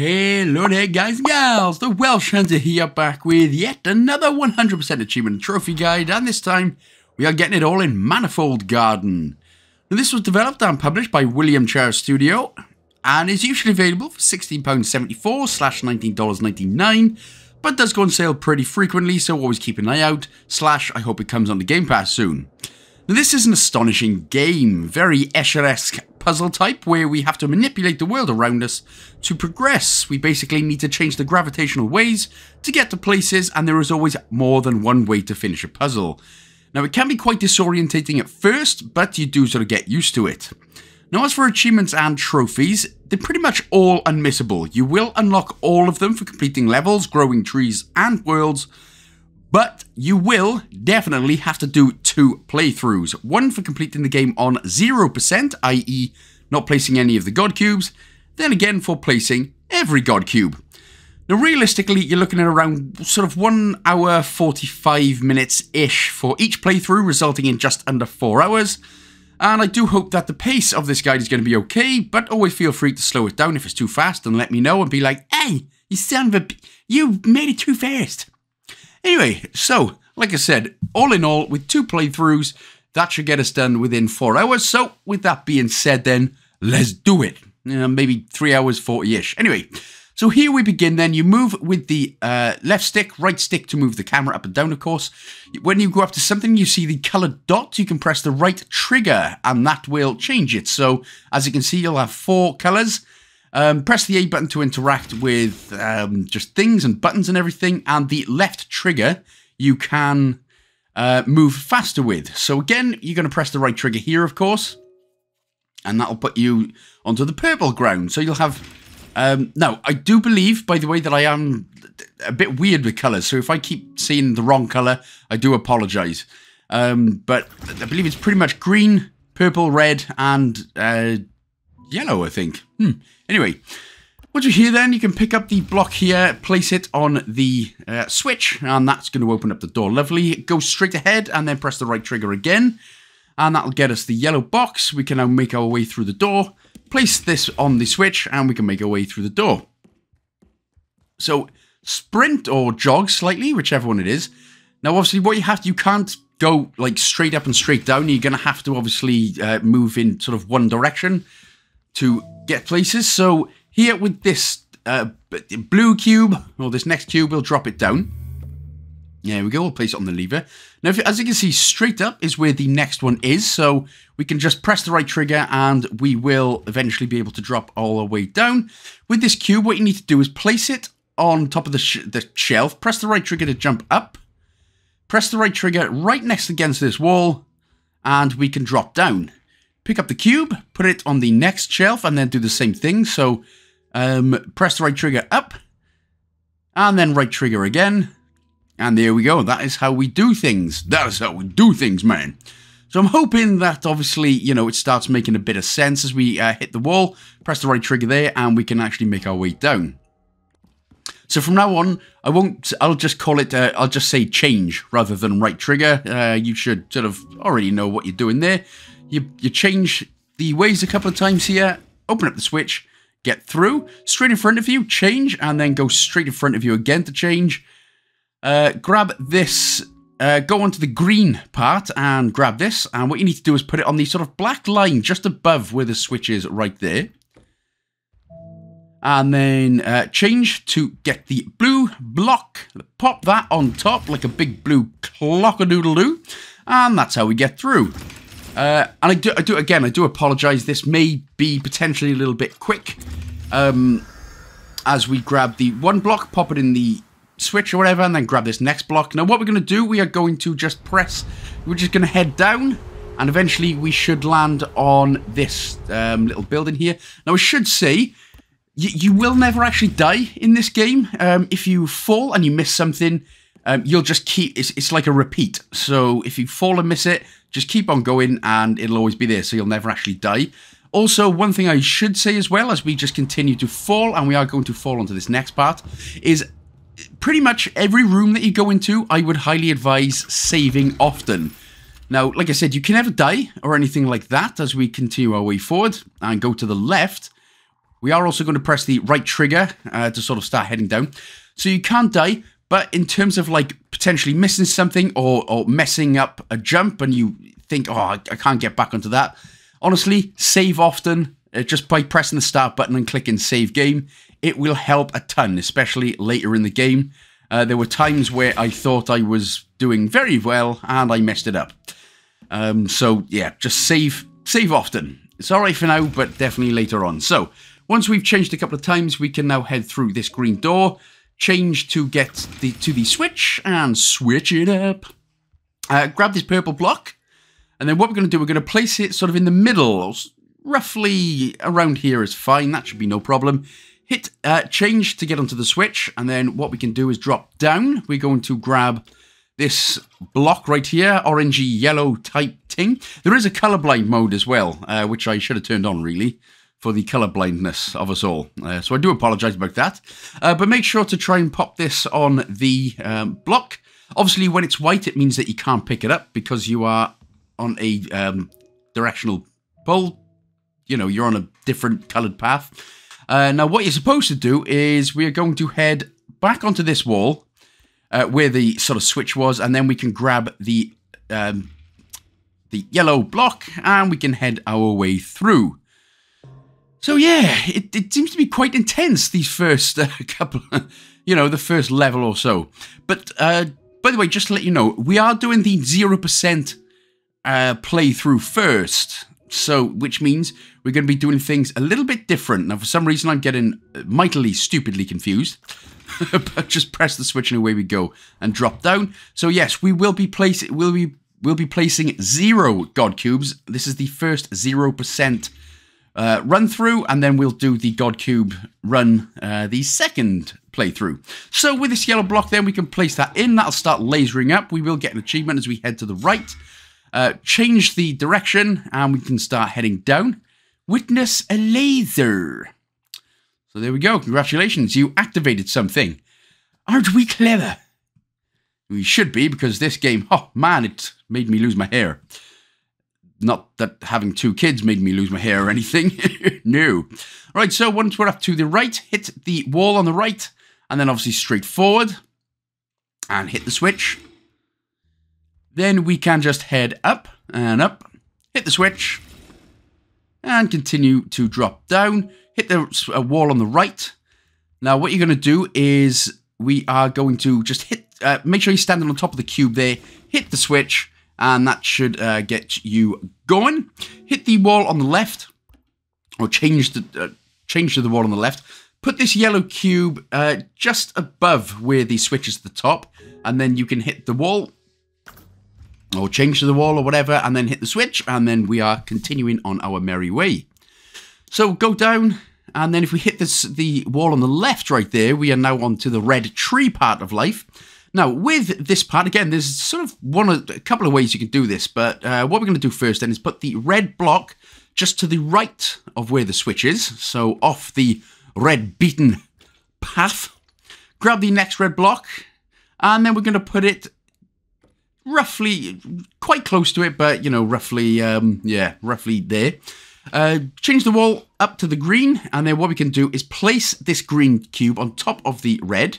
Hello there guys and gals, the Welsh Hunter here back with yet another 100% achievement trophy guide and this time we are getting it all in Manifold Garden. Now, this was developed and published by William Chyr Studio and is usually available for £16.74 slash $19.99 but does go on sale pretty frequently so always keep an eye out slash I hope it comes on the Game Pass soon. Now, this is an astonishing game, very Escher-esque puzzle type where we have to manipulate the world around us to progress. We basically need to change the gravitational ways to get to places and there is always more than one way to finish a puzzle. Now it can be quite disorientating at first, but you do sort of get used to it. Now as for achievements and trophies, they're pretty much all unmissable. You will unlock all of them for completing levels, growing trees and worlds, but you will definitely have to do two playthroughs. One for completing the game on 0%, i.e. not placing any of the God Cubes, then again for placing every God Cube. Now realistically, you're looking at around sort of 1 hour 45 minutes-ish for each playthrough, resulting in just under 4 hours. And I do hope that the pace of this guide is going to be okay, but always feel free to slow it down if it's too fast and let me know and be like, Hey, you son of a... You made it too fast. Anyway, so, like I said, all in all, with two playthroughs, that should get us done within four hours. So, with that being said, then, let's do it. maybe three hours, 40 ish. Anyway, so here we begin then. You move with the uh, left stick, right stick to move the camera up and down, of course. When you go up to something, you see the coloured dot. You can press the right trigger and that will change it. So, as you can see, you'll have four colours. Um, press the A button to interact with um, just things and buttons and everything, and the left trigger you can uh, move faster with. So again, you're going to press the right trigger here, of course, and that'll put you onto the purple ground. So you'll have... Um, now, I do believe, by the way, that I am a bit weird with colours, so if I keep seeing the wrong colour, I do apologise. Um, but I believe it's pretty much green, purple, red, and uh, yellow, I think. Hmm. Anyway, once you're here then, you can pick up the block here, place it on the uh, switch, and that's going to open up the door. Lovely. Go straight ahead and then press the right trigger again. And that'll get us the yellow box. We can now make our way through the door. Place this on the switch and we can make our way through the door. So sprint or jog slightly, whichever one it is. Now, obviously, what you have to, you can't go like straight up and straight down. You're going to have to obviously uh, move in sort of one direction to get places. So here with this uh, blue cube, or this next cube, we'll drop it down. There we go, we'll place it on the lever. Now, as you can see, straight up is where the next one is, so we can just press the right trigger and we will eventually be able to drop all the way down. With this cube, what you need to do is place it on top of the, sh the shelf, press the right trigger to jump up, press the right trigger right next against this wall, and we can drop down pick up the cube, put it on the next shelf, and then do the same thing. So um, press the right trigger up, and then right trigger again. And there we go. That is how we do things. That is how we do things, man. So I'm hoping that obviously, you know, it starts making a bit of sense as we uh, hit the wall, press the right trigger there, and we can actually make our way down. So from now on, I won't, I'll just call it, uh, I'll just say change rather than right trigger. Uh, you should sort of already know what you're doing there. You, you change the ways a couple of times here, open up the switch, get through, straight in front of you, change, and then go straight in front of you again to change. Uh, grab this, uh, go onto the green part and grab this, and what you need to do is put it on the sort of black line just above where the switch is right there. And then uh, change to get the blue block, pop that on top like a big blue clock-a-doodle-doo, and that's how we get through. Uh, and I do, I do, again, I do apologise. This may be potentially a little bit quick. Um, as we grab the one block, pop it in the switch or whatever, and then grab this next block. Now, what we're going to do, we are going to just press, we're just going to head down, and eventually we should land on this um, little building here. Now, I should say, you will never actually die in this game. Um, if you fall and you miss something, um, you'll just keep, it's, it's like a repeat. So if you fall and miss it, just keep on going and it'll always be there, so you'll never actually die. Also, one thing I should say as well, as we just continue to fall, and we are going to fall onto this next part, is pretty much every room that you go into, I would highly advise saving often. Now, like I said, you can never die or anything like that as we continue our way forward and go to the left. We are also going to press the right trigger uh, to sort of start heading down. So you can't die, but in terms of like potentially missing something or, or messing up a jump and you think, oh, I, I can't get back onto that, honestly, save often. Uh, just by pressing the start button and clicking save game, it will help a ton, especially later in the game. Uh, there were times where I thought I was doing very well and I messed it up. Um, so yeah, just save save often. It's all right for now, but definitely later on. So once we've changed a couple of times, we can now head through this green door, change to get the to the switch and switch it up. Uh, grab this purple block, and then what we're going to do, we're going to place it sort of in the middle, roughly around here is fine. That should be no problem. Hit uh, change to get onto the switch, and then what we can do is drop down. We're going to grab this block right here, orangey yellow type thing. There is a colorblind mode as well, uh, which I should have turned on really for the color blindness of us all. Uh, so I do apologize about that. Uh, but make sure to try and pop this on the um, block. Obviously, when it's white, it means that you can't pick it up because you are on a um, directional pole. You know, you're on a different colored path. Uh, now, what you're supposed to do is we are going to head back onto this wall uh, where the sort of switch was, and then we can grab the um, the yellow block, and we can head our way through. So yeah, it, it seems to be quite intense these first uh, couple, you know, the first level or so. But uh, by the way, just to let you know, we are doing the zero percent uh, playthrough first. So, which means we're going to be doing things a little bit different. Now, for some reason, I'm getting mightily, stupidly confused. but just press the switch and away we go and drop down. So yes, we will be placing, will be, we'll be placing zero God cubes. This is the first zero percent uh, run through, and then we'll do the God Cube run, uh, the second playthrough. So with this yellow block, then we can place that in. That'll start lasering up. We will get an achievement as we head to the right. Uh, change the direction, and we can start heading down. Witness a laser. So there we go. Congratulations, you activated something. Aren't we clever? We should be, because this game, oh man, it made me lose my hair. Not that having two kids made me lose my hair or anything. no. Right, so once we're up to the right, hit the wall on the right, and then obviously straight forward, and hit the switch. Then we can just head up and up, hit the switch, and continue to drop down, hit the wall on the right. Now, what you're going to do is we are going to just hit, uh, make sure you're standing on top of the cube there, hit the switch, and that should uh, get you going. Hit the wall on the left, or change the uh, change to the wall on the left. Put this yellow cube uh, just above where the switch is at the top, and then you can hit the wall, or change to the wall or whatever, and then hit the switch, and then we are continuing on our merry way. So go down, and then if we hit this the wall on the left right there, we are now on to the red tree part of life. Now, with this part, again, there's sort of one, a couple of ways you can do this, but uh, what we're going to do first then is put the red block just to the right of where the switch is, so off the red beaten path. Grab the next red block, and then we're going to put it roughly, quite close to it, but, you know, roughly, um, yeah, roughly there. Uh, change the wall up to the green, and then what we can do is place this green cube on top of the red,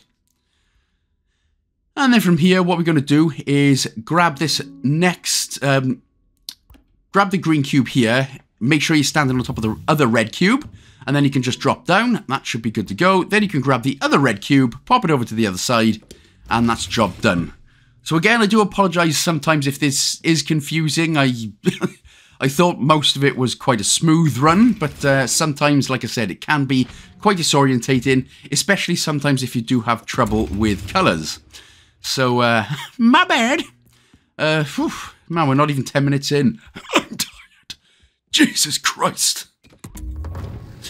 and then from here, what we're going to do is grab this next, um, grab the green cube here, make sure you're standing on top of the other red cube, and then you can just drop down. That should be good to go. Then you can grab the other red cube, pop it over to the other side, and that's job done. So again, I do apologize sometimes if this is confusing. I I thought most of it was quite a smooth run, but uh, sometimes, like I said, it can be quite disorientating, especially sometimes if you do have trouble with colours. So, uh, my bad. Uh, whew, man, we're not even 10 minutes in. I'm tired. Jesus Christ.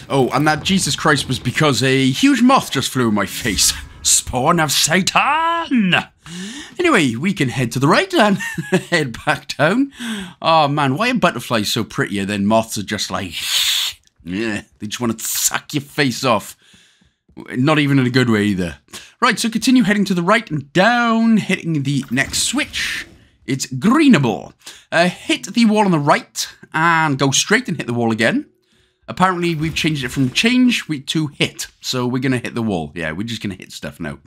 Oh, and that Jesus Christ was because a huge moth just flew in my face. Spawn of Satan! Anyway, we can head to the right and head back down. Oh man, why are butterflies so prettier than moths are just like, yeah, they just want to suck your face off. Not even in a good way either. Right, so continue heading to the right and down, hitting the next switch. It's greenable. Uh, hit the wall on the right and go straight and hit the wall again. Apparently, we've changed it from change to hit. So we're going to hit the wall. Yeah, we're just going to hit stuff now.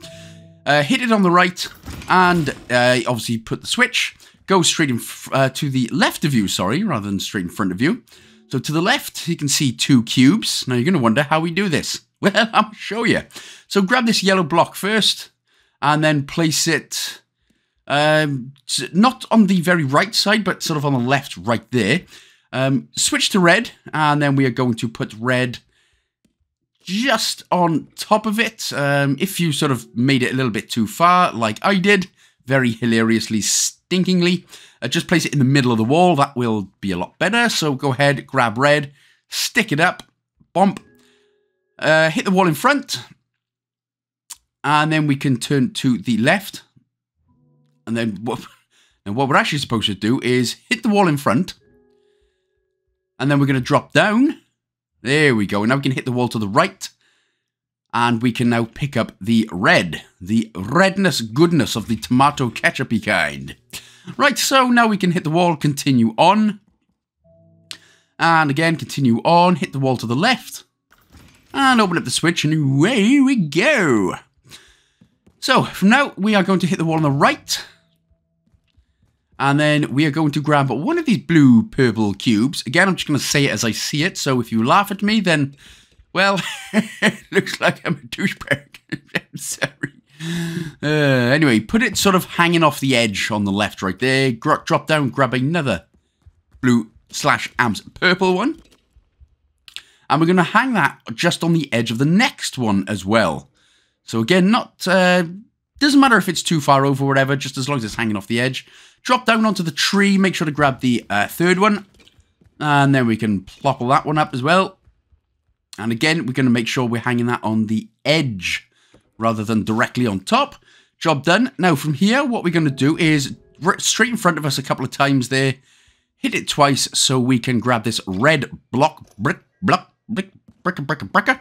Uh, hit it on the right, and uh, obviously put the switch. Go straight in uh, to the left of you, sorry, rather than straight in front of you. So to the left, you can see two cubes. Now you're going to wonder how we do this. Well, I'll show you. So grab this yellow block first, and then place it um, not on the very right side, but sort of on the left right there. Um, switch to red, and then we are going to put red just on top of it. Um, if you sort of made it a little bit too far, like I did, very hilariously, stinkingly, uh, just place it in the middle of the wall. That will be a lot better. So go ahead, grab red, stick it up, bump, uh, hit the wall in front, and then we can turn to the left. And then what, and what we're actually supposed to do is hit the wall in front, and then we're going to drop down. There we go. Now we can hit the wall to the right, and we can now pick up the red, the redness goodness of the tomato ketchupy kind. Right, so now we can hit the wall, continue on. And again, continue on, hit the wall to the left. And open up the switch, and away we go. So, from now, we are going to hit the wall on the right. And then we are going to grab one of these blue purple cubes. Again, I'm just going to say it as I see it. So if you laugh at me, then, well, it looks like I'm a douchebag. I'm sorry. Uh, anyway, put it sort of hanging off the edge on the left right there. Drop down, grab another blue slash amps purple one. And we're going to hang that just on the edge of the next one as well. So again, not uh, doesn't matter if it's too far over or whatever, just as long as it's hanging off the edge. Drop down onto the tree, make sure to grab the uh, third one. And then we can plopple that one up as well. And again, we're going to make sure we're hanging that on the edge rather than directly on top. Job done. Now from here, what we're going to do is straight in front of us a couple of times there. Hit it twice so we can grab this red block, brick, block, brick, brick, brick, brick.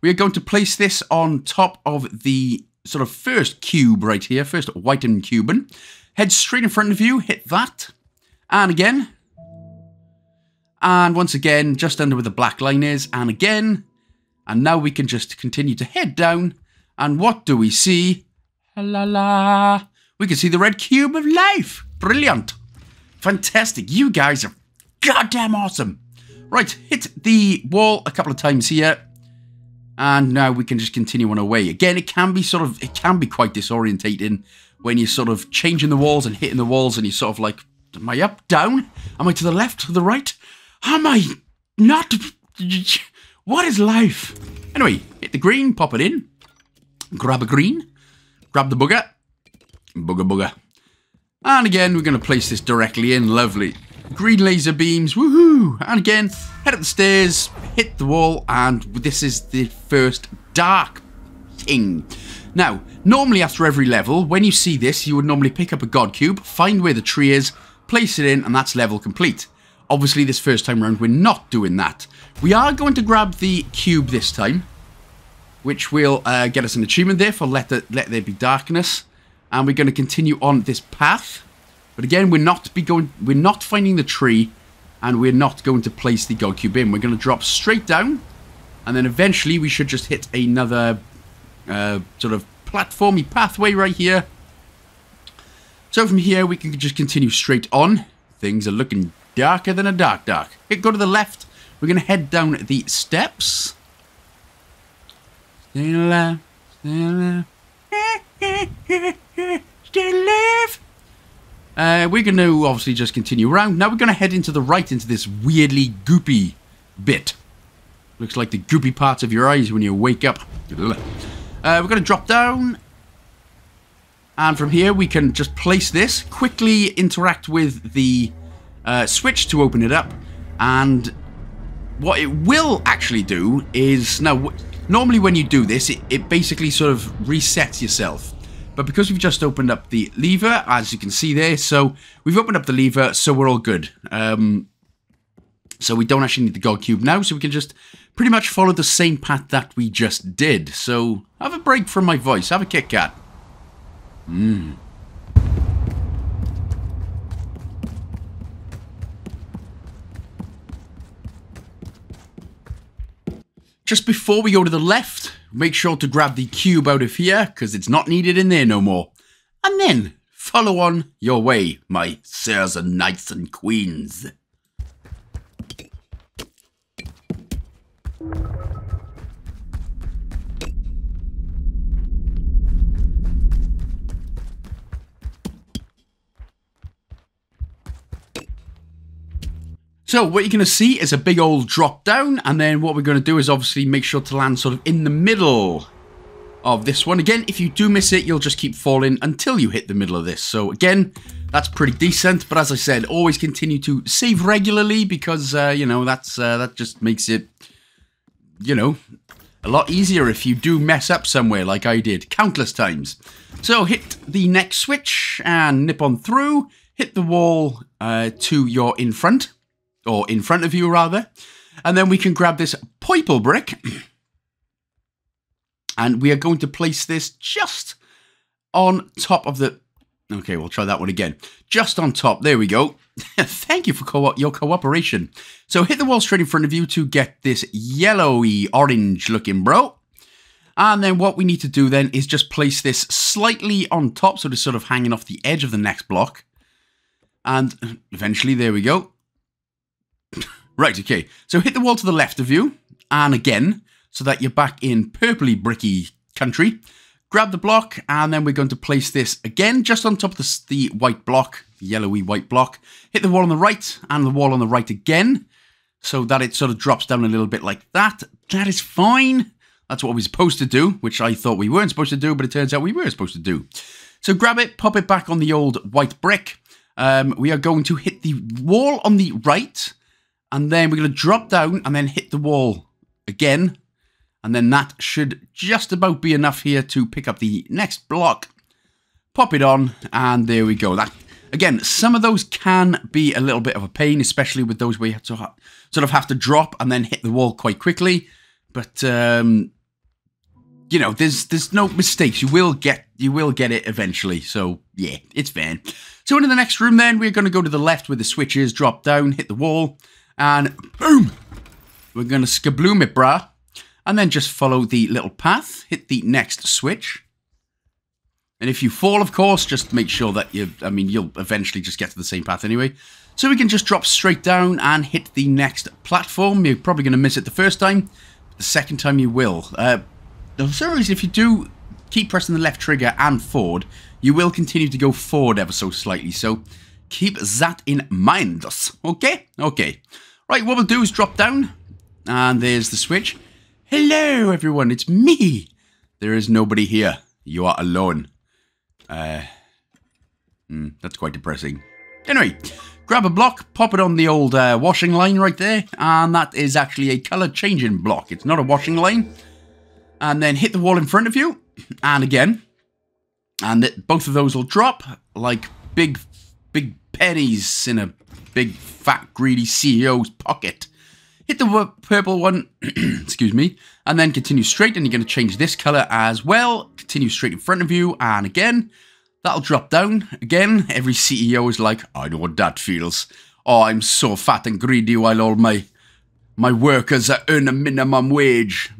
We are going to place this on top of the sort of first cube right here, first whitened Cuban. Head straight in front of you, hit that. And again. And once again, just under where the black line is, and again. And now we can just continue to head down. And what do we see? La la. We can see the red cube of life. Brilliant. Fantastic. You guys are goddamn awesome. Right, hit the wall a couple of times here. And now we can just continue on our way. Again, it can be sort of, it can be quite disorientating when you're sort of changing the walls and hitting the walls and you're sort of like, am I up, down? Am I to the left, to the right? Am I not? What is life? Anyway, hit the green, pop it in. Grab a green. Grab the booger. Booger, booger. And again, we're going to place this directly in. Lovely. Green laser beams. Woohoo! And again, head up the stairs, hit the wall, and this is the first dark thing. Now, normally after every level, when you see this, you would normally pick up a god cube, find where the tree is, place it in, and that's level complete. Obviously, this first time around, we're not doing that. We are going to grab the cube this time, which will uh, get us an achievement there for let, the, let There Be Darkness. And we're going to continue on this path. But again, we're not be going. We're not finding the tree, and we're not going to place the god cube in. We're going to drop straight down, and then eventually we should just hit another uh, sort of platformy pathway right here. So from here, we can just continue straight on. Things are looking darker than a dark dark. Go to the left. We're going to head down the steps. Stay alive. Stay alive. Stay alive. Uh, we're going to obviously just continue around. Now we're going to head into the right into this weirdly goopy bit. Looks like the goopy parts of your eyes when you wake up. Uh, we're going to drop down. And from here we can just place this, quickly interact with the uh, switch to open it up. And what it will actually do is... Now, normally when you do this, it, it basically sort of resets yourself. But because we've just opened up the lever, as you can see there, so we've opened up the lever, so we're all good. Um, so we don't actually need the God Cube now, so we can just pretty much follow the same path that we just did. So have a break from my voice, have a Kit Kat. Mmm. Just before we go to the left, make sure to grab the cube out of here because it's not needed in there no more. And then follow on your way, my sirs and knights and queens. So what you're going to see is a big old drop down, and then what we're going to do is obviously make sure to land sort of in the middle of this one. Again, if you do miss it, you'll just keep falling until you hit the middle of this. So again, that's pretty decent. But as I said, always continue to save regularly because, uh, you know, that's uh, that just makes it, you know, a lot easier if you do mess up somewhere like I did countless times. So hit the next switch and nip on through. Hit the wall uh, to your in front or in front of you rather. And then we can grab this purple brick and we are going to place this just on top of the... Okay, we'll try that one again. Just on top. There we go. Thank you for co your cooperation. So hit the wall straight in front of you to get this yellowy orange looking bro. And then what we need to do then is just place this slightly on top, so it's sort of hanging off the edge of the next block. And eventually, there we go. Right, okay. So hit the wall to the left of you, and again, so that you're back in purpley bricky country. Grab the block, and then we're going to place this again just on top of the, the white block, yellowy white block. Hit the wall on the right, and the wall on the right again, so that it sort of drops down a little bit like that. That is fine. That's what we're supposed to do, which I thought we weren't supposed to do, but it turns out we were supposed to do. So grab it, pop it back on the old white brick. Um, we are going to hit the wall on the right, and then we're going to drop down and then hit the wall again. And then that should just about be enough here to pick up the next block. Pop it on, and there we go. That Again, some of those can be a little bit of a pain, especially with those where you have to sort of have to drop and then hit the wall quite quickly. But um, you know, there's there's no mistakes. You will get you will get it eventually. So yeah, it's fine. So into the next room, then we're going to go to the left where the switch is. Drop down, hit the wall, and boom! We're going to skabloom it, brah. And then just follow the little path, hit the next switch. And if you fall, of course, just make sure that you, I mean, you'll eventually just get to the same path anyway. So we can just drop straight down and hit the next platform. You're probably going to miss it the first time. The second time you will. Uh, some reason, if you do keep pressing the left trigger and forward, you will continue to go forward ever so slightly. So keep that in mind. Us. Okay? Okay. Right, what we'll do is drop down. And there's the switch. Hello, everyone. It's me. There is nobody here. You are alone. Uh, hmm, that's quite depressing. Anyway, grab a block, pop it on the old uh, washing line right there. And that is actually a color changing block. It's not a washing line. And then hit the wall in front of you. And again. And it, both of those will drop like big, big pennies in a big, fat, greedy CEO's pocket. Hit the purple one, excuse me, and then continue straight, and you're going to change this color as well. Continue straight in front of you, and again, that'll drop down. Again, every CEO is like, I know what that feels. Oh, I'm so fat and greedy while all my my workers are earn a minimum wage.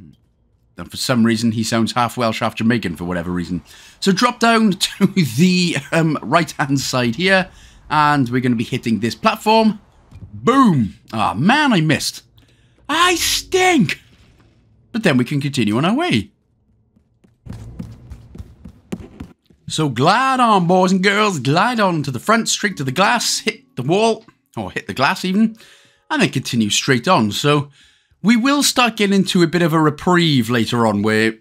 And for some reason, he sounds half Welsh, half Jamaican for whatever reason. So drop down to the um, right-hand side here, and we're going to be hitting this platform. Boom! Ah, oh, man, I missed. I stink! But then we can continue on our way. So glide on, boys and girls. Glide on to the front, straight to the glass, hit the wall, or hit the glass even, and then continue straight on. So we will start getting into a bit of a reprieve later on where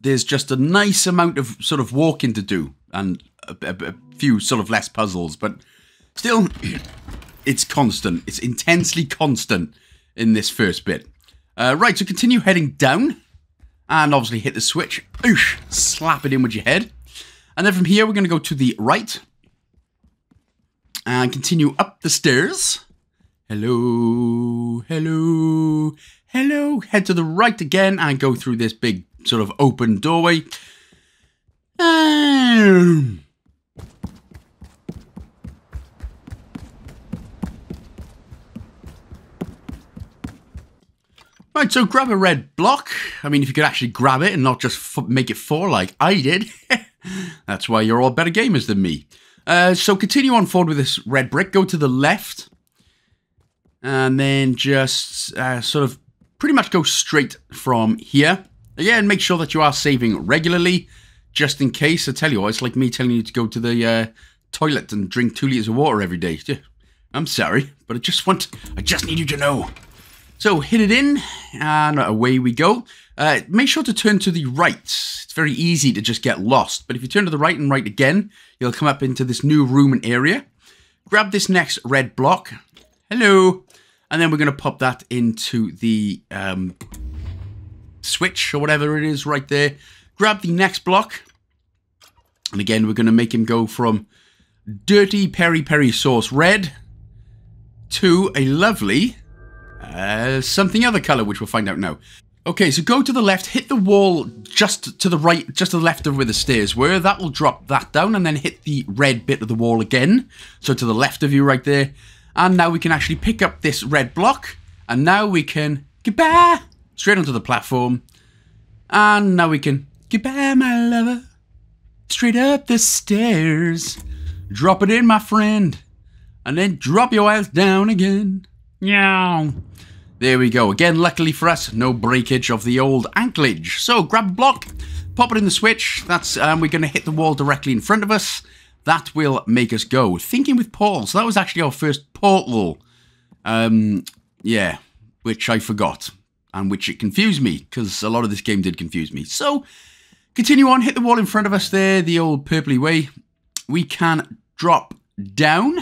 there's just a nice amount of sort of walking to do and a, a, a few sort of less puzzles, but Still, it's constant. It's intensely constant in this first bit. Uh, right, so continue heading down. And obviously hit the switch. Oosh, slap it in with your head. And then from here, we're going to go to the right. And continue up the stairs. Hello, hello, hello. Head to the right again and go through this big sort of open doorway. Um, Right, so grab a red block. I mean, if you could actually grab it and not just make it fall like I did, that's why you're all better gamers than me. Uh, so continue on forward with this red brick. Go to the left. And then just uh, sort of pretty much go straight from here. Again, make sure that you are saving regularly, just in case. I tell you what, it's like me telling you to go to the uh, toilet and drink two litres of water every day. I'm sorry, but I just want, I just need you to know. So hit it in, and away we go. Uh, make sure to turn to the right. It's very easy to just get lost, but if you turn to the right and right again, you'll come up into this new room and area. Grab this next red block. Hello. And then we're going to pop that into the um, switch or whatever it is right there. Grab the next block. And again, we're going to make him go from dirty peri peri sauce red to a lovely uh, something other color, which we'll find out now. Okay, so go to the left, hit the wall just to the right, just to the left of where the stairs were. That will drop that down and then hit the red bit of the wall again. So to the left of you right there. And now we can actually pick up this red block. And now we can, goodbye, straight onto the platform. And now we can, goodbye, my lover, straight up the stairs. Drop it in, my friend. And then drop your ass down again. Yeah. There we go. Again, luckily for us, no breakage of the old anklage. So grab a block, pop it in the switch. That's um, We're going to hit the wall directly in front of us. That will make us go. Thinking with Paul. So that was actually our first portal. Um, yeah, which I forgot. And which it confused me, because a lot of this game did confuse me. So, continue on, hit the wall in front of us there, the old purpley way. We can drop down.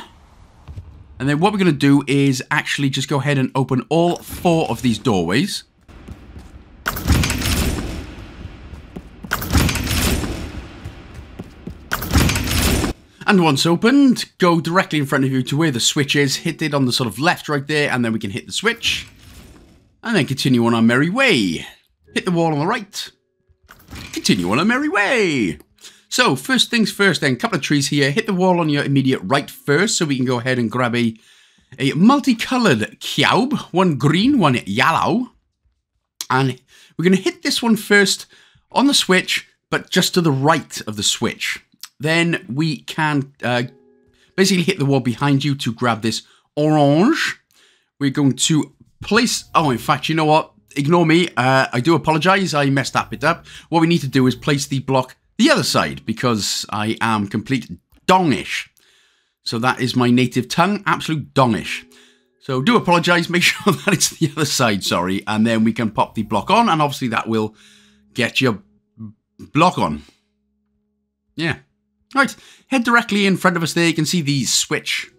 And then what we're going to do is actually just go ahead and open all four of these doorways. And once opened, go directly in front of you to where the switch is, hit it on the sort of left right there, and then we can hit the switch. And then continue on our merry way. Hit the wall on the right. Continue on our merry way. So, first things first then, couple of trees here. Hit the wall on your immediate right first, so we can go ahead and grab a, a multicolored cube. One green, one yellow. And we're going to hit this one first on the switch, but just to the right of the switch. Then we can uh, basically hit the wall behind you to grab this orange. We're going to place... Oh, in fact, you know what? Ignore me. Uh, I do apologize. I messed that bit up. What we need to do is place the block the other side because I am complete dongish. So that is my native tongue, absolute dongish. So do apologise, make sure that it's the other side, sorry, and then we can pop the block on, and obviously that will get your block on. Yeah. Right, head directly in front of us there, you can see the switch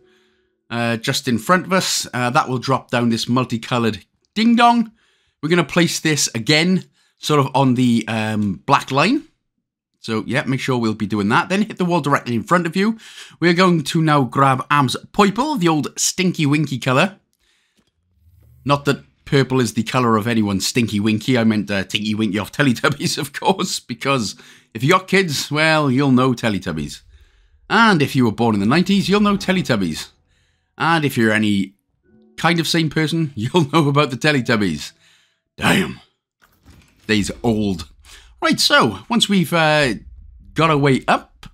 uh, just in front of us. Uh, that will drop down this multicoloured ding-dong. We're going to place this again, sort of on the um, black line. So yeah, make sure we'll be doing that. Then hit the wall directly in front of you. We're going to now grab Am's purple, the old stinky winky colour. Not that purple is the colour of anyone's stinky winky. I meant uh, Tinky Winky off Teletubbies, of course, because if you got kids, well, you'll know Teletubbies. And if you were born in the 90s, you'll know Teletubbies. And if you're any kind of sane person, you'll know about the Teletubbies. Damn. These old. Right, so once we've uh, got our way up,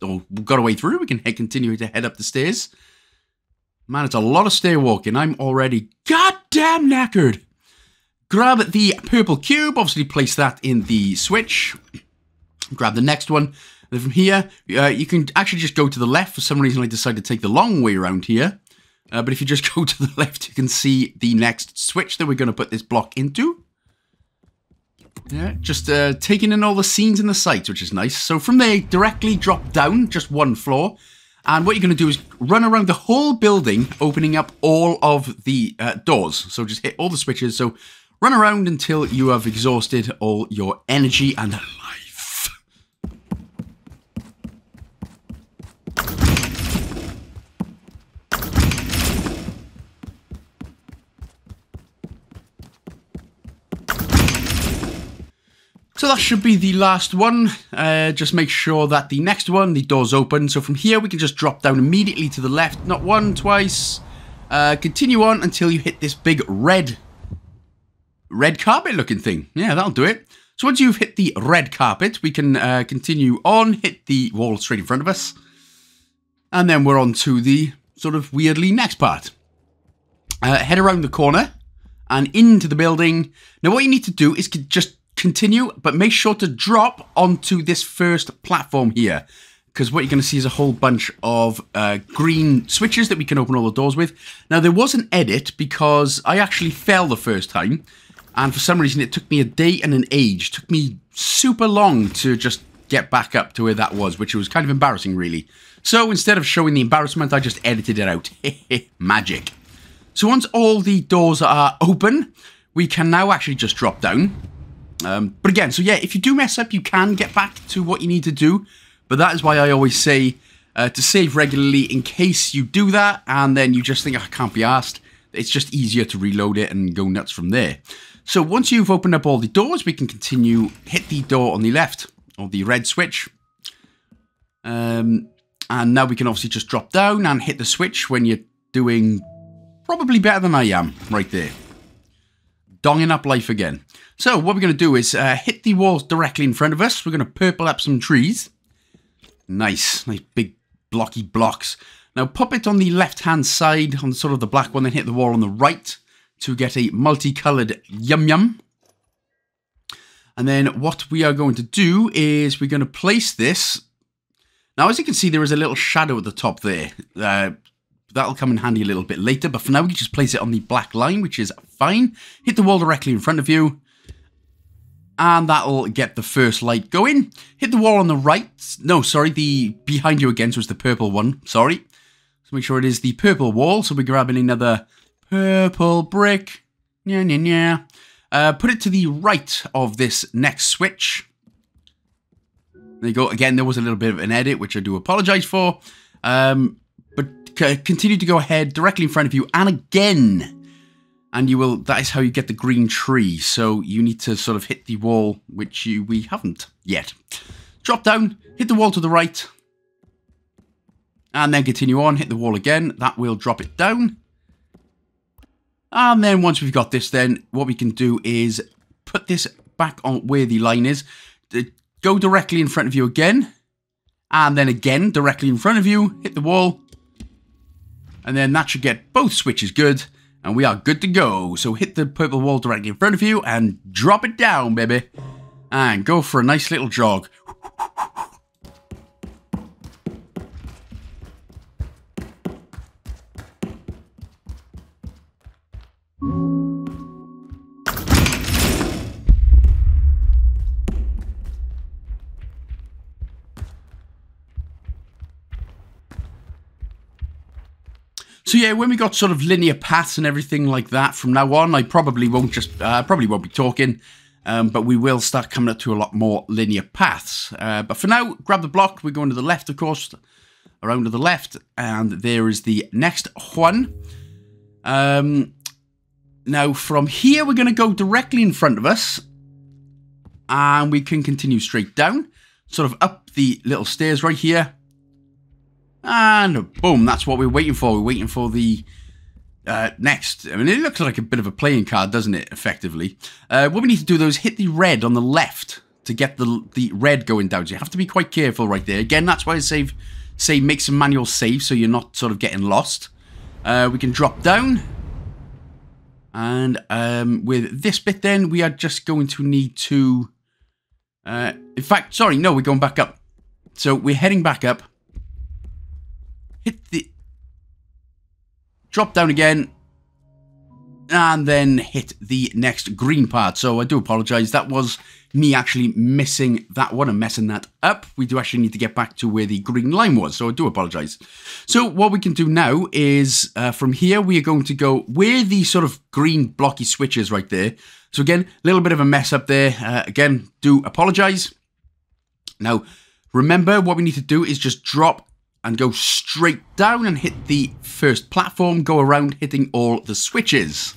or got our way through, we can head, continue to head up the stairs. Man, it's a lot of stair walking. I'm already goddamn knackered. Grab the purple cube, obviously place that in the switch. Grab the next one. Then from here, uh, you can actually just go to the left. For some reason, I decided to take the long way around here. Uh, but if you just go to the left, you can see the next switch that we're going to put this block into. Yeah, just uh, taking in all the scenes in the sights, which is nice. So from there, directly drop down just one floor. And what you're going to do is run around the whole building, opening up all of the uh, doors. So just hit all the switches. So run around until you have exhausted all your energy and So that should be the last one. Uh, just make sure that the next one, the door's open. So from here, we can just drop down immediately to the left. Not one, twice. Uh, continue on until you hit this big red red carpet looking thing. Yeah, that'll do it. So once you've hit the red carpet, we can uh, continue on, hit the wall straight in front of us. And then we're on to the sort of weirdly next part. Uh, head around the corner and into the building. Now what you need to do is just continue, but make sure to drop onto this first platform here. Because what you're going to see is a whole bunch of uh, green switches that we can open all the doors with. Now, there was an edit because I actually fell the first time. And for some reason, it took me a day and an age. It took me super long to just get back up to where that was, which was kind of embarrassing, really. So instead of showing the embarrassment, I just edited it out. Magic. So once all the doors are open, we can now actually just drop down. Um, but again, so yeah, if you do mess up, you can get back to what you need to do. But that is why I always say uh, to save regularly in case you do that and then you just think, oh, I can't be asked. It's just easier to reload it and go nuts from there. So once you've opened up all the doors, we can continue, hit the door on the left, or the red switch. Um, and now we can obviously just drop down and hit the switch when you're doing probably better than I am right there donging up life again. So what we're going to do is uh, hit the walls directly in front of us. We're going to purple up some trees. Nice, nice big blocky blocks. Now pop it on the left-hand side, on sort of the black one, then hit the wall on the right to get a multicoloured yum yum. And then what we are going to do is we're going to place this. Now, as you can see, there is a little shadow at the top there. Uh, that'll come in handy a little bit later, but for now we can just place it on the black line, which is fine. Hit the wall directly in front of you, and that'll get the first light going. Hit the wall on the right. No, sorry, the behind you again, so it's the purple one. Sorry. So make sure it is the purple wall. So we're grabbing another purple brick. Yeah, yeah, yeah. Uh, put it to the right of this next switch. There you go. Again, there was a little bit of an edit, which I do apologize for. Um, continue to go ahead directly in front of you and again. And you will, that is how you get the green tree. So you need to sort of hit the wall, which you, we haven't yet. Drop down, hit the wall to the right. And then continue on, hit the wall again. That will drop it down. And then once we've got this, then what we can do is put this back on where the line is. Go directly in front of you again. And then again, directly in front of you, hit the wall, and then that should get both switches good, and we are good to go. So hit the purple wall directly in front of you and drop it down, baby. And go for a nice little jog. Yeah, when we got sort of linear paths and everything like that from now on, I probably won't just, uh, probably won't be talking, um, but we will start coming up to a lot more linear paths. Uh, but for now, grab the block. We're going to the left, of course, around to the left, and there is the next one. Um, now, from here, we're going to go directly in front of us, and we can continue straight down, sort of up the little stairs right here, and boom, that's what we're waiting for. We're waiting for the uh, next. I mean, it looks like a bit of a playing card, doesn't it, effectively? Uh, what we need to do, though, is hit the red on the left to get the the red going down. So you have to be quite careful right there. Again, that's why I save, say make some manual saves so you're not sort of getting lost. Uh, we can drop down. And um, with this bit then, we are just going to need to... Uh, in fact, sorry, no, we're going back up. So we're heading back up hit the... Drop down again. And then hit the next green part. So I do apologise. That was me actually missing that one and messing that up. We do actually need to get back to where the green line was. So I do apologise. So what we can do now is uh, from here, we are going to go where the sort of green blocky switch is right there. So again, a little bit of a mess up there. Uh, again, do apologise. Now, remember what we need to do is just drop and go straight down and hit the first platform, go around hitting all the switches.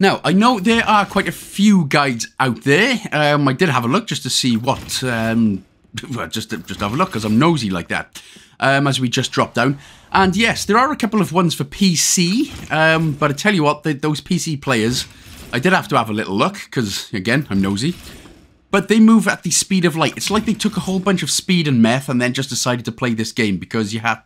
Now, I know there are quite a few guides out there. Um, I did have a look just to see what... Um, just, to, just have a look, because I'm nosy like that. Um, as we just dropped down. And yes, there are a couple of ones for PC. Um, but I tell you what, the, those PC players... I did have to have a little look, because, again, I'm nosy. But they move at the speed of light. It's like they took a whole bunch of speed and meth and then just decided to play this game because you have,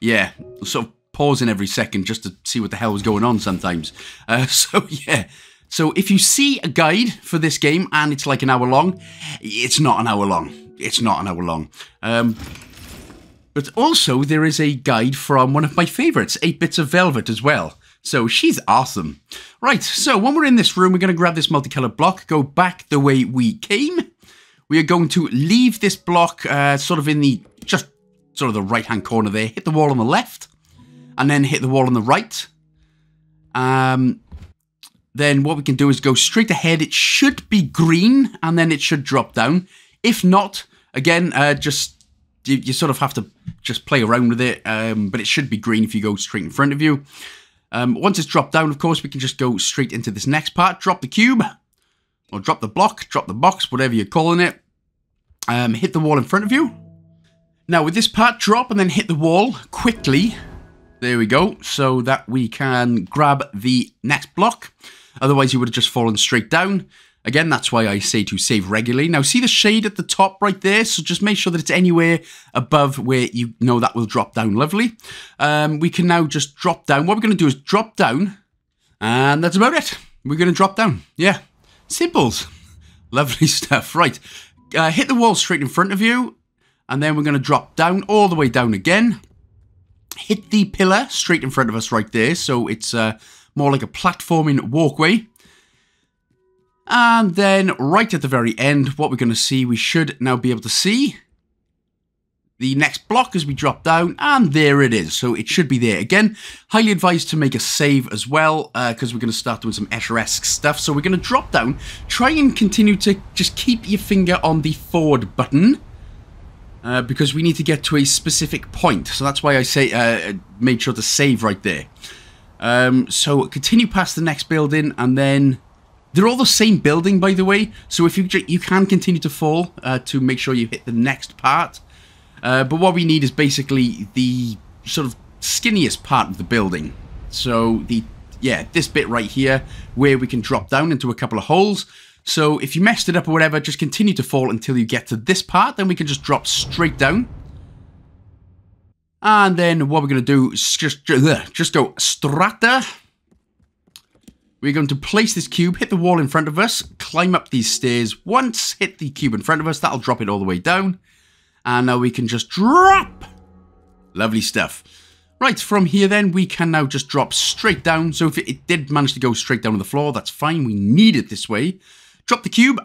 yeah, sort of pausing every second just to see what the hell was going on sometimes. Uh, so, yeah. So if you see a guide for this game and it's like an hour long, it's not an hour long. It's not an hour long. Um, but also, there is a guide from one of my favourites, 8 Bits of Velvet, as well. So she's awesome. Right, so when we're in this room, we're going to grab this multicolored block, go back the way we came. We are going to leave this block uh, sort of in the, just sort of the right-hand corner there, hit the wall on the left, and then hit the wall on the right. Um, then what we can do is go straight ahead. It should be green, and then it should drop down. If not, again, uh, just you, you, sort of have to just play around with it, um, but it should be green if you go straight in front of you. Um, once it's dropped down, of course, we can just go straight into this next part. Drop the cube, or drop the block, drop the box, whatever you're calling it. Um, hit the wall in front of you. Now, with this part, drop and then hit the wall quickly. There we go, so that we can grab the next block. Otherwise, you would have just fallen straight down. Again, that's why I say to save regularly. Now, see the shade at the top right there? So just make sure that it's anywhere above where you know that will drop down lovely. Um, we can now just drop down. What we're going to do is drop down, and that's about it. We're going to drop down. Yeah, simples. Lovely stuff. Right, uh, hit the wall straight in front of you, and then we're going to drop down all the way down again. Hit the pillar straight in front of us right there, so it's uh, more like a platforming walkway. And then right at the very end, what we're going to see, we should now be able to see the next block as we drop down, and there it is. So it should be there. Again, highly advised to make a save as well, because uh, we're going to start doing some Escher-esque stuff. So we're going to drop down, try and continue to just keep your finger on the forward button, uh, because we need to get to a specific point. So that's why I say uh, made sure to save right there. Um, so continue past the next building, and then they're all the same building, by the way. So if you you can continue to fall uh, to make sure you hit the next part. Uh, but what we need is basically the sort of skinniest part of the building. So the yeah, this bit right here where we can drop down into a couple of holes. So if you messed it up or whatever, just continue to fall until you get to this part. Then we can just drop straight down. And then what we're going to do is just, just go strata we're going to place this cube, hit the wall in front of us, climb up these stairs. Once hit the cube in front of us, that'll drop it all the way down. And now we can just drop. Lovely stuff. Right, from here then, we can now just drop straight down. So if it, did manage to go straight down to the floor, that's fine. We need it this way. Drop the cube.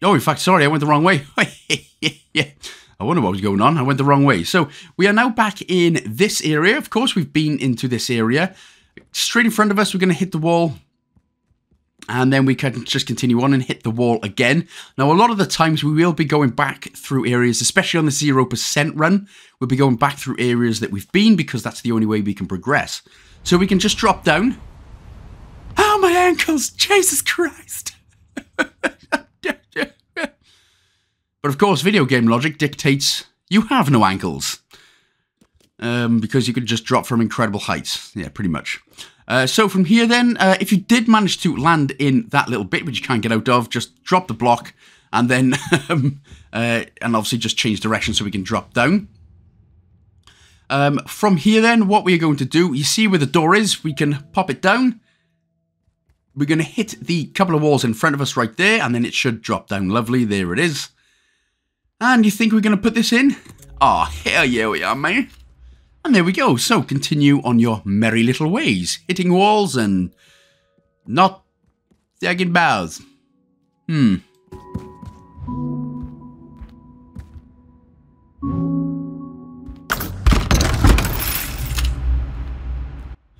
Oh, in fact, sorry, I went the wrong way. yeah. I wonder what was going on. I went the wrong way. So we are now back in this area. Of course, we've been into this area straight in front of us, we're going to hit the wall. And then we can just continue on and hit the wall again. Now, a lot of the times we will be going back through areas, especially on the 0% run. We'll be going back through areas that we've been because that's the only way we can progress. So we can just drop down. Oh, my ankles! Jesus Christ! but of course, video game logic dictates you have no ankles um, because you could just drop from incredible heights. Yeah, pretty much. Uh, so from here then, uh, if you did manage to land in that little bit which you can't get out of, just drop the block and then, um, uh, and obviously just change direction so we can drop down. Um, from here then, what we're going to do, you see where the door is, we can pop it down. We're going to hit the couple of walls in front of us right there, and then it should drop down lovely. There it is. And you think we're going to put this in? Oh, hell yeah we are, man. And there we go. So continue on your merry little ways, hitting walls and not sagging boughs. Hmm.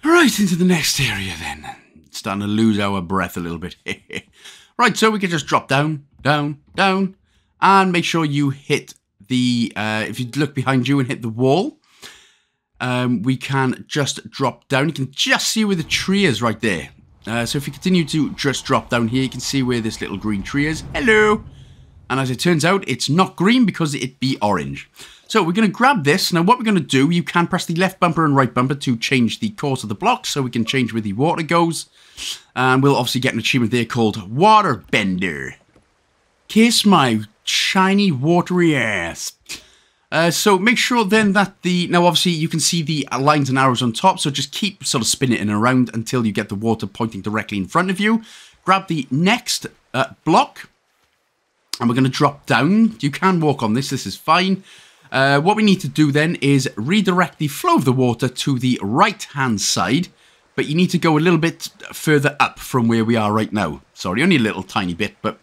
Right, into the next area then. Starting to lose our breath a little bit. right, so we can just drop down, down, down, and make sure you hit the, uh, if you look behind you and hit the wall, um, we can just drop down. You can just see where the tree is right there. Uh, so if you continue to just drop down here, you can see where this little green tree is. Hello! And as it turns out, it's not green because it be orange. So we're going to grab this. Now what we're going to do, you can press the left bumper and right bumper to change the course of the block. So we can change where the water goes. And we'll obviously get an achievement there called Water Bender. Kiss my shiny watery ass. Uh, so make sure then that the, now obviously you can see the lines and arrows on top, so just keep sort of spinning it around until you get the water pointing directly in front of you. Grab the next uh, block, and we're going to drop down. You can walk on this, this is fine. Uh, what we need to do then is redirect the flow of the water to the right hand side, but you need to go a little bit further up from where we are right now. Sorry, only a little tiny bit, but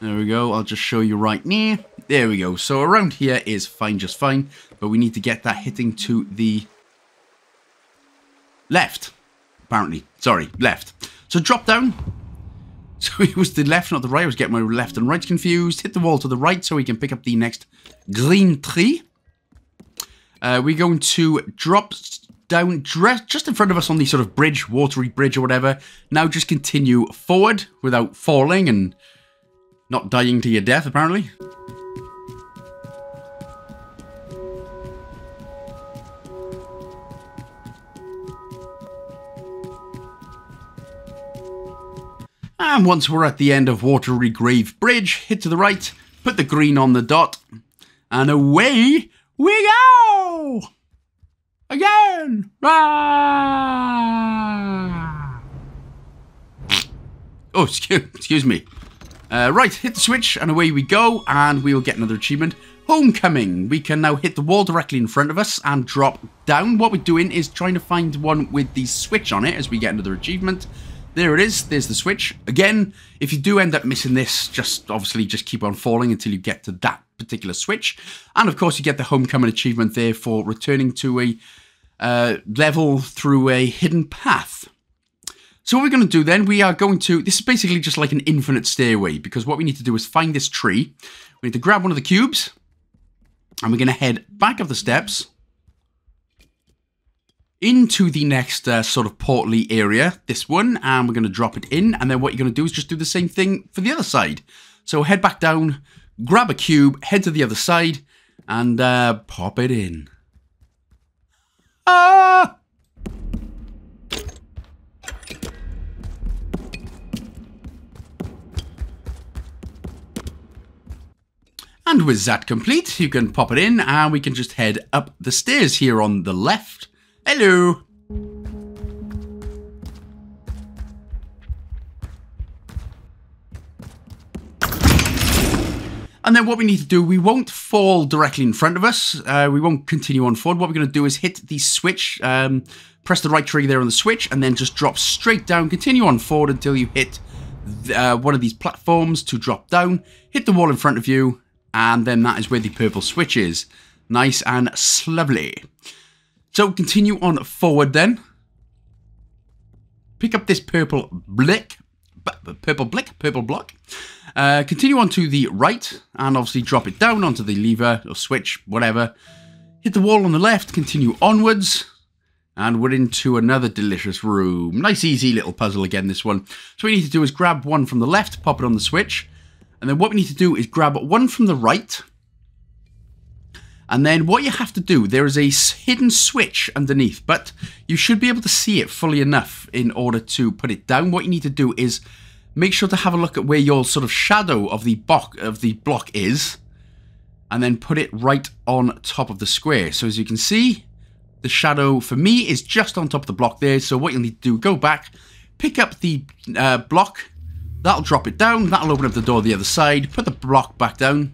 there we go. I'll just show you right now. There we go. So around here is fine, just fine, but we need to get that hitting to the left, apparently. Sorry, left. So drop down, so it was the left, not the right. I was getting my left and right confused. Hit the wall to the right so we can pick up the next green tree. Uh, we're going to drop down just in front of us on the sort of bridge, watery bridge or whatever. Now just continue forward without falling and not dying to your death, apparently. And once we're at the end of Watery Grave Bridge, hit to the right, put the green on the dot, and away we go! Again! Ah! Oh, excuse, excuse me. Uh, right, hit the switch, and away we go, and we will get another achievement. Homecoming. We can now hit the wall directly in front of us and drop down. What we're doing is trying to find one with the switch on it as we get another achievement. There it is. There's the switch. Again, if you do end up missing this, just obviously just keep on falling until you get to that particular switch. And of course, you get the homecoming achievement there for returning to a uh, level through a hidden path. So what we're going to do then, we are going to, this is basically just like an infinite stairway, because what we need to do is find this tree. We need to grab one of the cubes, and we're going to head back up the steps, into the next uh, sort of portally area, this one, and we're going to drop it in, and then what you're going to do is just do the same thing for the other side. So head back down, grab a cube, head to the other side, and uh, pop it in. Ah! And with that complete, you can pop it in, and we can just head up the stairs here on the left, Hello. And then what we need to do, we won't fall directly in front of us. Uh, we won't continue on forward. What we're going to do is hit the switch, um, press the right trigger there on the switch, and then just drop straight down. Continue on forward until you hit uh, one of these platforms to drop down. Hit the wall in front of you, and then that is where the purple switch is. Nice and lovely. So continue on forward then. Pick up this purple blick, purple blick, purple block. Uh, continue on to the right and obviously drop it down onto the lever or switch, whatever. Hit the wall on the left, continue onwards. And we're into another delicious room. Nice easy little puzzle again, this one. So what we need to do is grab one from the left, pop it on the switch. And then what we need to do is grab one from the right and then what you have to do, there is a hidden switch underneath, but you should be able to see it fully enough in order to put it down. What you need to do is make sure to have a look at where your sort of shadow of the block of the block is, and then put it right on top of the square. So as you can see, the shadow for me is just on top of the block there. So what you'll need to do, go back, pick up the uh, block, that'll drop it down, that'll open up the door the other side, put the block back down,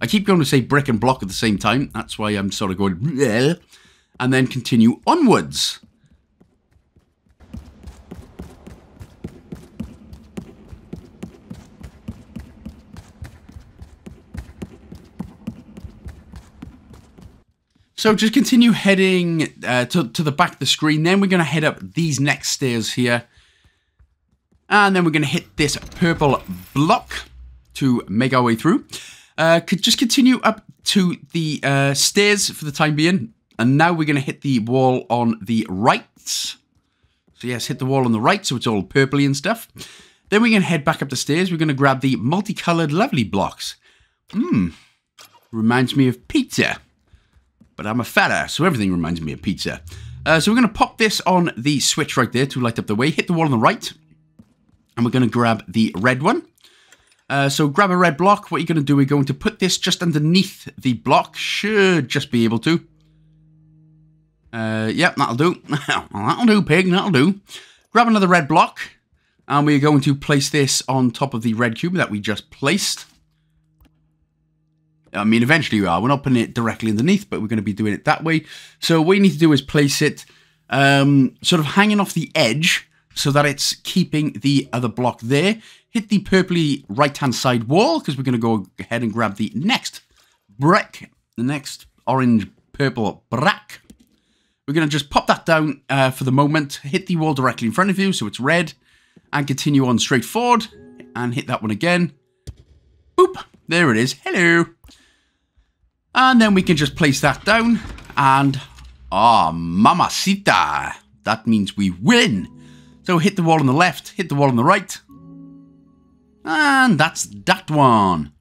I keep going to say brick and block at the same time. That's why I'm sort of going, Bleh, and then continue onwards. So just continue heading uh, to, to the back of the screen. Then we're going to head up these next stairs here. And then we're going to hit this purple block to make our way through. Uh, could just continue up to the uh, stairs for the time being. And now we're going to hit the wall on the right. So yes, hit the wall on the right so it's all purpley and stuff. Then we can head back up the stairs. We're going to grab the multicolored lovely blocks. Mmm, reminds me of pizza. But I'm a fella, so everything reminds me of pizza. Uh, so we're going to pop this on the switch right there to light up the way. Hit the wall on the right. And we're going to grab the red one. Uh, so grab a red block. What you're going to do, we're going to put this just underneath the block. Should just be able to. Uh, yep, that'll do. that'll do, pig, that'll do. Grab another red block. And we're going to place this on top of the red cube that we just placed. I mean, eventually we are. We're not putting it directly underneath, but we're going to be doing it that way. So what you need to do is place it um, sort of hanging off the edge so that it's keeping the other block there. Hit the purpley right-hand side wall because we're going to go ahead and grab the next brick, the next orange purple brick. We're going to just pop that down uh, for the moment. Hit the wall directly in front of you so it's red. And continue on straight forward. And hit that one again. Boop. There it is. Hello. And then we can just place that down. And, ah, oh, mamacita. That means we win. So hit the wall on the left, hit the wall on the right. And that's that one.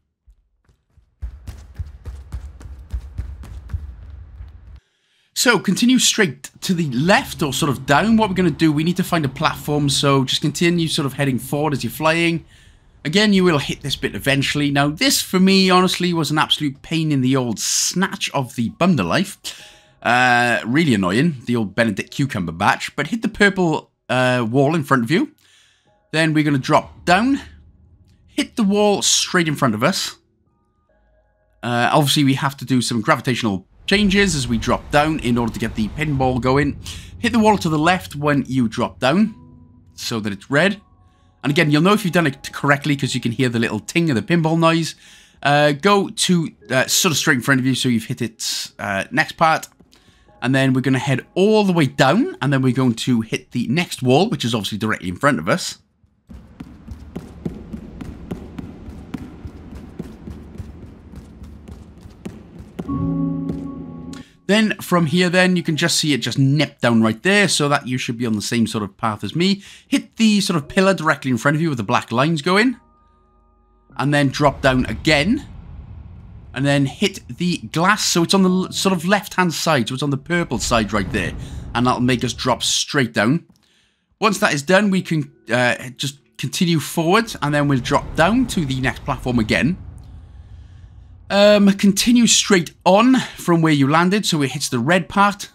So continue straight to the left or sort of down. What we're going to do, we need to find a platform. So just continue sort of heading forward as you're flying. Again, you will hit this bit eventually. Now, this for me, honestly, was an absolute pain in the old snatch of the bundle life. Uh, really annoying, the old Benedict Cucumber batch. But hit the purple uh, wall in front of you. Then we're going to drop down, hit the wall straight in front of us. Uh, obviously, we have to do some gravitational changes as we drop down in order to get the pinball going. Hit the wall to the left when you drop down so that it's red. And again, you'll know if you've done it correctly because you can hear the little ting of the pinball noise. Uh, go to uh, sort of straight in front of you so you've hit it uh, next part and then we're going to head all the way down, and then we're going to hit the next wall, which is obviously directly in front of us. Then from here then, you can just see it just nip down right there, so that you should be on the same sort of path as me. Hit the sort of pillar directly in front of you with the black lines going. And then drop down again and then hit the glass. So it's on the sort of left-hand side. So it's on the purple side right there. And that'll make us drop straight down. Once that is done, we can uh, just continue forward. And then we'll drop down to the next platform again. Um, continue straight on from where you landed. So it hits the red part.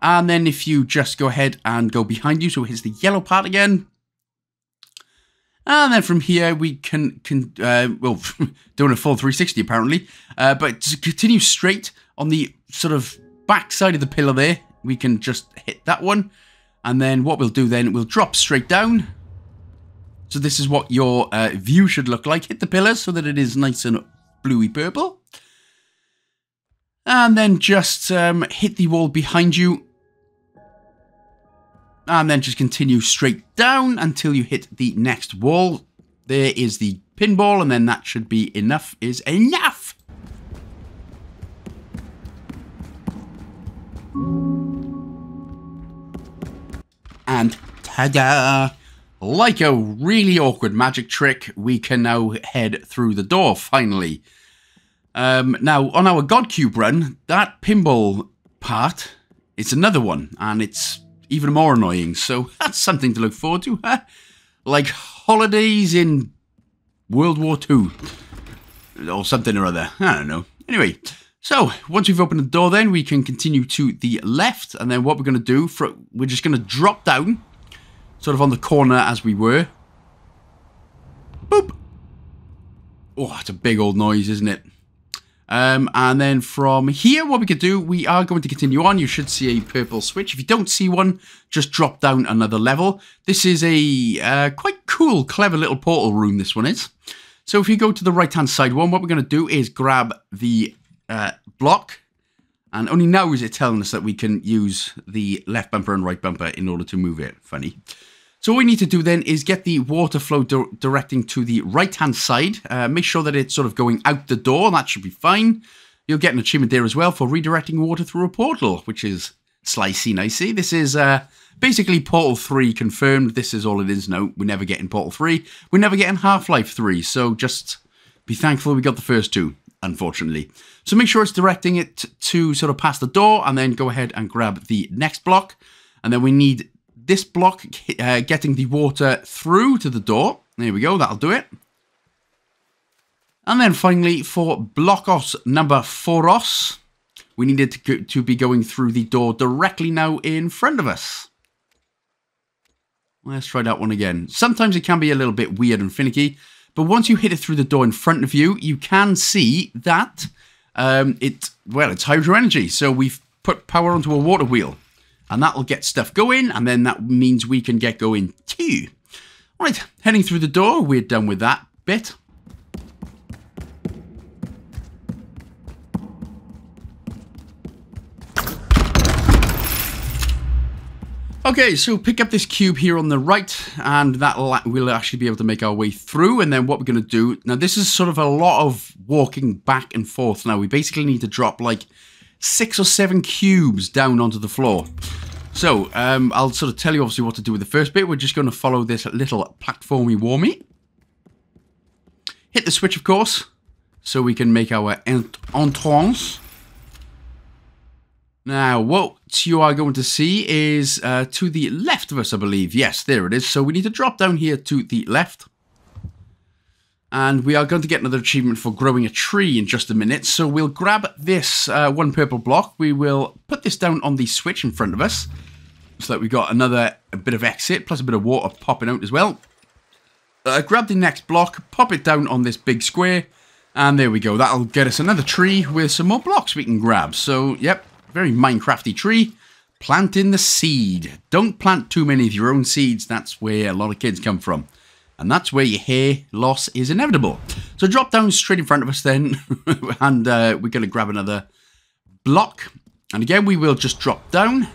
And then if you just go ahead and go behind you. So it hits the yellow part again. And then from here, we can, can uh, well, doing a full 360 apparently, uh, but to continue straight on the sort of back side of the pillar there, we can just hit that one. And then what we'll do then, we'll drop straight down. So this is what your uh, view should look like. Hit the pillar so that it is nice and bluey purple. And then just um, hit the wall behind you and then just continue straight down until you hit the next wall. There is the pinball, and then that should be enough is enough. And ta-da! Like a really awkward magic trick, we can now head through the door, finally. Um, now, on our God Cube run, that pinball part, it's another one, and it's even more annoying. So that's something to look forward to. Huh? Like holidays in World War II. Or something or other. I don't know. Anyway, so once we've opened the door then, we can continue to the left. And then what we're going to do, for, we're just going to drop down. Sort of on the corner as we were. Boop. Oh, it's a big old noise, isn't it? Um, and then from here, what we could do, we are going to continue on. You should see a purple switch. If you don't see one, just drop down another level. This is a uh, quite cool, clever little portal room, this one is. So if you go to the right-hand side one, what we're going to do is grab the uh, block. And only now is it telling us that we can use the left bumper and right bumper in order to move it. Funny. So all we need to do then is get the water flow di directing to the right-hand side. Uh, make sure that it's sort of going out the door. That should be fine. You'll get an achievement there as well for redirecting water through a portal, which is slicey nicey. This is uh, Basically, Portal 3 confirmed. This is all it is now. We're never getting Portal 3. We're never getting Half-Life 3. So just be thankful we got the first two, unfortunately. So make sure it's directing it to sort of past the door and then go ahead and grab the next block. And then we need this block uh, getting the water through to the door. There we go. That'll do it. And then finally, for Blockos number Foros, we needed to, go, to be going through the door directly now in front of us. Let's try that one again. Sometimes it can be a little bit weird and finicky, but once you hit it through the door in front of you, you can see that um, it, well, it's hydro energy. So we've put power onto a water wheel, and that'll get stuff going, and then that means we can get going too. Right, heading through the door, we're done with that bit. Okay, so pick up this cube here on the right, and that we'll actually be able to make our way through. And then what we're going to do, now this is sort of a lot of walking back and forth. Now we basically need to drop like six or seven cubes down onto the floor. So um, I'll sort of tell you obviously what to do with the first bit. We're just going to follow this little platformy warmy. Hit the switch, of course, so we can make our entrance. Now, what you are going to see is uh, to the left of us, I believe. Yes, there it is. So we need to drop down here to the left. And we are going to get another achievement for growing a tree in just a minute. So we'll grab this uh, one purple block. We will put this down on the switch in front of us. So that we've got another bit of exit, plus a bit of water popping out as well. Uh, grab the next block, pop it down on this big square. And there we go. That'll get us another tree with some more blocks we can grab. So, yep, very Minecrafty tree. Planting the seed. Don't plant too many of your own seeds. That's where a lot of kids come from. And that's where your hair loss is inevitable. So drop down straight in front of us then. and uh, we're going to grab another block. And again, we will just drop down.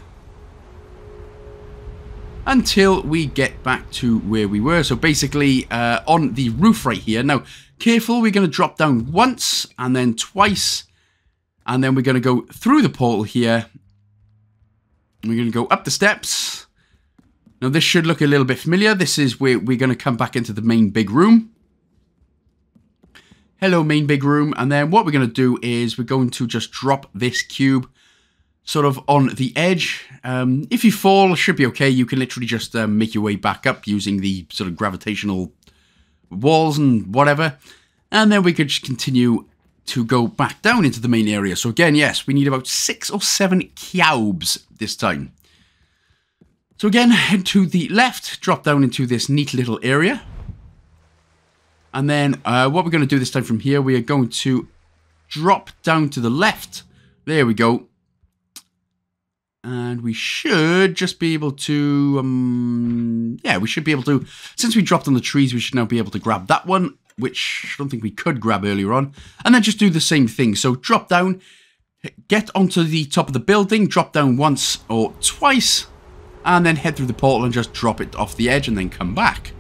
Until we get back to where we were. So basically, uh, on the roof right here. Now, careful, we're going to drop down once and then twice and then we're going to go through the portal here. We're going to go up the steps. Now this should look a little bit familiar. This is where we're going to come back into the main big room. Hello, main big room. And then what we're going to do is we're going to just drop this cube sort of on the edge. Um, if you fall, should be okay. You can literally just um, make your way back up using the sort of gravitational walls and whatever. And then we could just continue to go back down into the main area. So again, yes, we need about six or seven cubes this time. So again, head to the left, drop down into this neat little area. And then uh, what we're going to do this time from here, we are going to drop down to the left. There we go. And we should just be able to, um, yeah, we should be able to, since we dropped on the trees, we should now be able to grab that one which I don't think we could grab earlier on, and then just do the same thing. So drop down, get onto the top of the building, drop down once or twice, and then head through the portal and just drop it off the edge and then come back.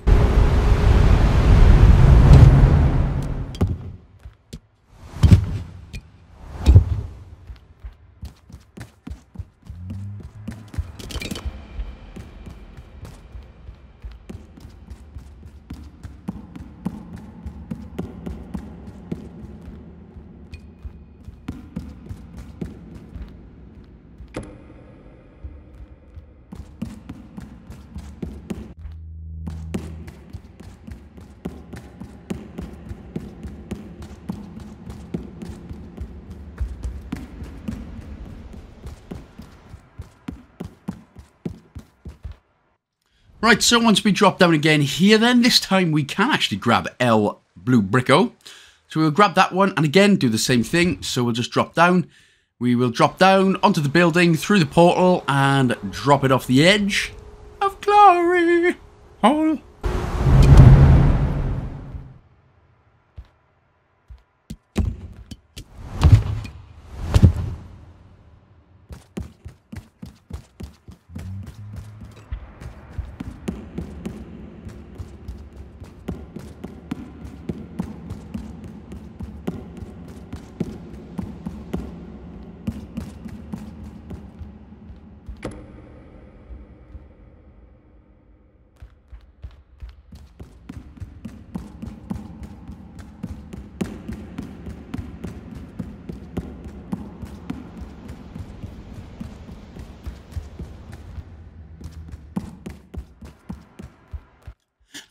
Right, so once we drop down again here, then this time we can actually grab L Blue Bricko. So we'll grab that one and again do the same thing. So we'll just drop down. We will drop down onto the building through the portal and drop it off the edge of glory. Oh.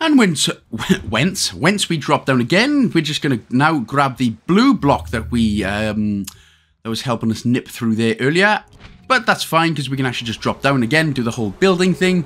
And once, once, once we drop down again, we're just going to now grab the blue block that we um, that was helping us nip through there earlier. But that's fine because we can actually just drop down again, do the whole building thing.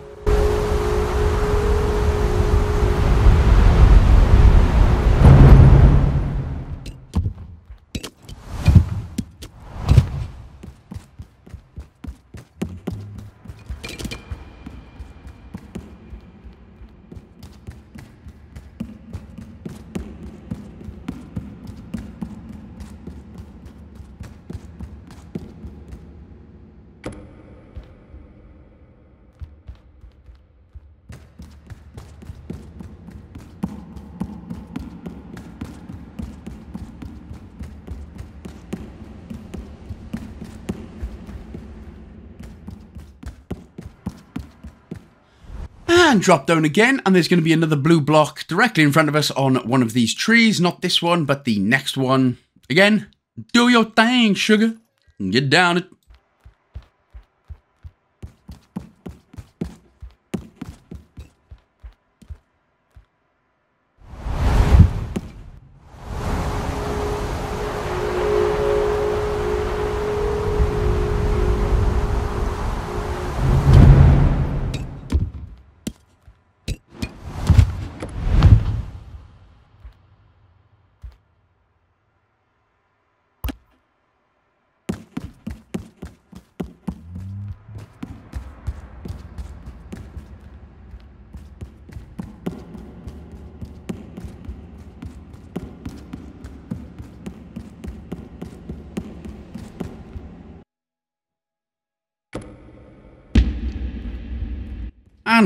Drop down again and there's going to be another blue block directly in front of us on one of these trees. Not this one but the next one. Again do your thing sugar. Get down it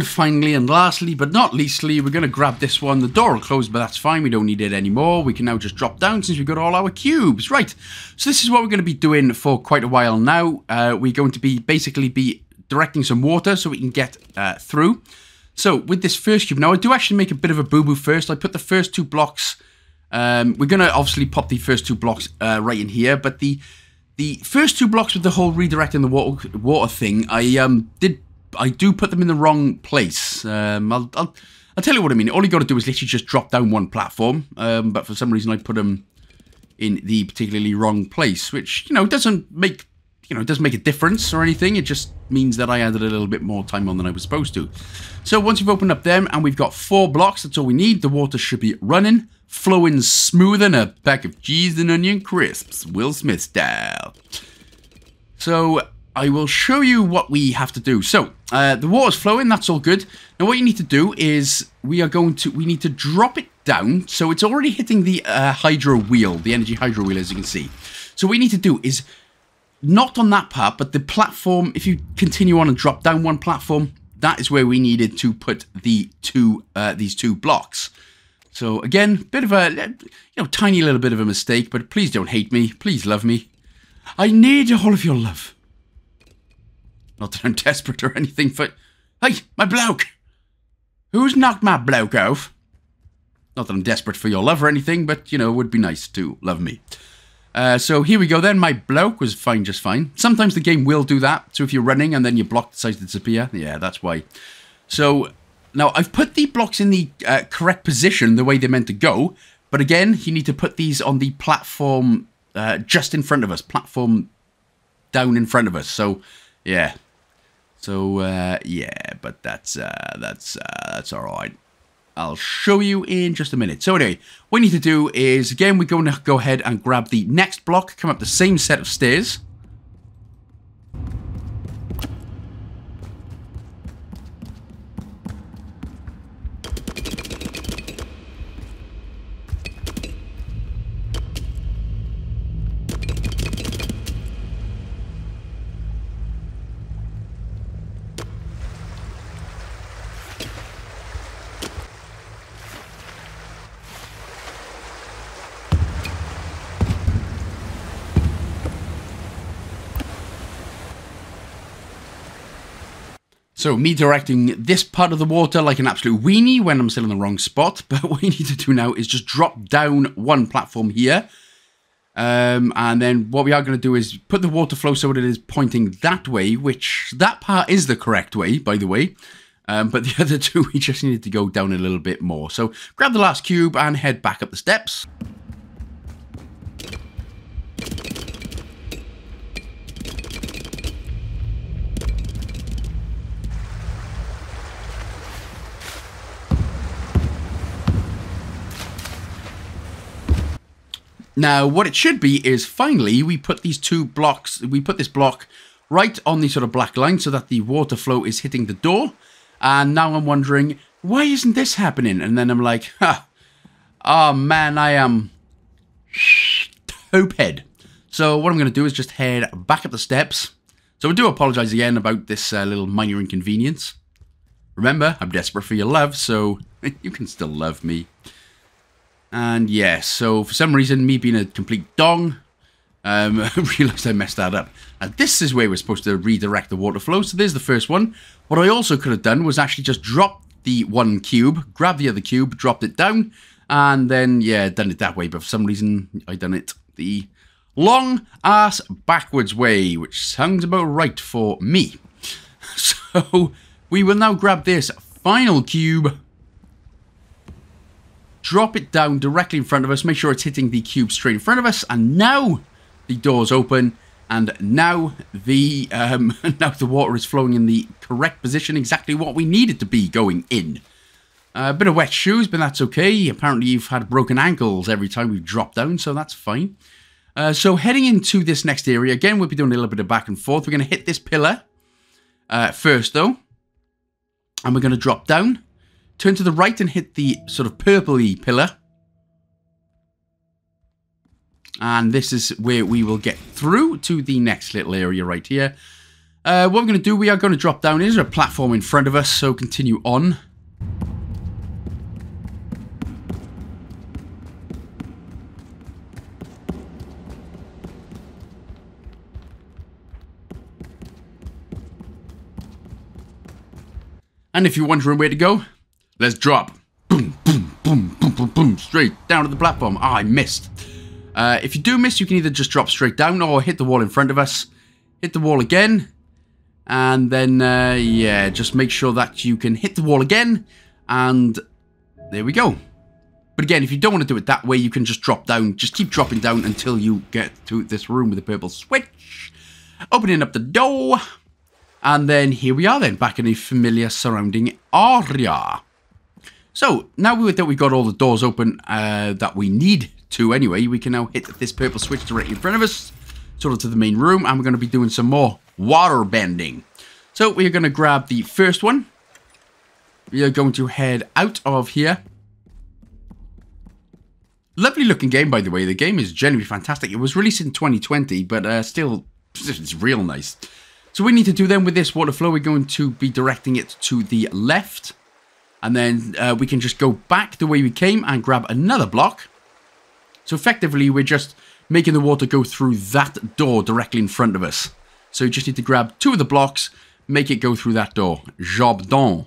And finally and lastly, but not leastly, we're going to grab this one. The door will close, but that's fine. We don't need it anymore. We can now just drop down since we've got all our cubes. Right, so this is what we're going to be doing for quite a while now. Uh, we're going to be basically be directing some water so we can get uh, through. So with this first cube, now I do actually make a bit of a boo-boo first. I put the first two blocks, um, we're going to obviously pop the first two blocks uh, right in here, but the the first two blocks with the whole redirecting the water, water thing, I um, did I do put them in the wrong place. Um, I'll, I'll, I'll tell you what I mean. All you got to do is literally just drop down one platform. Um, but for some reason, I put them in the particularly wrong place, which you know doesn't make you know it doesn't make a difference or anything. It just means that I added a little bit more time on than I was supposed to. So once you've opened up them and we've got four blocks, that's all we need. The water should be running, flowing smooth than a pack of cheese and onion crisps, Will Smith style. So I will show you what we have to do. So, uh, the water's flowing, that's all good. Now what you need to do is, we are going to, we need to drop it down, so it's already hitting the uh, hydro wheel, the energy hydro wheel as you can see. So what you need to do is, not on that part, but the platform, if you continue on and drop down one platform, that is where we needed to put the two, uh, these two blocks. So again, bit of a, you know, tiny little bit of a mistake, but please don't hate me, please love me. I need all of your love. Not that I'm desperate or anything but... Hey, my bloke! Who's knocked my bloke off? Not that I'm desperate for your love or anything, but, you know, it would be nice to love me. Uh, so here we go then. My bloke was fine, just fine. Sometimes the game will do that. So if you're running and then your block decides to disappear, yeah, that's why. So now I've put the blocks in the uh, correct position, the way they're meant to go. But again, you need to put these on the platform uh, just in front of us. Platform down in front of us. So, yeah, so uh, yeah, but that's uh, that's uh, that's all right. I'll show you in just a minute. So anyway, what we need to do is again we're going to go ahead and grab the next block, come up the same set of stairs. So me directing this part of the water like an absolute weenie when I'm still in the wrong spot. But what you need to do now is just drop down one platform here. Um, and then what we are going to do is put the water flow so that it is pointing that way, which that part is the correct way, by the way. Um, but the other two, we just needed to go down a little bit more. So grab the last cube and head back up the steps. Now, what it should be is finally we put these two blocks, we put this block right on the sort of black line so that the water flow is hitting the door. And now I'm wondering, why isn't this happening? And then I'm like, ha, oh man, I am head. So what I'm going to do is just head back up the steps. So I do apologize again about this uh, little minor inconvenience. Remember, I'm desperate for your love, so you can still love me. And yeah, so for some reason, me being a complete dong, um, I realised I messed that up. And this is where we're supposed to redirect the water flow. So there's the first one. What I also could have done was actually just drop the one cube, grab the other cube, dropped it down, and then, yeah, done it that way. But for some reason, I done it the long ass backwards way, which sounds about right for me. So we will now grab this final cube drop it down directly in front of us, make sure it's hitting the cube straight in front of us, and now the doors open, and now the um, now the water is flowing in the correct position, exactly what we need it to be going in. A bit of wet shoes, but that's okay. Apparently you've had broken ankles every time we've dropped down, so that's fine. Uh, so heading into this next area, again, we'll be doing a little bit of back and forth. We're going to hit this pillar uh, first, though. And we're going to drop down. Turn to the right and hit the sort of purpley pillar. And this is where we will get through to the next little area right here. Uh, what we're going to do, we are going to drop down. There's a platform in front of us, so continue on. And if you're wondering where to go, let's drop. Boom, boom, boom, boom, boom, boom, straight down to the platform. Ah, I missed. Uh, if you do miss, you can either just drop straight down or hit the wall in front of us. Hit the wall again. And then, uh, yeah, just make sure that you can hit the wall again. And there we go. But again, if you don't want to do it that way, you can just drop down. Just keep dropping down until you get to this room with the purple switch. Opening up the door. And then here we are then, back in a familiar surrounding area. So, now that we've got all the doors open uh, that we need to anyway, we can now hit this purple switch directly in front of us, sort of to the main room, and we're going to be doing some more water bending. So, we're going to grab the first one. We are going to head out of here. Lovely looking game, by the way. The game is genuinely fantastic. It was released in 2020, but uh, still, it's real nice. So we need to do then with this water flow, we're going to be directing it to the left. And then uh, we can just go back the way we came and grab another block. So effectively, we're just making the water go through that door directly in front of us. So you just need to grab two of the blocks, make it go through that door. Job done.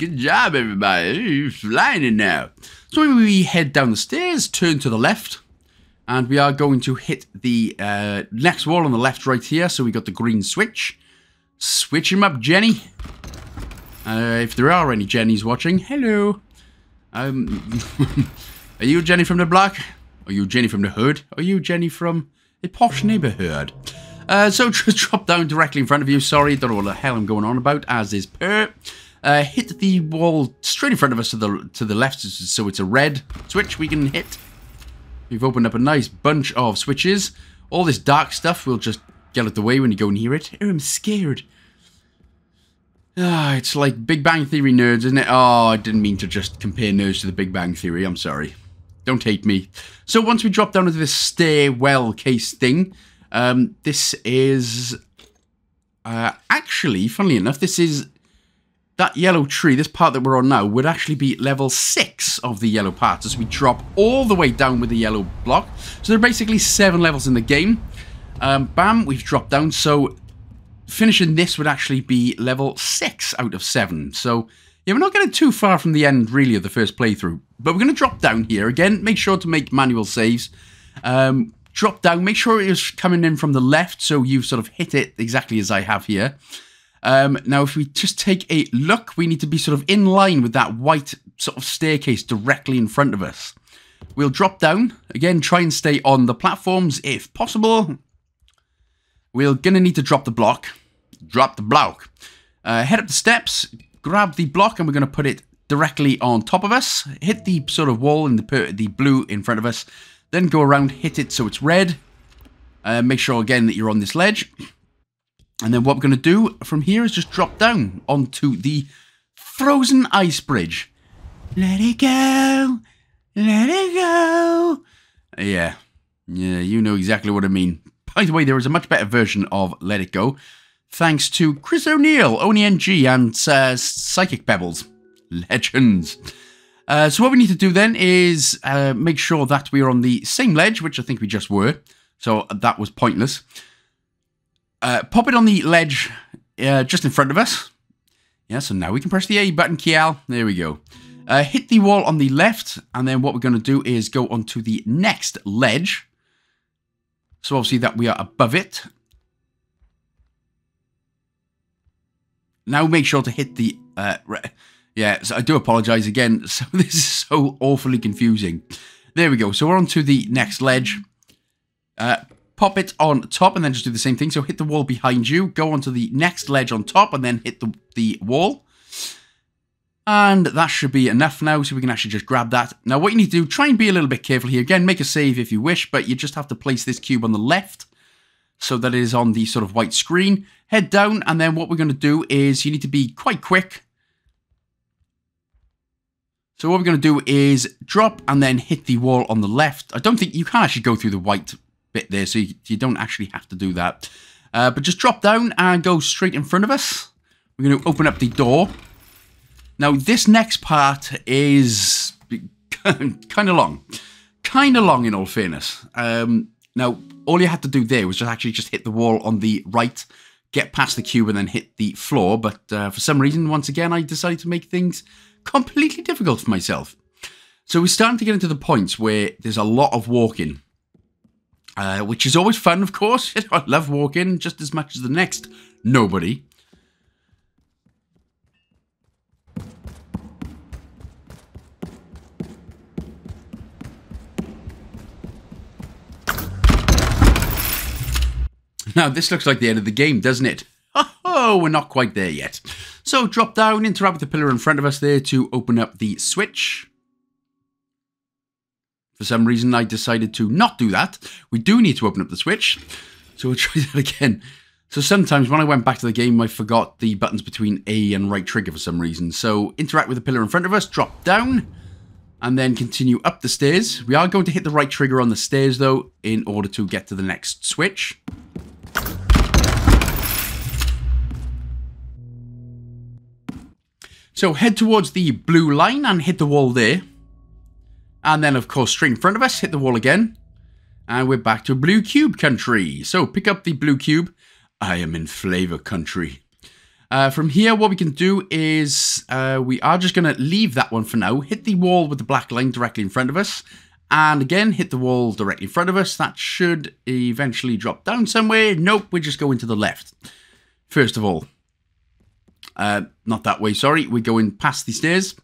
Good job, everybody. You're flying in now. So we head down the stairs, turn to the left, and we are going to hit the uh, next wall on the left right here. So we got the green switch. Switch him up, Jenny. Uh, if there are any Jennies watching, hello. Um, Are you Jenny from the block? Are you Jenny from the hood? Are you Jenny from a posh neighborhood? Uh, so just drop down directly in front of you. Sorry, don't know what the hell I'm going on about, as is per. Uh, hit the wall straight in front of us to the to the left, so it's a red switch we can hit. We've opened up a nice bunch of switches. All this dark stuff will just get out of the way when you go near it. Oh, I'm scared. Ah, it's like Big Bang Theory nerds, isn't it? Oh, I didn't mean to just compare nerds to the Big Bang Theory. I'm sorry. Don't hate me. So once we drop down into this stairwell case thing, um, this is... Uh, actually, funnily enough, this is... That yellow tree, this part that we're on now, would actually be level 6 of the yellow part as we drop all the way down with the yellow block. So there are basically 7 levels in the game. Um, bam, we've dropped down. So finishing this would actually be level 6 out of 7. So, yeah, we're not getting too far from the end, really, of the first playthrough. But we're going to drop down here. Again, make sure to make manual saves. Um, drop down, make sure it is coming in from the left, so you've sort of hit it exactly as I have here. Um, now, if we just take a look, we need to be sort of in line with that white sort of staircase directly in front of us. We'll drop down. Again, try and stay on the platforms if possible. We're going to need to drop the block drop the block. Uh, head up the steps, grab the block, and we're going to put it directly on top of us. Hit the sort of wall in the, the blue in front of us. Then go around, hit it so it's red. Uh, make sure again that you're on this ledge. And then what we're going to do from here is just drop down onto the frozen ice bridge. Let it go. Let it go. Yeah. Yeah, you know exactly what I mean. By the way, there is a much better version of Let It Go thanks to Chris O'Neill, Oney, and uh, Psychic Pebbles. Legends. Uh, so what we need to do then is uh, make sure that we are on the same ledge, which I think we just were. So that was pointless. Uh, pop it on the ledge uh, just in front of us. Yeah, so now we can press the A button, Kial. There we go. Uh, hit the wall on the left, and then what we're going to do is go onto the next ledge. So obviously that we are above it. Now make sure to hit the... Uh, yeah, so I do apologise again. So this is so awfully confusing. There we go. So we're on to the next ledge. Uh, pop it on top and then just do the same thing. So hit the wall behind you. Go onto the next ledge on top and then hit the, the wall. And that should be enough now, so we can actually just grab that. Now, what you need to do, try and be a little bit careful here. Again, make a save if you wish, but you just have to place this cube on the left so that it is on the sort of white screen. Head down, and then what we're going to do is you need to be quite quick. So what we're going to do is drop and then hit the wall on the left. I don't think you can actually go through the white bit there, so you, you don't actually have to do that. Uh, but just drop down and go straight in front of us. We're going to open up the door. Now, this next part is kind of long. Kind of long, in all fairness. Um, now, all you had to do there was just actually just hit the wall on the right, get past the cube, and then hit the floor. But uh, for some reason, once again, I decided to make things completely difficult for myself. So we're starting to get into the points where there's a lot of walking. Uh, which is always fun, of course. I love walking just as much as the next nobody. Now, this looks like the end of the game, doesn't it? Oh, we're not quite there yet. So, drop down, interact with the pillar in front of us there to open up the switch. For some reason, I decided to not do that. We do need to open up the switch. So, we'll try that again. So, sometimes when I went back to the game, I forgot the buttons between A and right trigger for some reason. So, interact with the pillar in front of us, drop down, and then continue up the stairs. We are going to hit the right trigger on the stairs, though, in order to get to the next switch. So head towards the blue line and hit the wall there. And then, of course, straight in front of us, hit the wall again. And we're back to blue cube country. So pick up the blue cube. I am in flavor country. Uh, from here, what we can do is uh, we are just going to leave that one for now. Hit the wall with the black line directly in front of us. And again, hit the wall directly in front of us. That should eventually drop down somewhere. Nope, we're just going to the left. First of all. Uh, not that way, sorry. We're going past the stairs.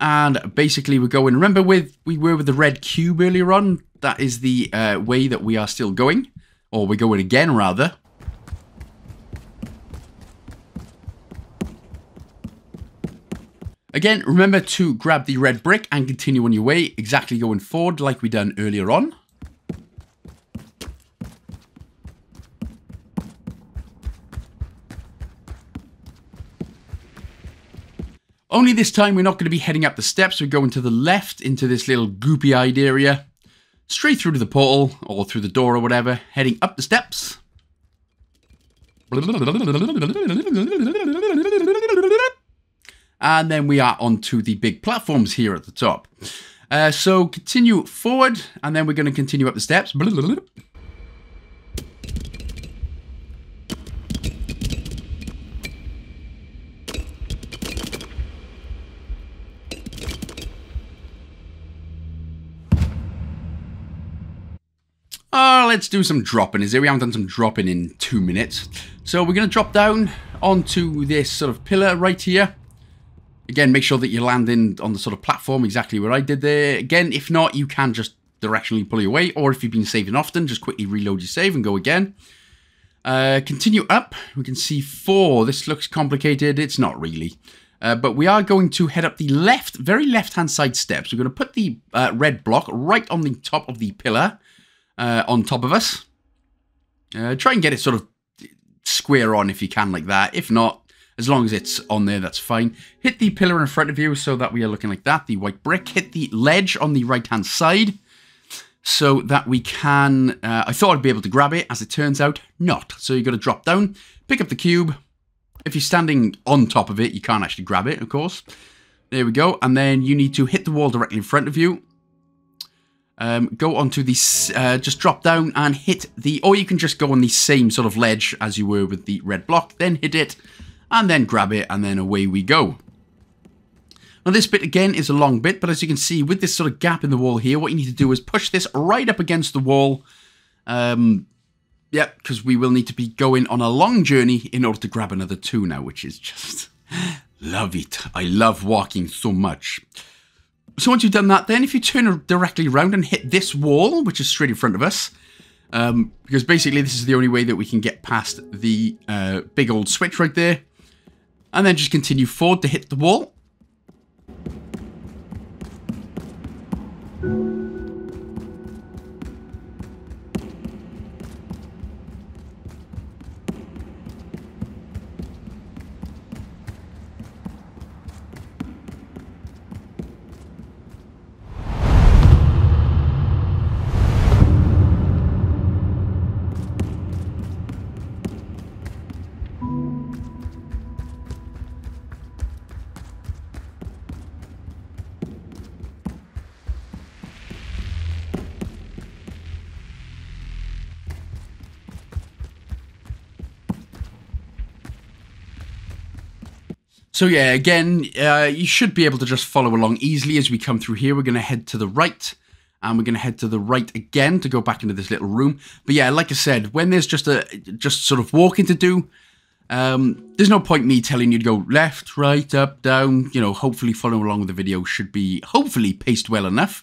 And basically we're going, remember with we were with the red cube earlier on? That is the uh, way that we are still going. Or we're going again, rather. Again, remember to grab the red brick and continue on your way, exactly going forward like we done earlier on. Only this time we're not going to be heading up the steps, we're going to the left into this little goopy-eyed area, straight through to the portal, or through the door or whatever, heading up the steps. And then we are onto the big platforms here at the top. Uh, so continue forward, and then we're going to continue up the steps. Oh, let's do some dropping. Is it? We haven't done some dropping in two minutes. So we're going to drop down onto this sort of pillar right here. Again, make sure that you're landing on the sort of platform exactly where I did there. Again, if not, you can just directionally pull your way, or if you've been saving often, just quickly reload your save and go again. Uh, continue up. We can see four. This looks complicated. It's not really. Uh, but we are going to head up the left, very left-hand side steps. We're going to put the uh, red block right on the top of the pillar, uh, on top of us. Uh, try and get it sort of square on if you can like that. If not, as long as it's on there, that's fine. Hit the pillar in front of you so that we are looking like that, the white brick. Hit the ledge on the right-hand side so that we can... Uh, I thought I'd be able to grab it. As it turns out, not. So you've got to drop down, pick up the cube. If you're standing on top of it, you can't actually grab it, of course. There we go. And then you need to hit the wall directly in front of you. Um, go onto the, uh, just drop down and hit the, or you can just go on the same sort of ledge as you were with the red block, then hit it, and then grab it, and then away we go. Now this bit again is a long bit, but as you can see with this sort of gap in the wall here, what you need to do is push this right up against the wall. Um, yeah, because we will need to be going on a long journey in order to grab another two now, which is just, love it. I love walking so much. So once you've done that, then if you turn directly around and hit this wall, which is straight in front of us, um, because basically this is the only way that we can get past the uh, big old switch right there, and then just continue forward to hit the wall. So yeah, again, uh, you should be able to just follow along easily as we come through here. We're going to head to the right and we're going to head to the right again to go back into this little room. But yeah, like I said, when there's just a just sort of walking to do, um, there's no point me telling you to go left, right, up, down. You know, hopefully following along with the video should be hopefully paced well enough.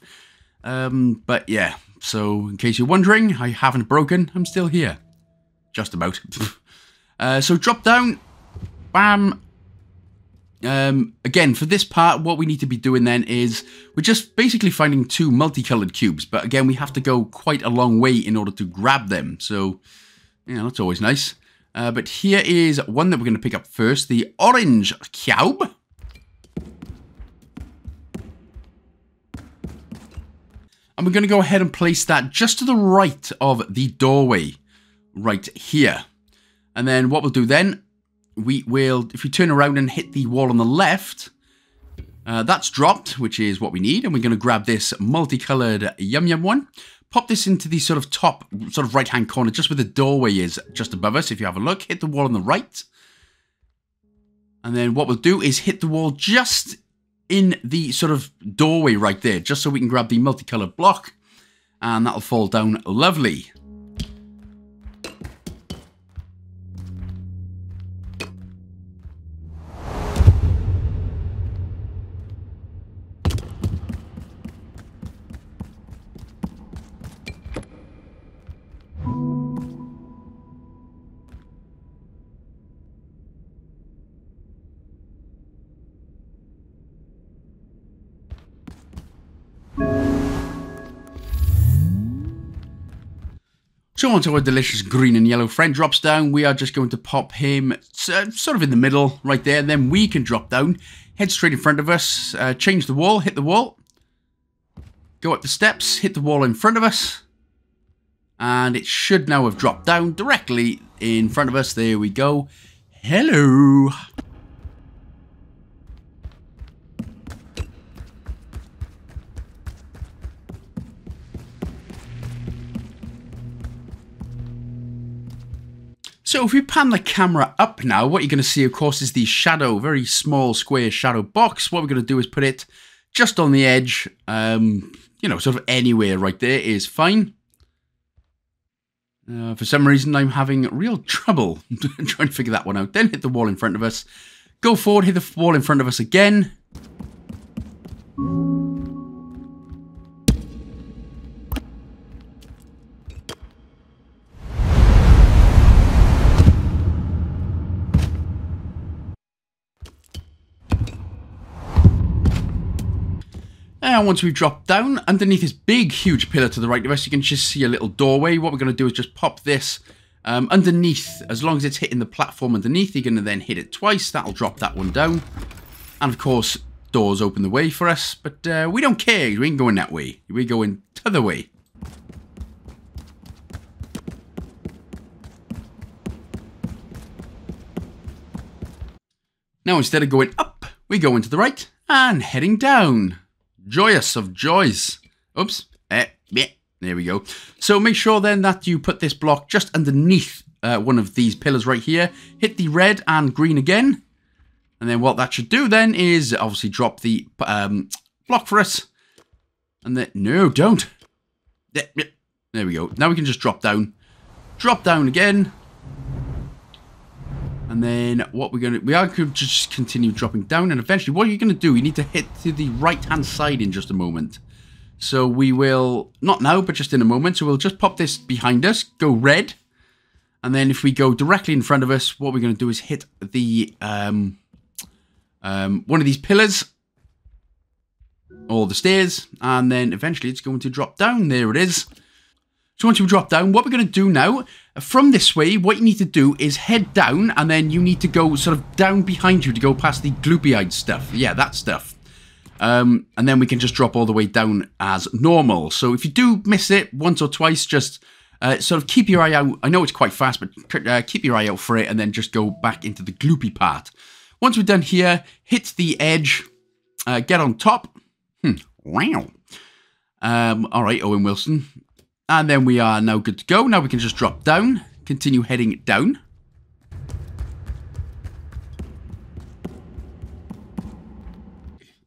Um, but yeah, so in case you're wondering, I haven't broken. I'm still here. Just about. uh, so drop down. Bam um, again, for this part, what we need to be doing then is we're just basically finding two multicolored cubes. But again, we have to go quite a long way in order to grab them. So, yeah, that's always nice. Uh, but here is one that we're going to pick up first, the orange cube. And we're going to go ahead and place that just to the right of the doorway, right here. And then what we'll do then we will, if we turn around and hit the wall on the left, uh, that's dropped, which is what we need. And we're going to grab this multicolored Yum Yum one. Pop this into the sort of top, sort of right-hand corner, just where the doorway is just above us. If you have a look, hit the wall on the right. And then what we'll do is hit the wall just in the sort of doorway right there, just so we can grab the multicolored block. And that'll fall down lovely. So once our delicious green and yellow friend drops down, we are just going to pop him uh, sort of in the middle, right there. Then we can drop down, head straight in front of us, uh, change the wall, hit the wall, go up the steps, hit the wall in front of us, and it should now have dropped down directly in front of us. There we go. Hello. So if we pan the camera up now, what you're going to see, of course, is the shadow, very small square shadow box. What we're going to do is put it just on the edge, um, you know, sort of anywhere right there is fine. Uh, for some reason, I'm having real trouble trying to figure that one out. Then hit the wall in front of us. Go forward, hit the wall in front of us again. And once we've dropped down, underneath this big, huge pillar to the right of us, you can just see a little doorway. What we're going to do is just pop this um, underneath. As long as it's hitting the platform underneath, you're going to then hit it twice. That'll drop that one down. And of course, doors open the way for us. But uh, we don't care. We ain't going that way. We're going t'other way. Now, instead of going up, we go into the right and heading down joyous of joys. Oops. Eh, yeah, there we go. So make sure then that you put this block just underneath uh, one of these pillars right here. Hit the red and green again. And then what that should do then is obviously drop the um, block for us. And then, no, don't. There we go. Now we can just drop down. Drop down again. And then what we're going to, we are going to just continue dropping down. And eventually what are you going to do? You need to hit to the right hand side in just a moment. So we will, not now, but just in a moment. So we'll just pop this behind us, go red. And then if we go directly in front of us, what we're going to do is hit the, um, um, one of these pillars. Or the stairs. And then eventually it's going to drop down. There it is. So once you drop down, what we're going to do now, from this way, what you need to do is head down, and then you need to go sort of down behind you to go past the gloopy-eyed stuff. Yeah, that stuff. Um, and then we can just drop all the way down as normal. So if you do miss it once or twice, just uh, sort of keep your eye out. I know it's quite fast, but uh, keep your eye out for it, and then just go back into the gloopy part. Once we're done here, hit the edge, uh, get on top. Hmm, wow. Um, all right, Owen Wilson. And then we are now good to go. Now we can just drop down, continue heading down.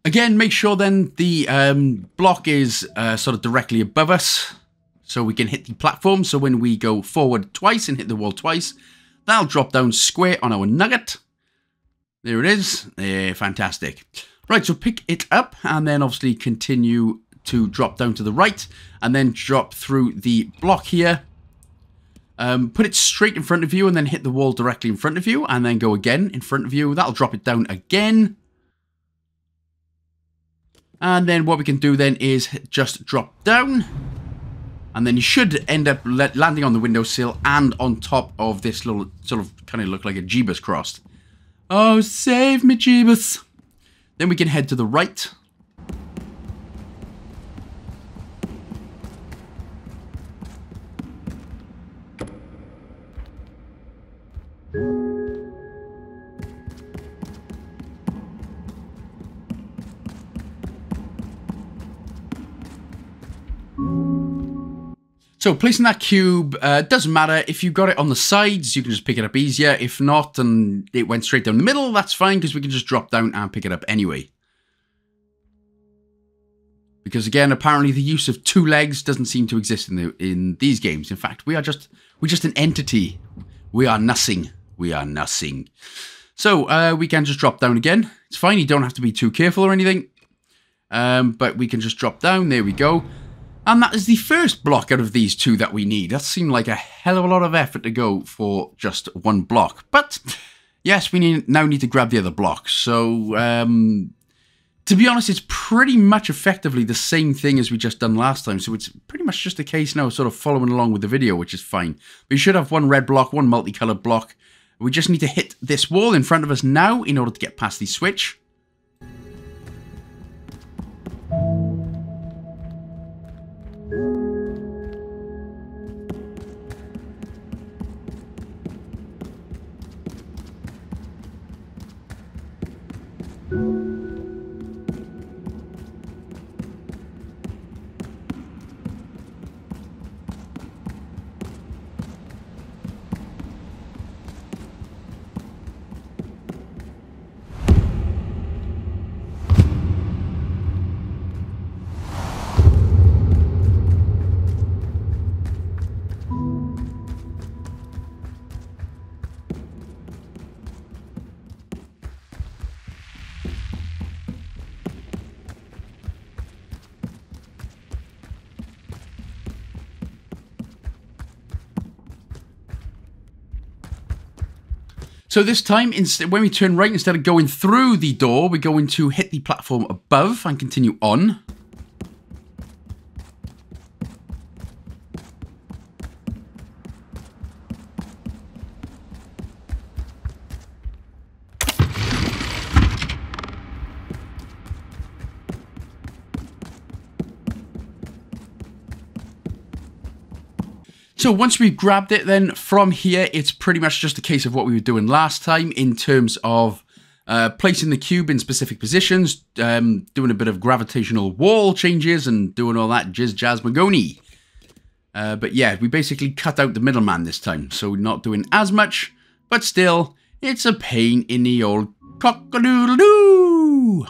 Again, make sure then the um, block is uh, sort of directly above us so we can hit the platform. So when we go forward twice and hit the wall twice, that'll drop down square on our nugget. There it is. Yeah, fantastic. Right, so pick it up and then obviously continue to drop down to the right and then drop through the block here. Um, put it straight in front of you and then hit the wall directly in front of you and then go again in front of you. That'll drop it down again. And then what we can do then is just drop down. And then you should end up landing on the windowsill and on top of this little sort of kind of look like a Jeebus crossed. Oh, save me, Jeebus. Then we can head to the right So placing that cube uh, doesn't matter. If you got it on the sides, you can just pick it up easier. If not, and it went straight down the middle, that's fine because we can just drop down and pick it up anyway. Because again, apparently the use of two legs doesn't seem to exist in the in these games. In fact, we are just we're just an entity. We are nothing. We are nothing. So uh, we can just drop down again. It's fine. You don't have to be too careful or anything. Um, but we can just drop down. There we go. And that is the first block out of these two that we need. That seemed like a hell of a lot of effort to go for just one block. But yes, we need, now need to grab the other block. So um, to be honest, it's pretty much effectively the same thing as we just done last time. So it's pretty much just a case now of sort of following along with the video, which is fine. We should have one red block, one multicolored block. We just need to hit this wall in front of us now in order to get past the switch. So this time, when we turn right, instead of going through the door, we're going to hit the platform above and continue on. So once we've grabbed it, then from here, it's pretty much just a case of what we were doing last time in terms of uh, placing the cube in specific positions, um, doing a bit of gravitational wall changes, and doing all that jizz jazz magoni. Uh, but yeah, we basically cut out the middleman this time, so we're not doing as much, but still, it's a pain in the old cock-a-doodle-doo!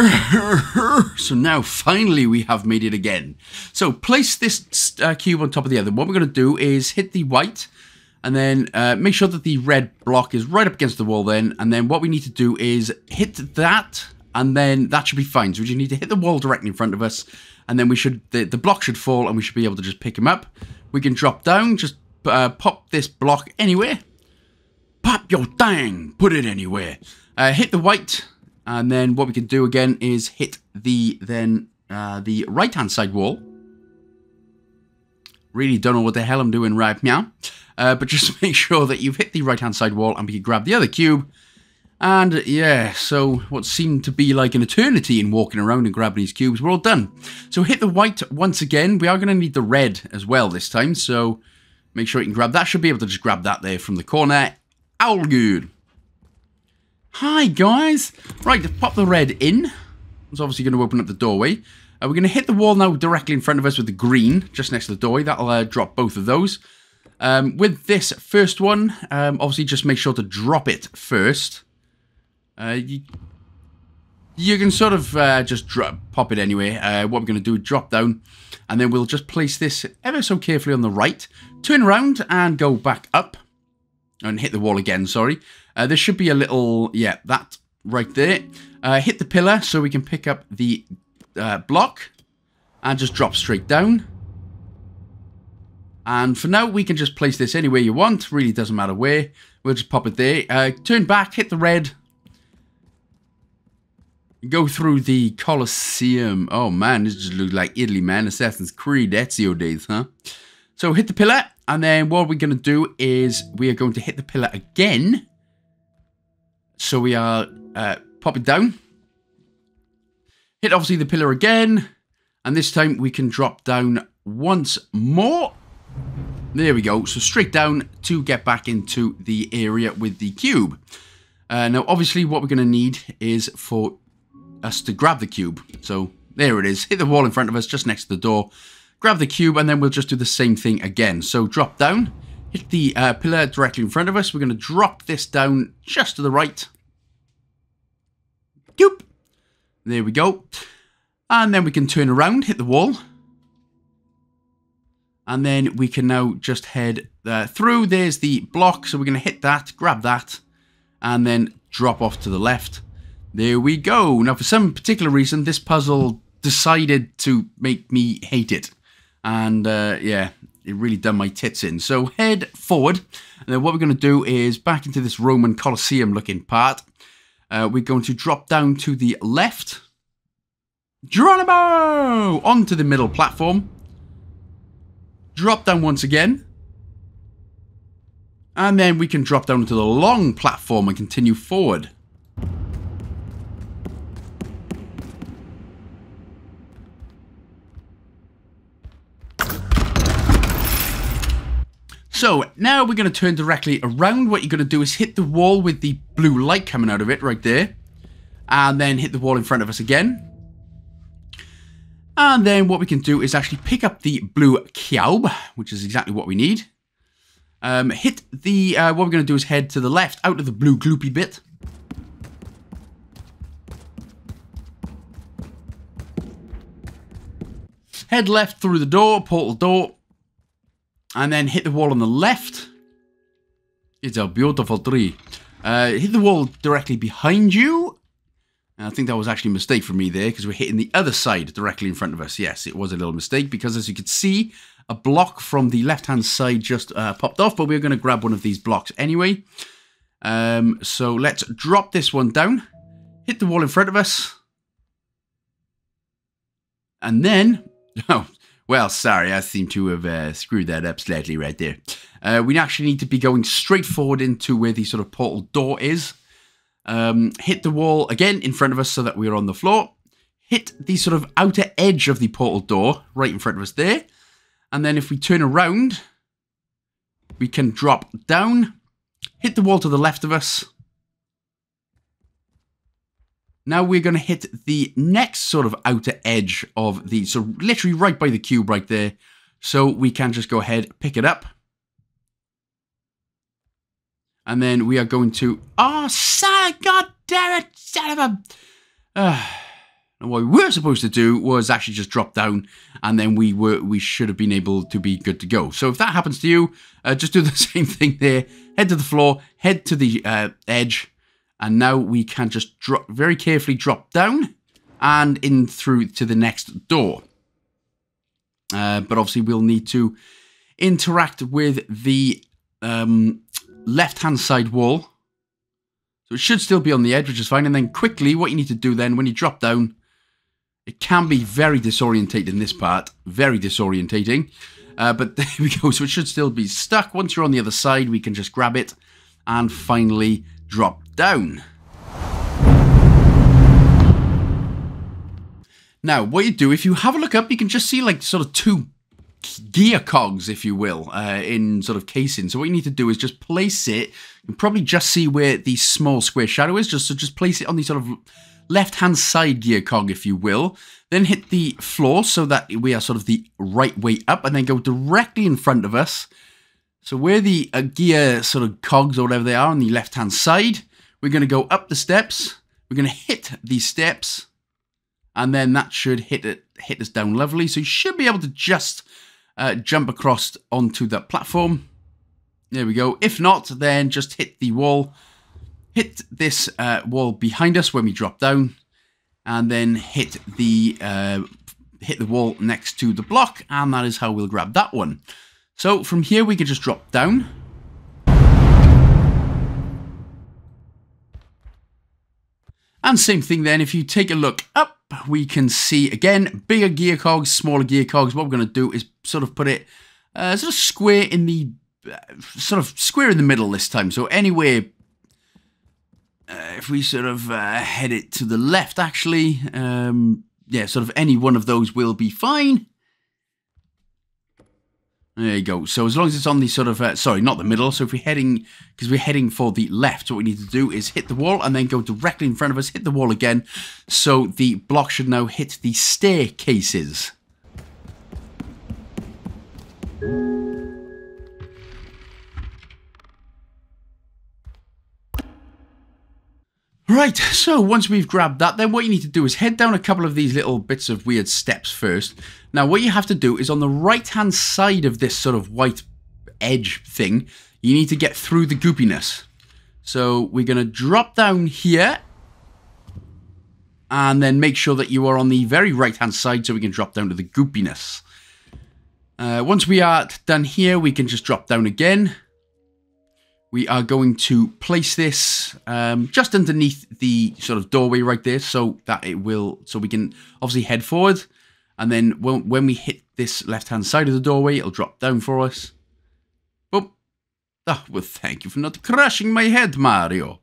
so now finally we have made it again. So place this uh, cube on top of the other. What we're going to do is hit the white and then uh, make sure that the red block is right up against the wall then. And then what we need to do is hit that and then that should be fine. So we just need to hit the wall directly in front of us and then we should the, the block should fall and we should be able to just pick him up. We can drop down, just uh, pop this block anywhere Pop your thing. Put it anywhere. Uh, hit the white. And then what we can do again is hit the then uh, the right hand side wall. Really don't know what the hell I'm doing right now. Uh, but just make sure that you've hit the right hand side wall and we can grab the other cube. And yeah, so what seemed to be like an eternity in walking around and grabbing these cubes, we're all done. So hit the white once again. We are going to need the red as well this time. So make sure you can grab that. Should be able to just grab that there from the corner. All good. Hi, guys. Right, pop the red in. It's obviously going to open up the doorway. Uh, we're going to hit the wall now directly in front of us with the green, just next to the doorway. That'll uh, drop both of those. Um, with this first one, um, obviously just make sure to drop it first. Uh, you, you can sort of uh, just drop, pop it anyway. Uh, what we're going to do, is drop down, and then we'll just place this ever so carefully on the right. Turn around and go back up. And hit the wall again, sorry. Uh, there should be a little, yeah, that right there. Uh, hit the pillar so we can pick up the uh, block. And just drop straight down. And for now, we can just place this anywhere you want. Really doesn't matter where. We'll just pop it there. Uh, turn back, hit the red, Go through the Colosseum. Oh man, this just looks like Italy, man. Assassin's Creed, Ezio days, huh? So hit the pillar, and then what we're going to do is we are going to hit the pillar again. So we are uh, popping down. Hit obviously the pillar again, and this time we can drop down once more. There we go. So straight down to get back into the area with the cube. Uh, now, obviously, what we're going to need is for us to grab the cube. So there it is. Hit the wall in front of us, just next to the door. Grab the cube, and then we'll just do the same thing again. So drop down, hit the uh, pillar directly in front of us. We're going to drop this down just to the right. Doop. There we go. And then we can turn around, hit the wall. And then we can now just head uh, through. There's the block. So we're going to hit that, grab that, and then drop off to the left. There we go. Now, for some particular reason, this puzzle decided to make me hate it. And, uh, yeah, it really done my tits in. So, head forward. And then what we're going to do is back into this Roman Colosseum looking part. Uh, we're going to drop down to the left. Geronimo! Onto the middle platform. Drop down once again. And then we can drop down to the long platform and continue forward. So now we're going to turn directly around. What you're going to do is hit the wall with the blue light coming out of it right there. And then hit the wall in front of us again. And then what we can do is actually pick up the blue cube, which is exactly what we need. Um, hit the, uh, what we're going to do is head to the left out of the blue gloopy bit. Head left through the door, portal door, and then hit the wall on the left. It's a beautiful tree. Uh, hit the wall directly behind you. And I think that was actually a mistake for me there because we're hitting the other side directly in front of us. Yes, it was a little mistake because as you can see, a block from the left-hand side just uh, popped off, but we're going to grab one of these blocks anyway. Um, so let's drop this one down, hit the wall in front of us, and then, oh, well, sorry, I seem to have uh, screwed that up slightly right there. Uh, we actually need to be going straight forward into where the sort of portal door is. Um, hit the wall again in front of us so that we're on the floor. Hit the sort of outer edge of the portal door right in front of us there. And then if we turn around, we can drop down, hit the wall to the left of us, now we're going to hit the next sort of outer edge of the, so literally right by the cube right there. So we can just go ahead, pick it up. And then we are going to, oh, son, god damn it, son of a, uh, and what we were supposed to do was actually just drop down and then we were we should have been able to be good to go. So if that happens to you, uh, just do the same thing there. Head to the floor, head to the uh, edge, and now we can just drop very carefully drop down and in through to the next door. Uh, but obviously we'll need to interact with the um, left-hand side wall. So it should still be on the edge, which is fine. And then quickly, what you need to do then, when you drop down, it can be very disorientating in this part. Very disorientating. Uh, but there we go. So it should still be stuck. Once you're on the other side, we can just grab it and finally drop down. Now, what you do, if you have a look up, you can just see like sort of two gear cogs, if you will, uh, in sort of casing. So what you need to do is just place it. You can probably just see where the small square shadow is. Just so just place it on the sort of left-hand side gear cog, if you will. Then hit the floor so that we are sort of the right way up, and then go directly in front of us. So where the uh, gear sort of cogs or whatever they are on the left-hand side, we're going to go up the steps. We're going to hit these steps and then that should hit it hit us down lovely. So you should be able to just uh, jump across onto that platform. There we go. If not, then just hit the wall, hit this uh, wall behind us when we drop down, and then hit the uh, hit the wall next to the block, and that is how we'll grab that one. So from here we can just drop down. And same thing then, if you take a look up, we can see, again, bigger gear cogs, smaller gear cogs. What we're going to do is sort of put it uh, sort of square in the, uh, sort of square in the middle this time. So anywhere, uh, if we sort of uh, head it to the left, actually, um, yeah, sort of any one of those will be fine. There you go. So as long as it's on the sort of, uh, sorry, not the middle. So if we're heading, because we're heading for the left, what we need to do is hit the wall and then go directly in front of us, hit the wall again. So the block should now hit the staircases. Right, so once we've grabbed that, then what you need to do is head down a couple of these little bits of weird steps first. Now, what you have to do is on the right-hand side of this sort of white edge thing, you need to get through the goopiness. So we're going to drop down here and then make sure that you are on the very right-hand side so we can drop down to the goopiness. Uh, once we are done here, we can just drop down again we are going to place this um, just underneath the sort of doorway right there so that it will, so we can obviously head forward. And then when, when we hit this left-hand side of the doorway, it'll drop down for us. Oh, well, thank you for not crushing my head, Mario.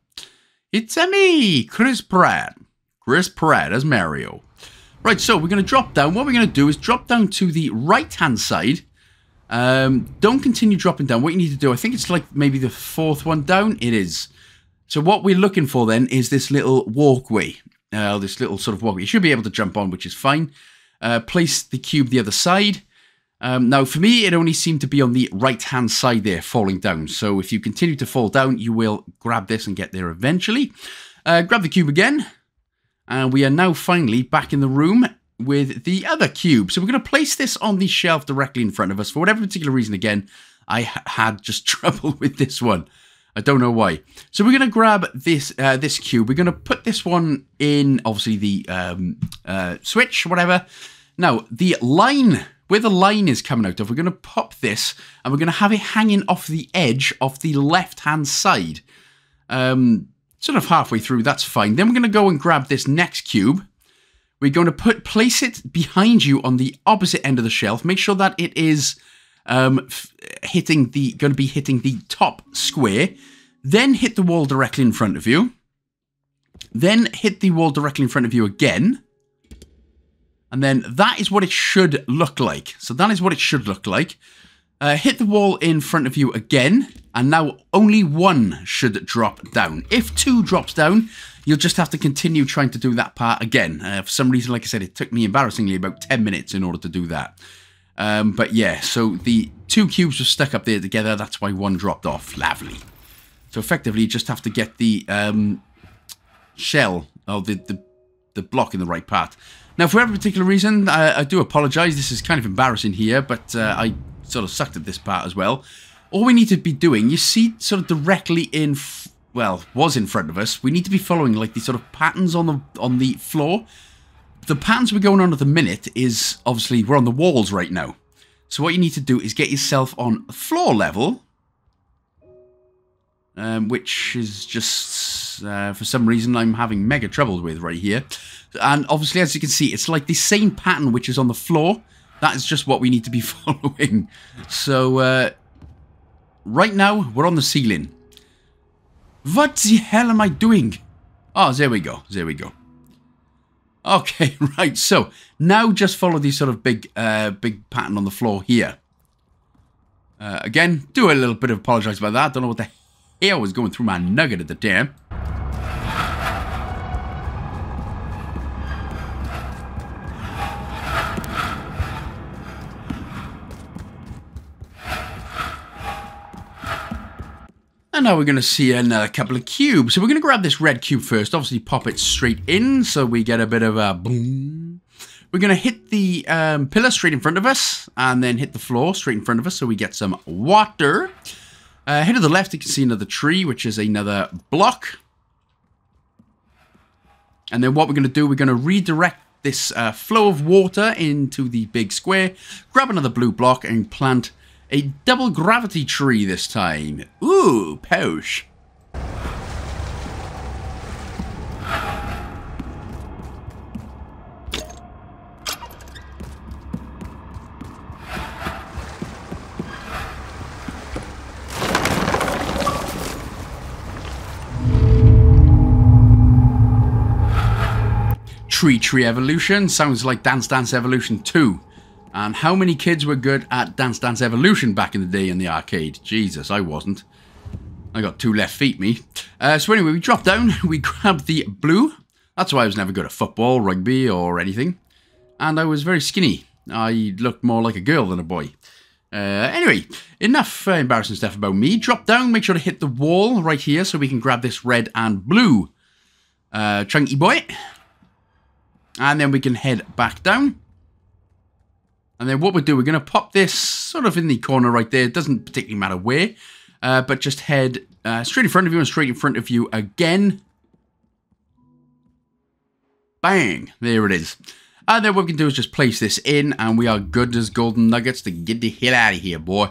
It's a me, Chris Pratt. Chris Pratt as Mario. Right, so we're going to drop down. What we're going to do is drop down to the right-hand side um, don't continue dropping down. What you need to do, I think it's like maybe the fourth one down. It is. So what we're looking for then is this little walkway. Uh, this little sort of walkway. You should be able to jump on, which is fine. Uh, place the cube the other side. Um, now, for me, it only seemed to be on the right-hand side there, falling down. So if you continue to fall down, you will grab this and get there eventually. Uh, grab the cube again. And we are now finally back in the room with the other cube. So we're going to place this on the shelf directly in front of us. For whatever particular reason, again, I had just trouble with this one. I don't know why. So we're going to grab this uh, this cube. We're going to put this one in, obviously, the um, uh, switch, whatever. Now, the line, where the line is coming out of, we're going to pop this, and we're going to have it hanging off the edge of the left-hand side. Um, sort of halfway through, that's fine. Then we're going to go and grab this next cube. We're going to put place it behind you on the opposite end of the shelf. Make sure that it is um, hitting the going to be hitting the top square. Then hit the wall directly in front of you. Then hit the wall directly in front of you again. And then that is what it should look like. So that is what it should look like. Uh, hit the wall in front of you again, and now only one should drop down. If two drops down, you'll just have to continue trying to do that part again. Uh, for some reason, like I said, it took me embarrassingly about 10 minutes in order to do that. Um, but yeah, so the two cubes were stuck up there together. That's why one dropped off. Lovely. So effectively, you just have to get the um, shell, or the, the, the block in the right part. Now, for every particular reason, I, I do apologise. This is kind of embarrassing here, but uh, I sort of sucked at this part as well. All we need to be doing, you see sort of directly in, well, was in front of us. We need to be following like these sort of patterns on the on the floor. The patterns we're going on at the minute is obviously we're on the walls right now. So what you need to do is get yourself on floor level. um, which is just, uh, for some reason, I'm having mega trouble with right here. And obviously, as you can see, it's like the same pattern which is on the floor. That is just what we need to be following. So, uh, right now, we're on the ceiling. What the hell am I doing? Oh, there we go. There we go. Okay, right. So now just follow the sort of big, uh, big pattern on the floor here. Uh, again, do a little bit of apologize about that. Don't know what the hell was going through my nugget at the time. Now we're going to see another couple of cubes. So we're going to grab this red cube first. Obviously pop it straight in so we get a bit of a boom. We're going to hit the um, pillar straight in front of us and then hit the floor straight in front of us so we get some water. Uh, head to the left, you can see another tree, which is another block. And then what we're going to do, we're going to redirect this uh, flow of water into the big square, grab another blue block and plant a double gravity tree this time. Ooh, posh. Tree Tree Evolution sounds like Dance Dance Evolution 2. And how many kids were good at Dance Dance Evolution back in the day in the arcade? Jesus, I wasn't. I got two left feet, me. Uh, so anyway, we dropped down, we grabbed the blue. That's why I was never good at football, rugby, or anything. And I was very skinny. I looked more like a girl than a boy. Uh, anyway, enough uh, embarrassing stuff about me. Drop down, make sure to hit the wall right here so we can grab this red and blue uh, chunky boy. And then we can head back down. And then what we'll do, we're going to pop this sort of in the corner right there. It doesn't particularly matter where. Uh, but just head uh, straight in front of you and straight in front of you again. Bang! There it is. And then what we can do is just place this in and we are good as golden nuggets to get the hell out of here, boy.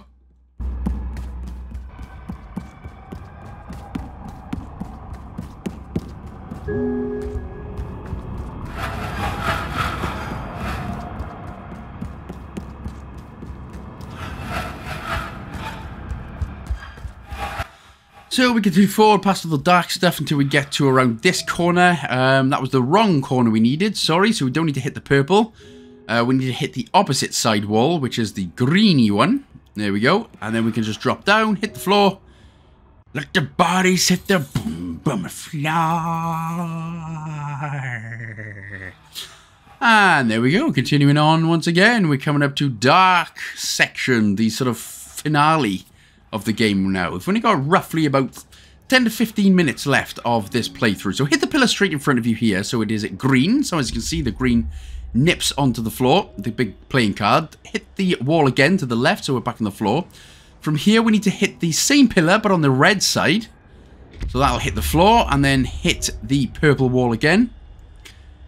So we continue forward past all the dark stuff until we get to around this corner. Um, that was the wrong corner we needed, sorry, so we don't need to hit the purple. Uh, we need to hit the opposite side wall, which is the greeny one. There we go. And then we can just drop down, hit the floor. Let the bodies hit the boom, boom, floor. And there we go, continuing on once again. We're coming up to dark section, the sort of finale of the game now. We've only got roughly about 10 to 15 minutes left of this playthrough. So hit the pillar straight in front of you here. So it is green. So as you can see, the green nips onto the floor, the big playing card. Hit the wall again to the left, so we're back on the floor. From here, we need to hit the same pillar, but on the red side. So that'll hit the floor, and then hit the purple wall again.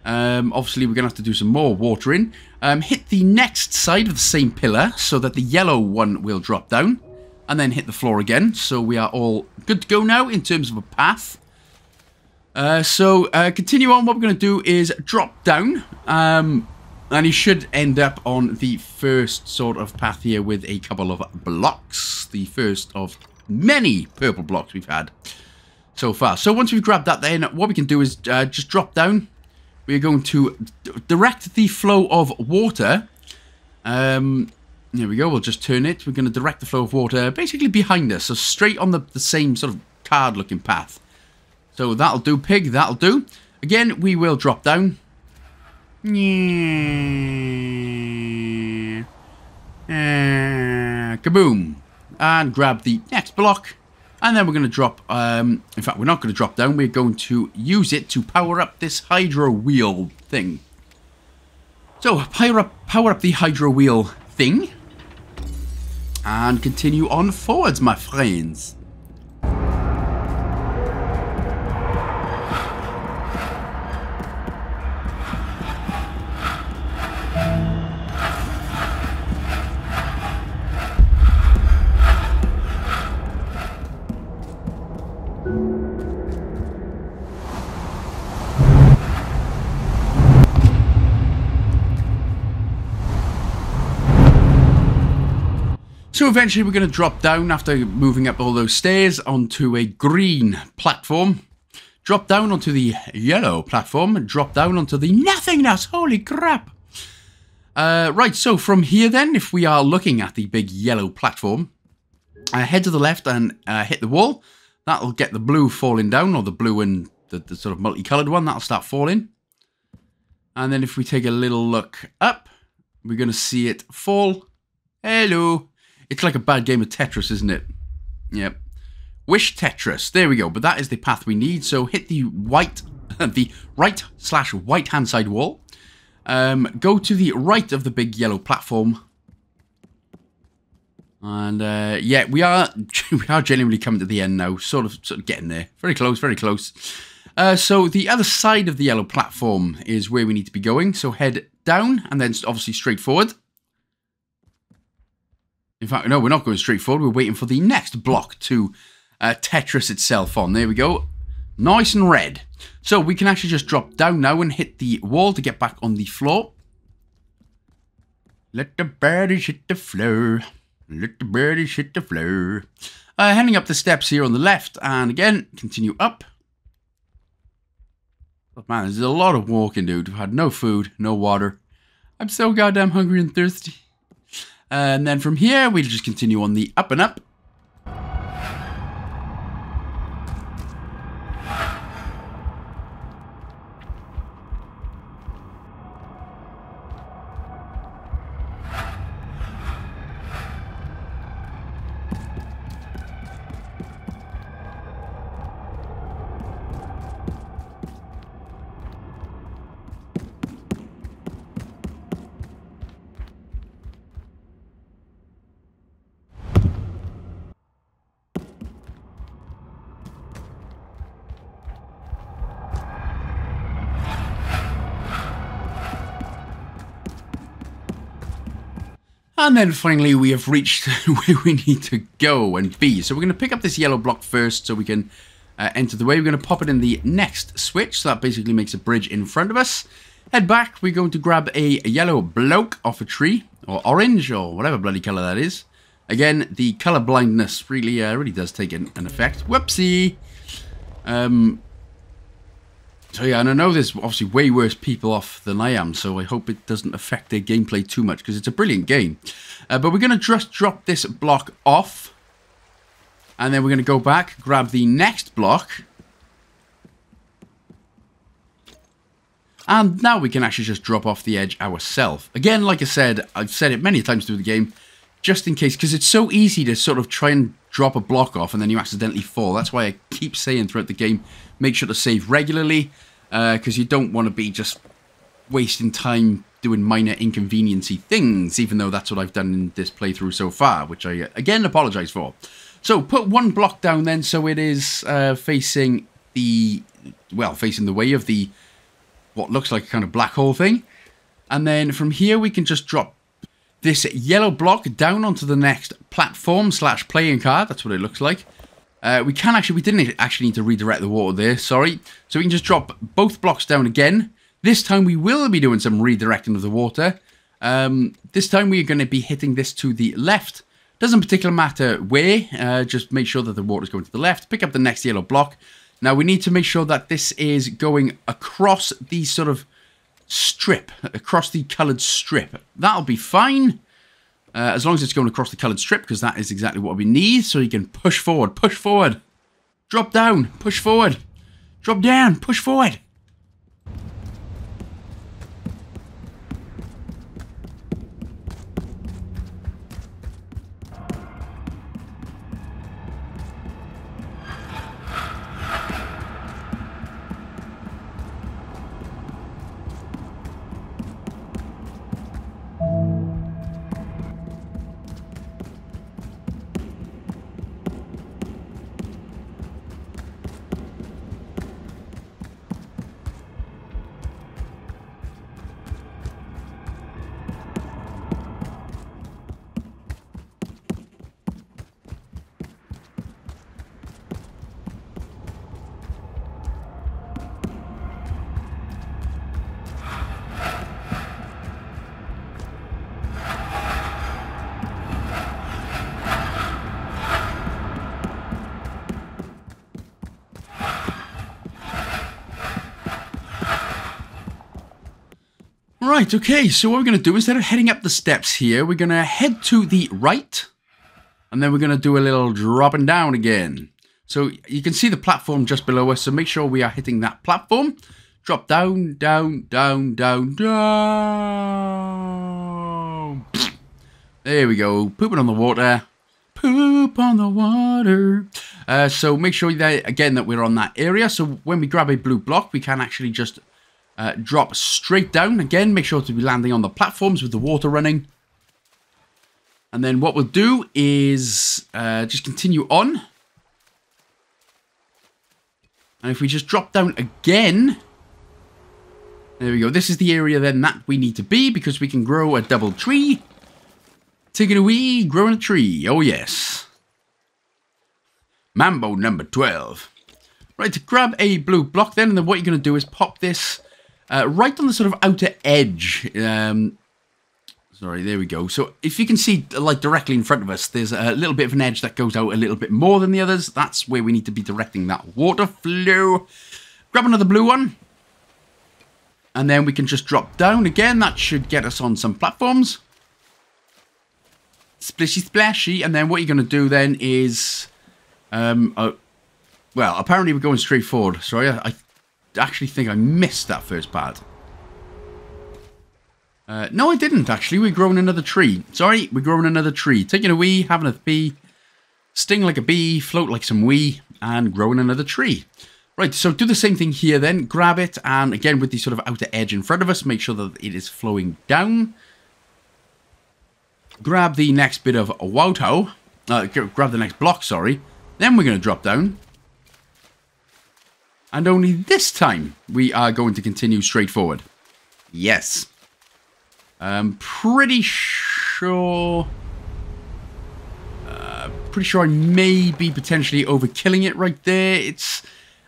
Um, obviously, we're going to have to do some more watering. Um, hit the next side of the same pillar, so that the yellow one will drop down and then hit the floor again. So we are all good to go now in terms of a path. Uh, so uh, continue on. What we're going to do is drop down. Um, and you should end up on the first sort of path here with a couple of blocks. The first of many purple blocks we've had so far. So once we've grabbed that then, what we can do is uh, just drop down. We're going to direct the flow of water um, there we go. We'll just turn it. We're going to direct the flow of water basically behind us. So straight on the, the same sort of card-looking path. So that'll do, pig. That'll do. Again, we will drop down. Yeah. Uh, kaboom. And grab the next block. And then we're going to drop, um, in fact, we're not going to drop down. We're going to use it to power up this hydro wheel thing. So, power up, power up the hydro wheel thing and continue on forwards, my friends. So eventually we're going to drop down after moving up all those stairs onto a green platform. Drop down onto the yellow platform. and Drop down onto the nothingness. Holy crap. Uh, right, so from here then, if we are looking at the big yellow platform, uh, head to the left and uh, hit the wall. That'll get the blue falling down, or the blue and the, the sort of multicolored one. That'll start falling. And then if we take a little look up, we're going to see it fall. Hello. It's like a bad game of Tetris, isn't it? Yep. Wish Tetris. There we go. But that is the path we need. So hit the white, the right slash white hand side wall. Um, go to the right of the big yellow platform. And uh, yeah, we are we are genuinely coming to the end now. Sort of, sort of getting there. Very close, very close. Uh, so the other side of the yellow platform is where we need to be going. So head down and then obviously straight forward. In fact, no, we're not going straight forward. We're waiting for the next block to uh, Tetris itself on. There we go. Nice and red. So we can actually just drop down now and hit the wall to get back on the floor. Let the birdies hit the floor. Let the birdies hit the floor. Uh, heading up the steps here on the left. And again, continue up. Oh, man, there's a lot of walking, dude. We've had no food, no water. I'm so goddamn hungry and thirsty. And then from here, we'll just continue on the up and up. And then finally we have reached where we need to go and be. So we're going to pick up this yellow block first so we can uh, enter the way. We're going to pop it in the next switch. So that basically makes a bridge in front of us. Head back. We're going to grab a yellow bloke off a tree. Or orange or whatever bloody colour that is. Again, the colour blindness really uh, really does take an, an effect. Whoopsie. Um, so yeah, and I know there's obviously way worse people off than I am, so I hope it doesn't affect their gameplay too much, because it's a brilliant game. Uh, but we're going to just drop this block off, and then we're going to go back, grab the next block, and now we can actually just drop off the edge ourselves. Again, like I said, I've said it many times through the game, just in case, because it's so easy to sort of try and drop a block off and then you accidentally fall. That's why I keep saying throughout the game, make sure to save regularly, because uh, you don't want to be just wasting time doing minor inconveniency things, even though that's what I've done in this playthrough so far, which I, again, apologise for. So, put one block down then, so it is uh, facing the, well, facing the way of the, what looks like a kind of black hole thing. And then from here, we can just drop this yellow block down onto the next platform slash playing card. That's what it looks like. Uh, we can actually, we didn't actually need to redirect the water there, sorry. So we can just drop both blocks down again. This time we will be doing some redirecting of the water. Um, this time we're going to be hitting this to the left. Doesn't particularly matter where, uh, just make sure that the water is going to the left. Pick up the next yellow block. Now we need to make sure that this is going across the sort of strip, across the coloured strip. That'll be fine. Uh, as long as it's going across the coloured strip, because that is exactly what we need. So you can push forward, push forward. Drop down, push forward. Drop down, push forward. Right, okay, so what we're going to do, instead of heading up the steps here, we're going to head to the right, and then we're going to do a little dropping down again. So you can see the platform just below us, so make sure we are hitting that platform. Drop down, down, down, down, down. There we go, pooping on the water. Poop on the water. Uh, so make sure that, again, that we're on that area. So when we grab a blue block, we can actually just uh, drop straight down. Again, make sure to be landing on the platforms with the water running. And then what we'll do is uh, just continue on. And if we just drop down again, there we go. This is the area then that we need to be because we can grow a double tree. Take it away, growing a tree. Oh, yes. Mambo number 12. Right, to grab a blue block then, and then what you're going to do is pop this uh, right on the sort of outer edge. Um, sorry, there we go. So if you can see, like, directly in front of us, there's a little bit of an edge that goes out a little bit more than the others. That's where we need to be directing that water flow. Grab another blue one. And then we can just drop down again. That should get us on some platforms. Splishy splashy. And then what you're going to do then is... Um, uh, well, apparently we're going straight forward. Sorry, I, I actually think I missed that first part. Uh, no, I didn't, actually. We're growing another tree. Sorry, we're growing another tree. Taking a wee, having a pee, sting like a bee, float like some wee, and growing another tree. Right, so do the same thing here then. Grab it, and again, with the sort of outer edge in front of us, make sure that it is flowing down. Grab the next bit of Wauto. Uh, grab the next block, sorry. Then we're going to drop down. And only this time we are going to continue straight forward. Yes. I'm pretty sure... Uh, pretty sure I may be potentially overkilling it right there. It's...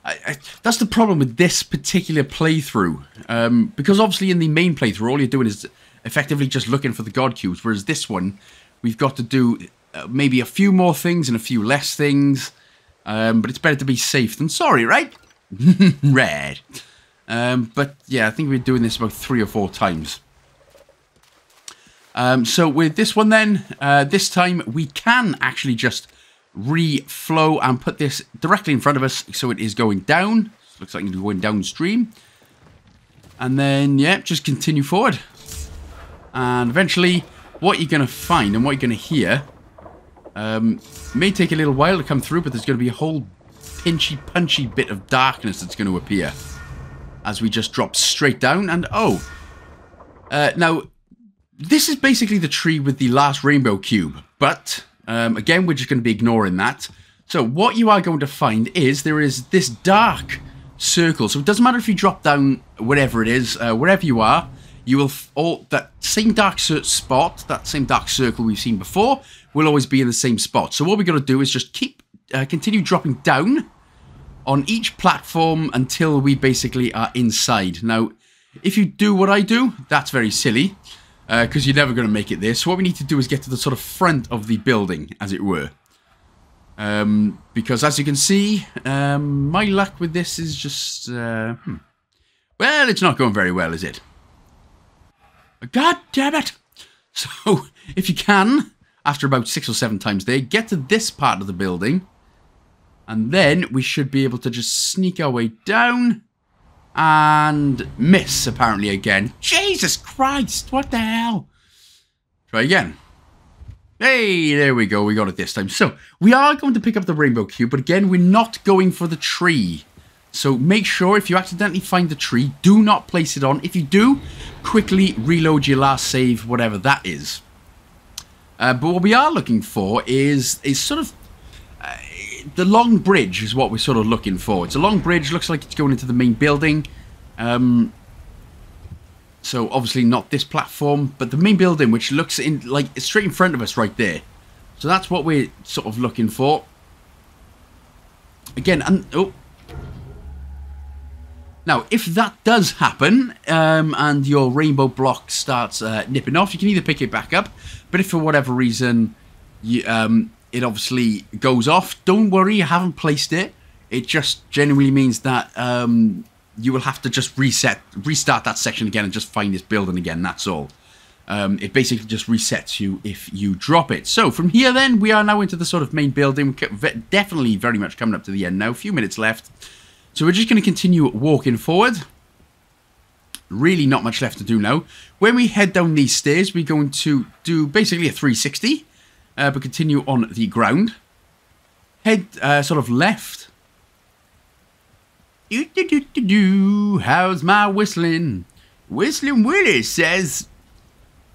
I, I, that's the problem with this particular playthrough. Um, because obviously in the main playthrough, all you're doing is effectively just looking for the God cubes. Whereas this one, we've got to do uh, maybe a few more things and a few less things. Um, but it's better to be safe than sorry, right? Red. Um, but yeah, I think we're doing this about three or four times. Um, so with this one then, uh, this time we can actually just reflow and put this directly in front of us so it is going down. Looks like it's going downstream. And then, yeah, just continue forward. And eventually, what you're going to find and what you're going to hear um, may take a little while to come through, but there's going to be a whole pinchy, punchy bit of darkness that's going to appear as we just drop straight down. And oh, uh, now this is basically the tree with the last rainbow cube, but um, again, we're just going to be ignoring that. So what you are going to find is there is this dark circle. So it doesn't matter if you drop down whatever it is, uh, wherever you are, you will all that same dark spot, that same dark circle we've seen before, will always be in the same spot. So what we're going to do is just keep uh, continue dropping down on each platform until we basically are inside. Now, if you do what I do, that's very silly, because uh, you're never going to make it there. So what we need to do is get to the sort of front of the building, as it were. Um, because as you can see, um, my luck with this is just... Uh, hmm. Well, it's not going very well, is it? God damn it! So, if you can, after about six or seven times there, get to this part of the building and then we should be able to just sneak our way down and miss, apparently, again. Jesus Christ, what the hell? Try again. Hey, there we go. We got it this time. So, we are going to pick up the rainbow cube, but again, we're not going for the tree. So make sure if you accidentally find the tree, do not place it on. If you do, quickly reload your last save, whatever that is. Uh, but what we are looking for is, is sort of the long bridge is what we're sort of looking for. It's a long bridge, looks like it's going into the main building. Um, so obviously not this platform, but the main building, which looks in like straight in front of us right there. So that's what we're sort of looking for. Again, and oh. Now, if that does happen, um, and your rainbow block starts uh, nipping off, you can either pick it back up, but if for whatever reason you, um, it obviously goes off. Don't worry, you haven't placed it. It just genuinely means that um, you will have to just reset, restart that section again and just find this building again. That's all. Um, it basically just resets you if you drop it. So from here then, we are now into the sort of main building. Definitely very much coming up to the end now. A few minutes left. So we're just going to continue walking forward. Really not much left to do now. When we head down these stairs, we're going to do basically a 360. Uh, but continue on the ground. Head uh, sort of left. Do, do, do. How's my whistling? Whistling Willie says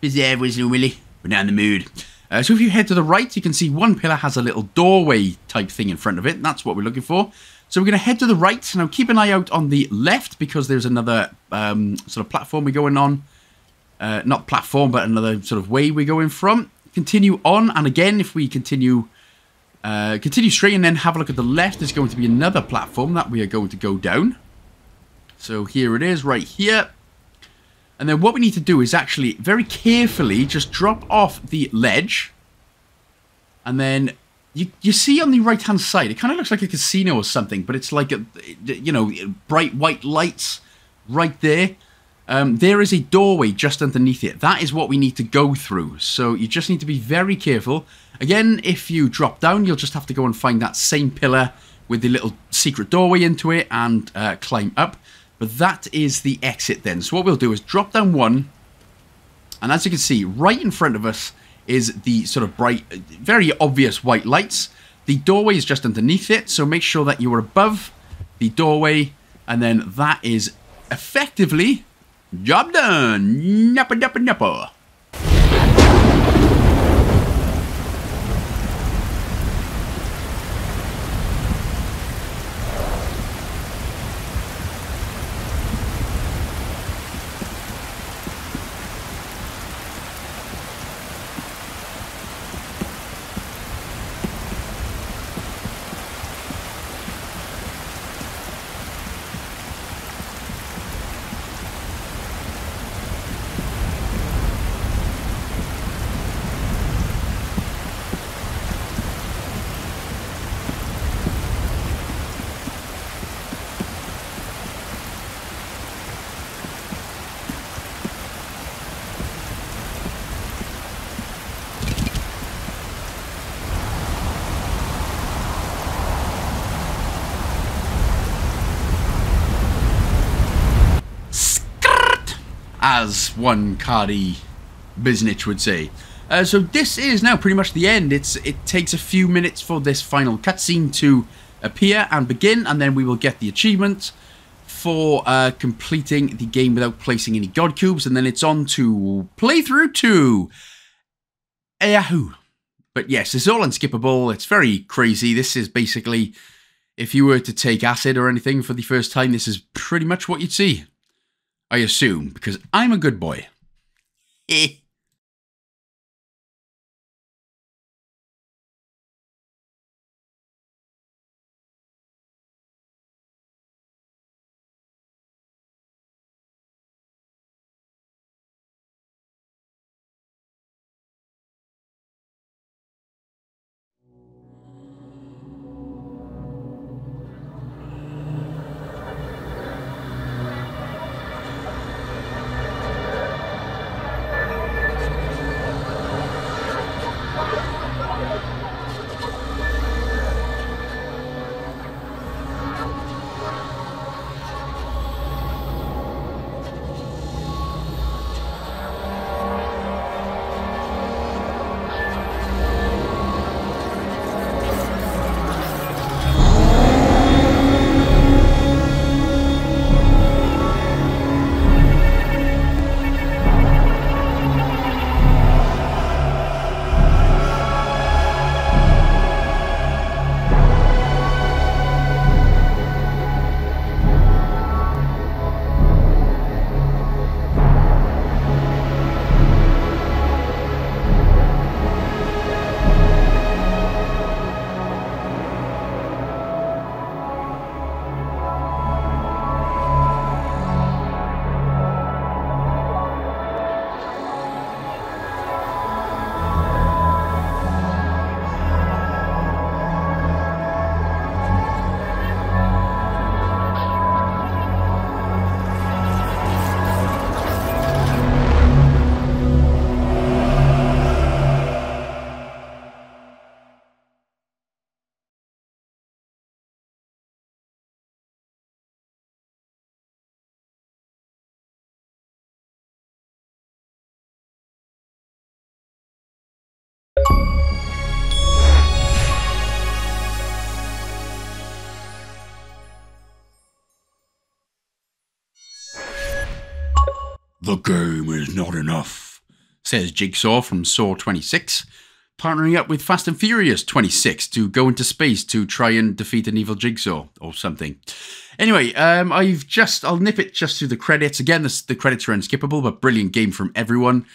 Busy Whistling Willie. We're not in the mood. Uh, so if you head to the right, you can see one pillar has a little doorway type thing in front of it. That's what we're looking for. So we're going to head to the right. Now keep an eye out on the left because there's another um, sort of platform we're going on. Uh, not platform, but another sort of way we're going from. Continue on, and again, if we continue uh, continue straight and then have a look at the left, there's going to be another platform that we are going to go down. So here it is, right here. And then what we need to do is actually very carefully just drop off the ledge. And then you, you see on the right hand side, it kind of looks like a casino or something, but it's like, a, you know, bright white lights right there. Um, there is a doorway just underneath it. That is what we need to go through. So you just need to be very careful. Again, if you drop down, you'll just have to go and find that same pillar with the little secret doorway into it and uh, climb up. But that is the exit then. So what we'll do is drop down one. And as you can see, right in front of us is the sort of bright, very obvious white lights. The doorway is just underneath it. So make sure that you are above the doorway. And then that is effectively job done. Nappa, nappa, nappa. One Cardi Biznich would say. Uh, so this is now pretty much the end. It's It takes a few minutes for this final cutscene to appear and begin, and then we will get the achievement for uh, completing the game without placing any God Cubes, and then it's on to playthrough 2. Yahoo! But yes, it's all unskippable. It's very crazy. This is basically, if you were to take acid or anything for the first time, this is pretty much what you'd see. I assume, because I'm a good boy. The game is not enough, says Jigsaw from Saw 26, partnering up with Fast and Furious 26 to go into space to try and defeat an evil Jigsaw or something. Anyway, um, I've just, I'll nip it just through the credits. Again, the, the credits are unskippable, but brilliant game from everyone.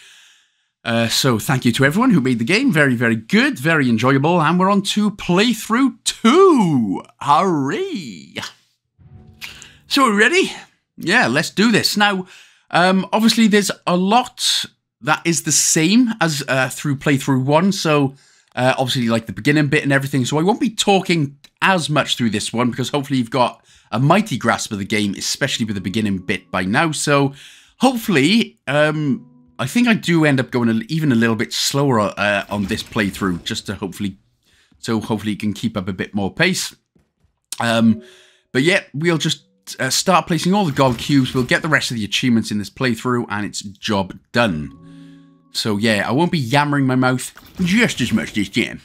Uh, so thank you to everyone who made the game. Very, very good, very enjoyable. And we're on to playthrough two. Hurry! So we're ready? Yeah, let's do this. Now, um, obviously there's a lot that is the same as uh, through playthrough one. So uh, obviously like the beginning bit and everything. So I won't be talking as much through this one because hopefully you've got a mighty grasp of the game, especially with the beginning bit by now. So hopefully, um, I think I do end up going a, even a little bit slower uh, on this playthrough, just to hopefully, so hopefully you can keep up a bit more pace. Um, but yeah, we'll just uh, start placing all the God cubes. We'll get the rest of the achievements in this playthrough, and it's job done. So yeah, I won't be yammering my mouth just as much this time.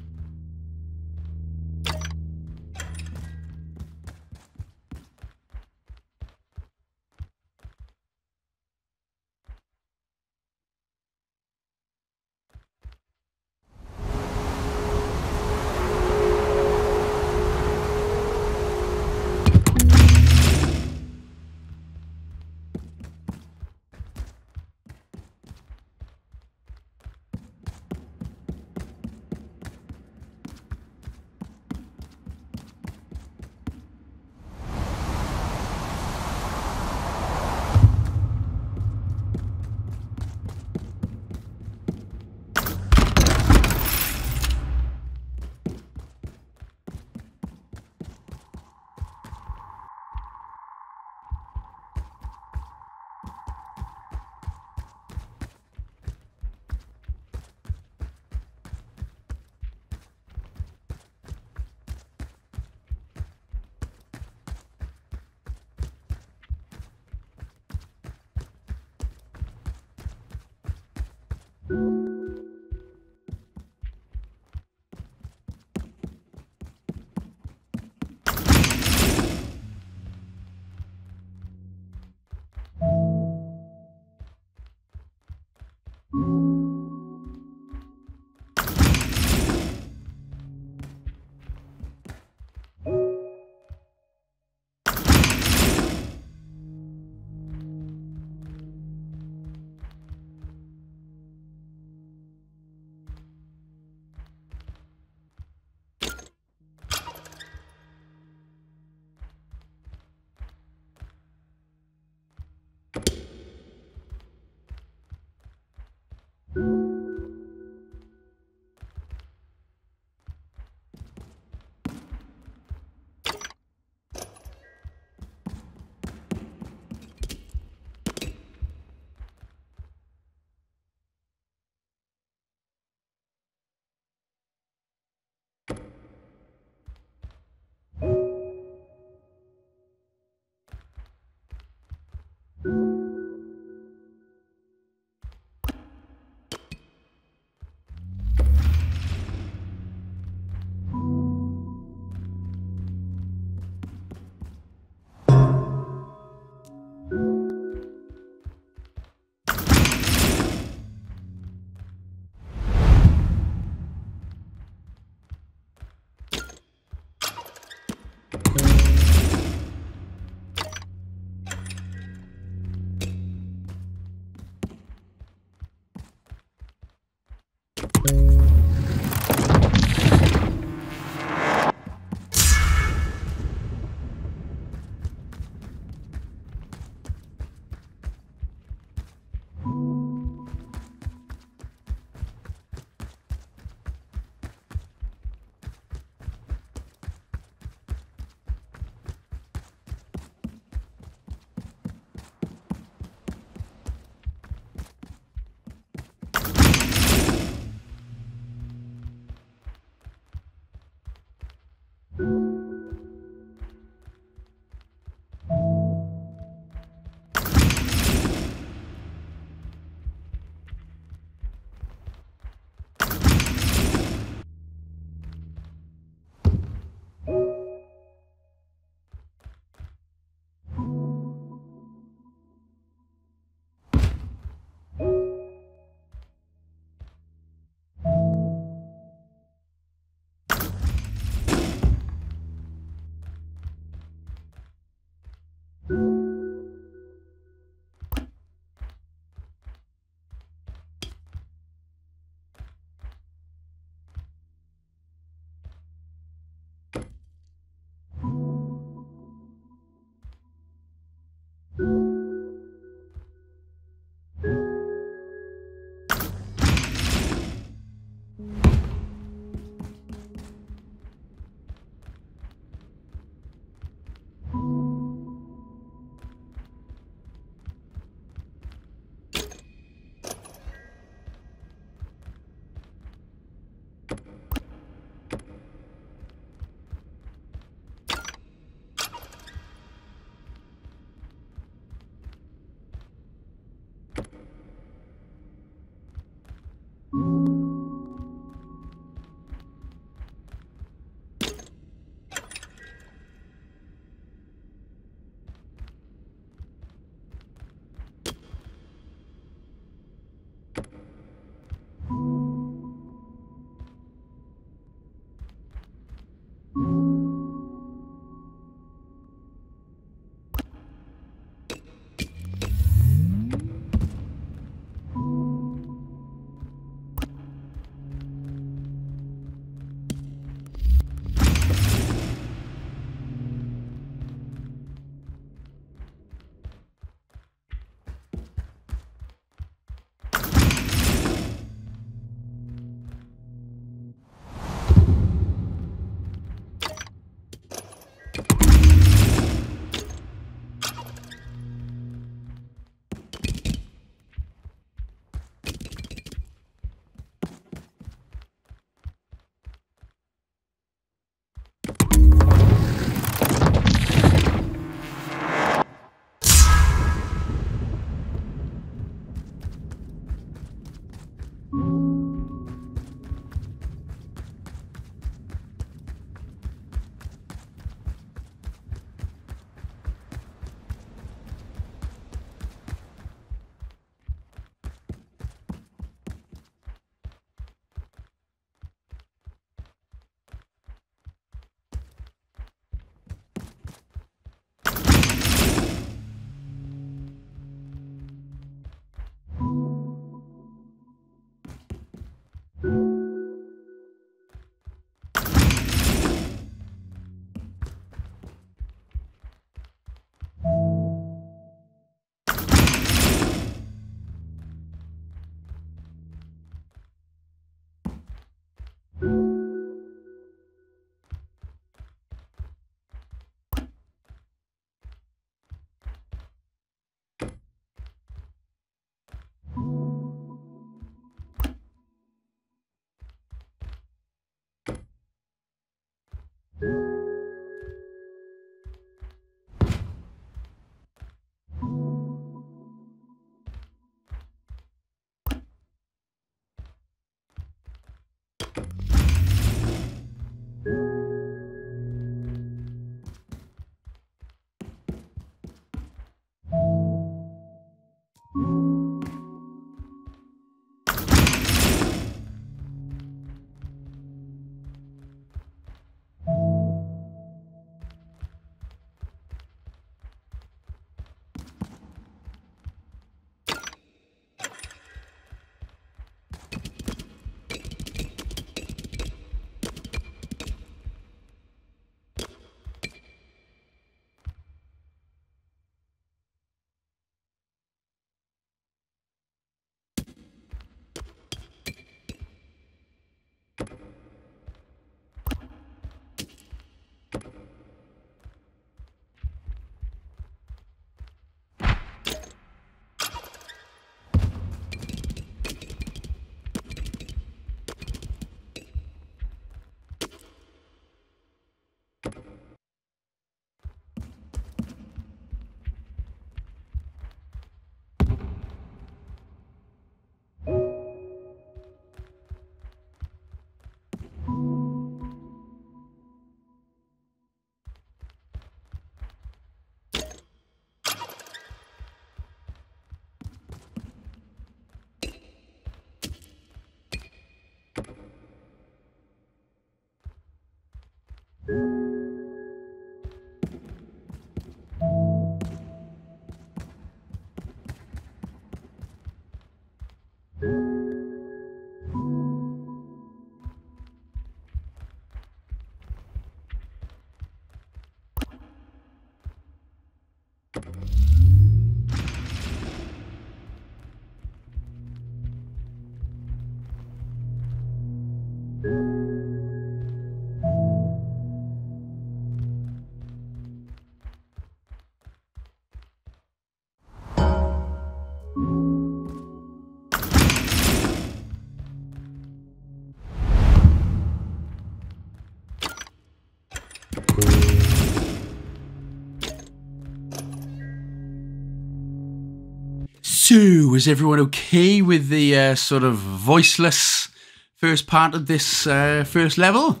So, is everyone okay with the uh, sort of voiceless first part of this uh, first level?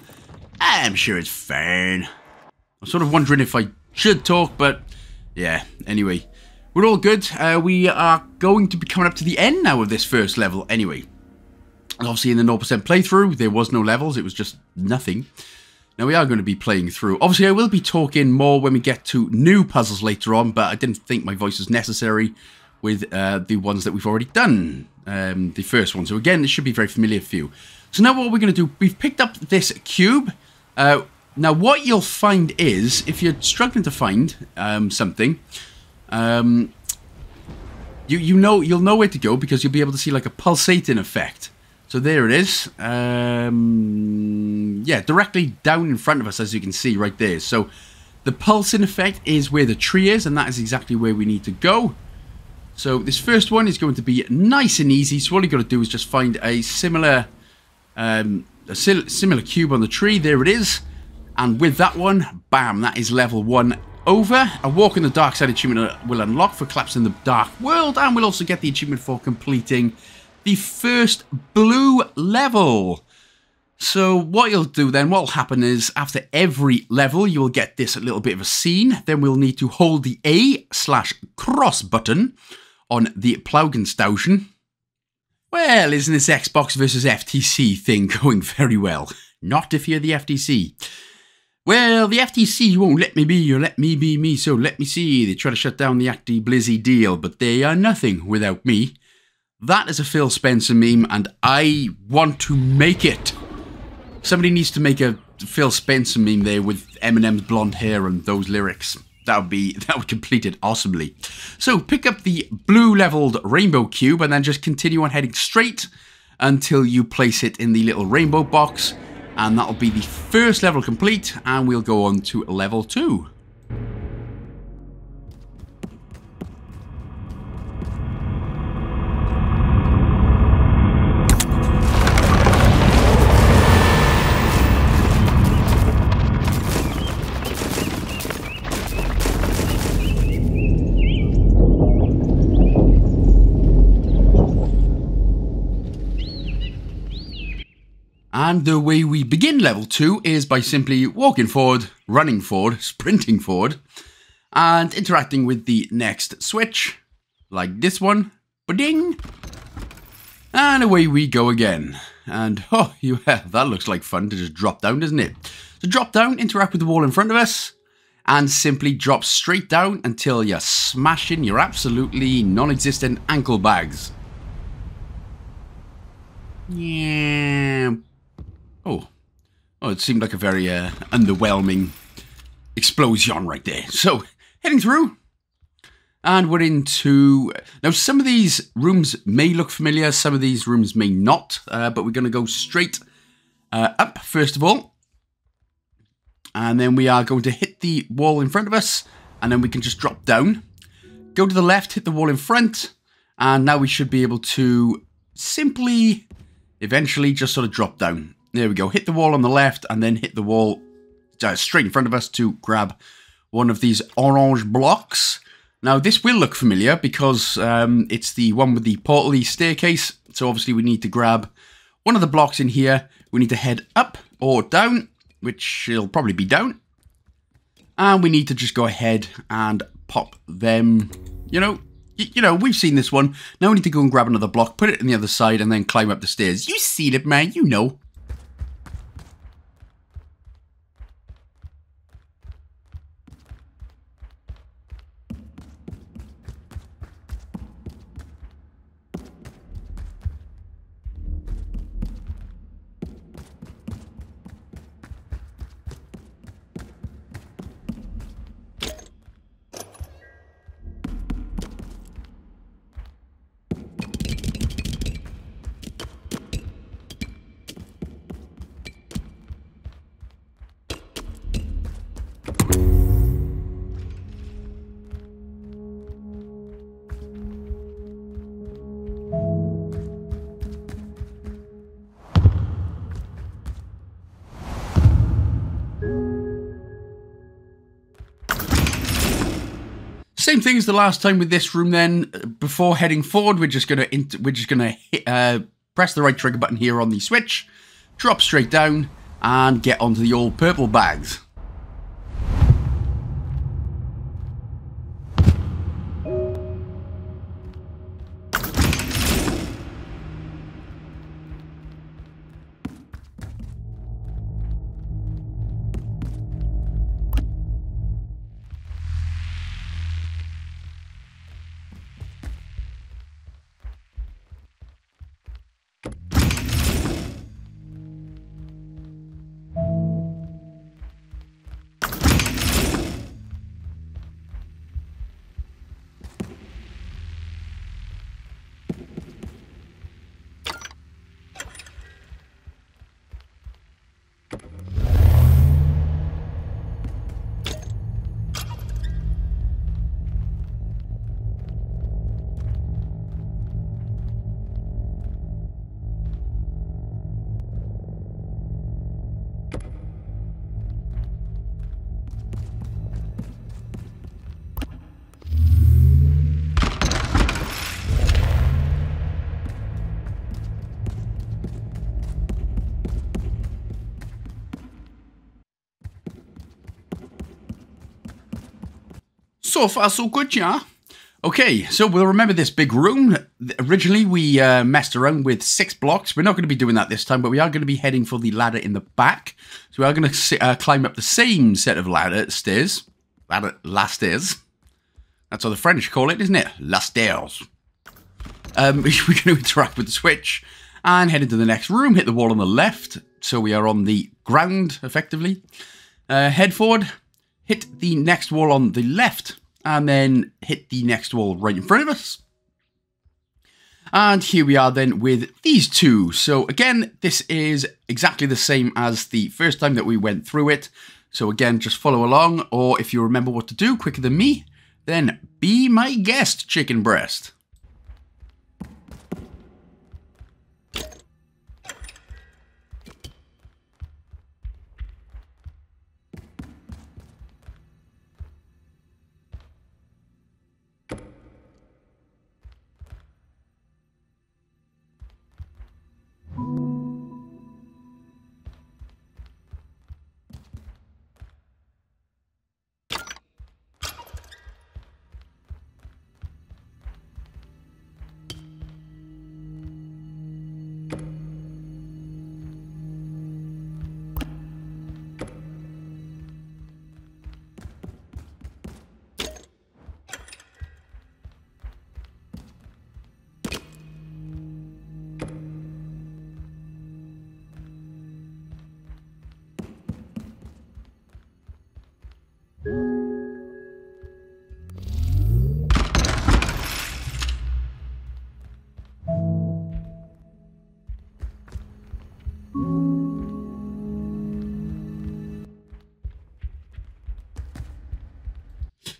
I'm sure it's fine. I'm sort of wondering if I should talk, but yeah, anyway. We're all good. Uh, we are going to be coming up to the end now of this first level anyway. Obviously in the 0% playthrough, there was no levels, it was just nothing. Now we are going to be playing through. Obviously I will be talking more when we get to new puzzles later on, but I didn't think my voice was necessary with uh, the ones that we've already done, um, the first one. So again, this should be very familiar for you. So now what we're going to do, we've picked up this cube. Uh, now what you'll find is, if you're struggling to find um, something, um, you you know you'll know where to go because you'll be able to see like a pulsating effect. So there it is. Um, yeah, directly down in front of us, as you can see right there. So the pulsing effect is where the tree is, and that is exactly where we need to go. So this first one is going to be nice and easy. So all you got to do is just find a similar, um, a similar cube on the tree. There it is. And with that one, bam, that is level one over. A walk in the dark side achievement will unlock for collapsing the dark world, and we'll also get the achievement for completing the first blue level. So what you'll do then, what will happen is after every level, you will get this little bit of a scene. Then we'll need to hold the A slash cross button on the Plowgun station. Well, isn't this Xbox versus FTC thing going very well? Not if you're the FTC. Well, the FTC won't let me be or let me be me, so let me see. They try to shut down the Acti Blizzy deal, but they are nothing without me. That is a Phil Spencer meme, and I want to make it. Somebody needs to make a Phil Spencer meme there with Eminem's blonde hair and those lyrics. That would be that would complete it awesomely. So pick up the blue leveled rainbow cube and then just continue on heading straight until you place it in the little rainbow box and that'll be the first level complete and we'll go on to level 2. And the way we begin level 2 is by simply walking forward, running forward, sprinting forward, and interacting with the next switch, like this one, ba-ding, and away we go again. And, oh, yeah, that looks like fun to just drop down, doesn't it? So drop down, interact with the wall in front of us, and simply drop straight down until you're smashing your absolutely non-existent ankle bags. Yeah, Oh. Oh, it seemed like a very uh, underwhelming explosion right there. So, heading through. And we're into... Now, some of these rooms may look familiar. Some of these rooms may not. Uh, but we're going to go straight uh, up, first of all. And then we are going to hit the wall in front of us. And then we can just drop down. Go to the left, hit the wall in front. And now we should be able to simply, eventually, just sort of drop down. There we go. Hit the wall on the left and then hit the wall uh, straight in front of us to grab one of these orange blocks. Now, this will look familiar because um, it's the one with the portal staircase. So obviously we need to grab one of the blocks in here. We need to head up or down, which will probably be down. And we need to just go ahead and pop them, you know, you know, we've seen this one. Now we need to go and grab another block, put it in the other side, and then climb up the stairs. You've seen it, man. You know. Same thing the last time with this room. Then, before heading forward, we're just gonna we're just gonna hit, uh, press the right trigger button here on the switch, drop straight down, and get onto the old purple bags. So far, so good, yeah. Okay, so we'll remember this big room. Originally, we uh, messed around with six blocks. We're not going to be doing that this time, but we are going to be heading for the ladder in the back. So we are going to uh, climb up the same set of ladder stairs. Ladder, last stairs. That's how the French call it, isn't it? La stairs. Um, we're going to interact with the switch and head into the next room. Hit the wall on the left. So we are on the ground, effectively. Uh, head forward. Hit the next wall on the left and then hit the next wall right in front of us. And here we are then with these two. So again, this is exactly the same as the first time that we went through it. So again, just follow along, or if you remember what to do quicker than me, then be my guest, chicken breast.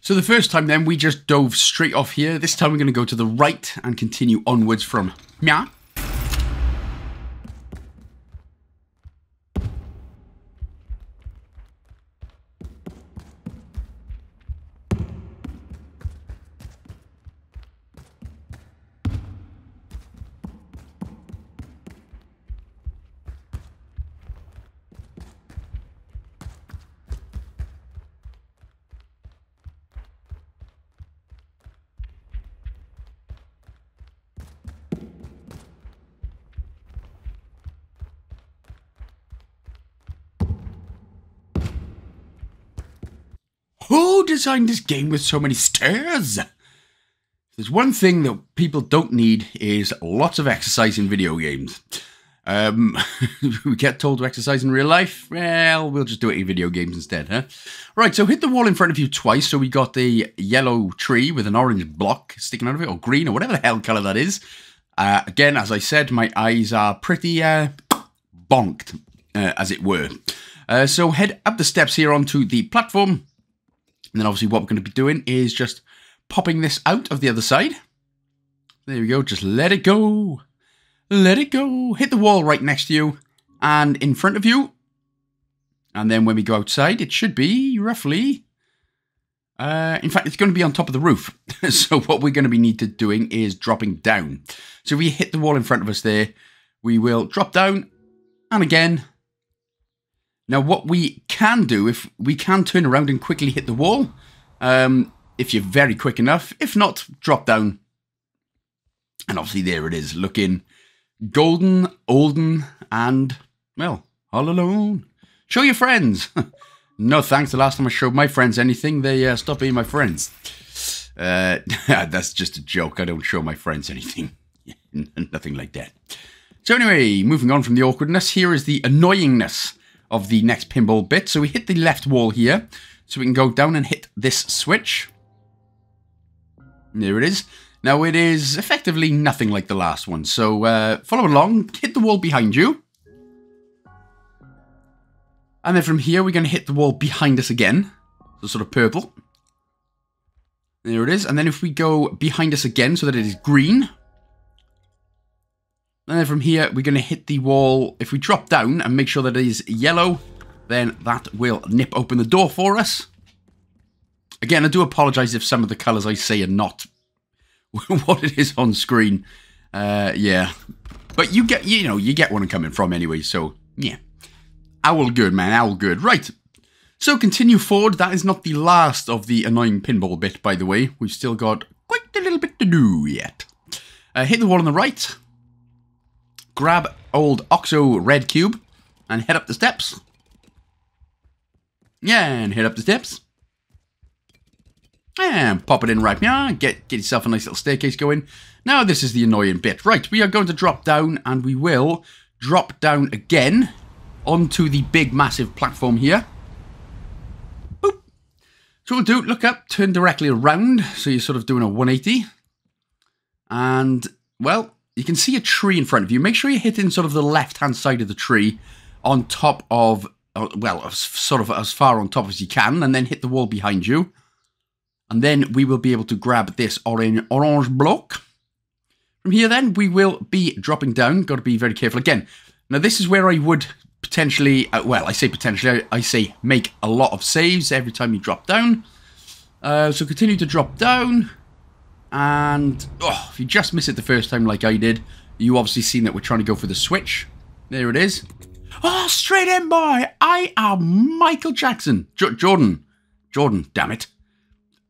So the first time then, we just dove straight off here. This time we're going to go to the right and continue onwards from Mia. Who designed this game with so many stairs? There's one thing that people don't need is lots of exercise in video games. Um, we get told to exercise in real life. Well, we'll just do it in video games instead, huh? Right, so hit the wall in front of you twice. So we got the yellow tree with an orange block sticking out of it, or green, or whatever the hell color that is. Uh, again, as I said, my eyes are pretty uh, bonked, uh, as it were. Uh, so head up the steps here onto the platform. And then obviously what we're going to be doing is just popping this out of the other side. There we go. Just let it go. Let it go. Hit the wall right next to you and in front of you. And then when we go outside, it should be roughly... Uh, in fact, it's going to be on top of the roof. so what we're going to be need to doing is dropping down. So if we hit the wall in front of us there, we will drop down. And again, now, what we can do, if we can turn around and quickly hit the wall, um, if you're very quick enough. If not, drop down. And obviously there it is, looking golden, olden, and, well, all alone. Show your friends. no thanks, the last time I showed my friends anything, they uh, stopped being my friends. Uh, that's just a joke, I don't show my friends anything. Nothing like that. So anyway, moving on from the awkwardness, here is the annoyingness of the next pinball bit. So we hit the left wall here. So we can go down and hit this switch. There it is. Now it is effectively nothing like the last one. So uh, follow along, hit the wall behind you. And then from here we're going to hit the wall behind us again. So sort of purple. There it is. And then if we go behind us again so that it is green. And then from here, we're going to hit the wall. If we drop down and make sure that it is yellow, then that will nip open the door for us. Again, I do apologize if some of the colors I say are not what it is on screen. Uh, yeah. But you get, you know, you get where I'm coming from anyway, so, yeah. Owl good, man, owl good. Right. So continue forward. That is not the last of the annoying pinball bit, by the way. We've still got quite a little bit to do yet. Uh, hit the wall on the right. Grab old Oxo red cube and head up the steps. Yeah, and head up the steps. And pop it in right now. Get, get yourself a nice little staircase going. Now this is the annoying bit. Right, we are going to drop down and we will drop down again onto the big massive platform here. Boop. So we'll do, look up, turn directly around. So you're sort of doing a 180. And, well, you can see a tree in front of you. Make sure you're hitting sort of the left-hand side of the tree on top of, uh, well, sort of as far on top as you can, and then hit the wall behind you. And then we will be able to grab this orange, orange block. From here then, we will be dropping down. Got to be very careful. Again, now this is where I would potentially, uh, well, I say potentially, I, I, say make a lot of saves every time you drop down. Uh, so continue to drop down. And, oh, if you just miss it the first time like I did, you obviously seen that we're trying to go for the switch. There it is. Oh, straight in, boy. I am Michael Jackson. J Jordan. Jordan, damn it.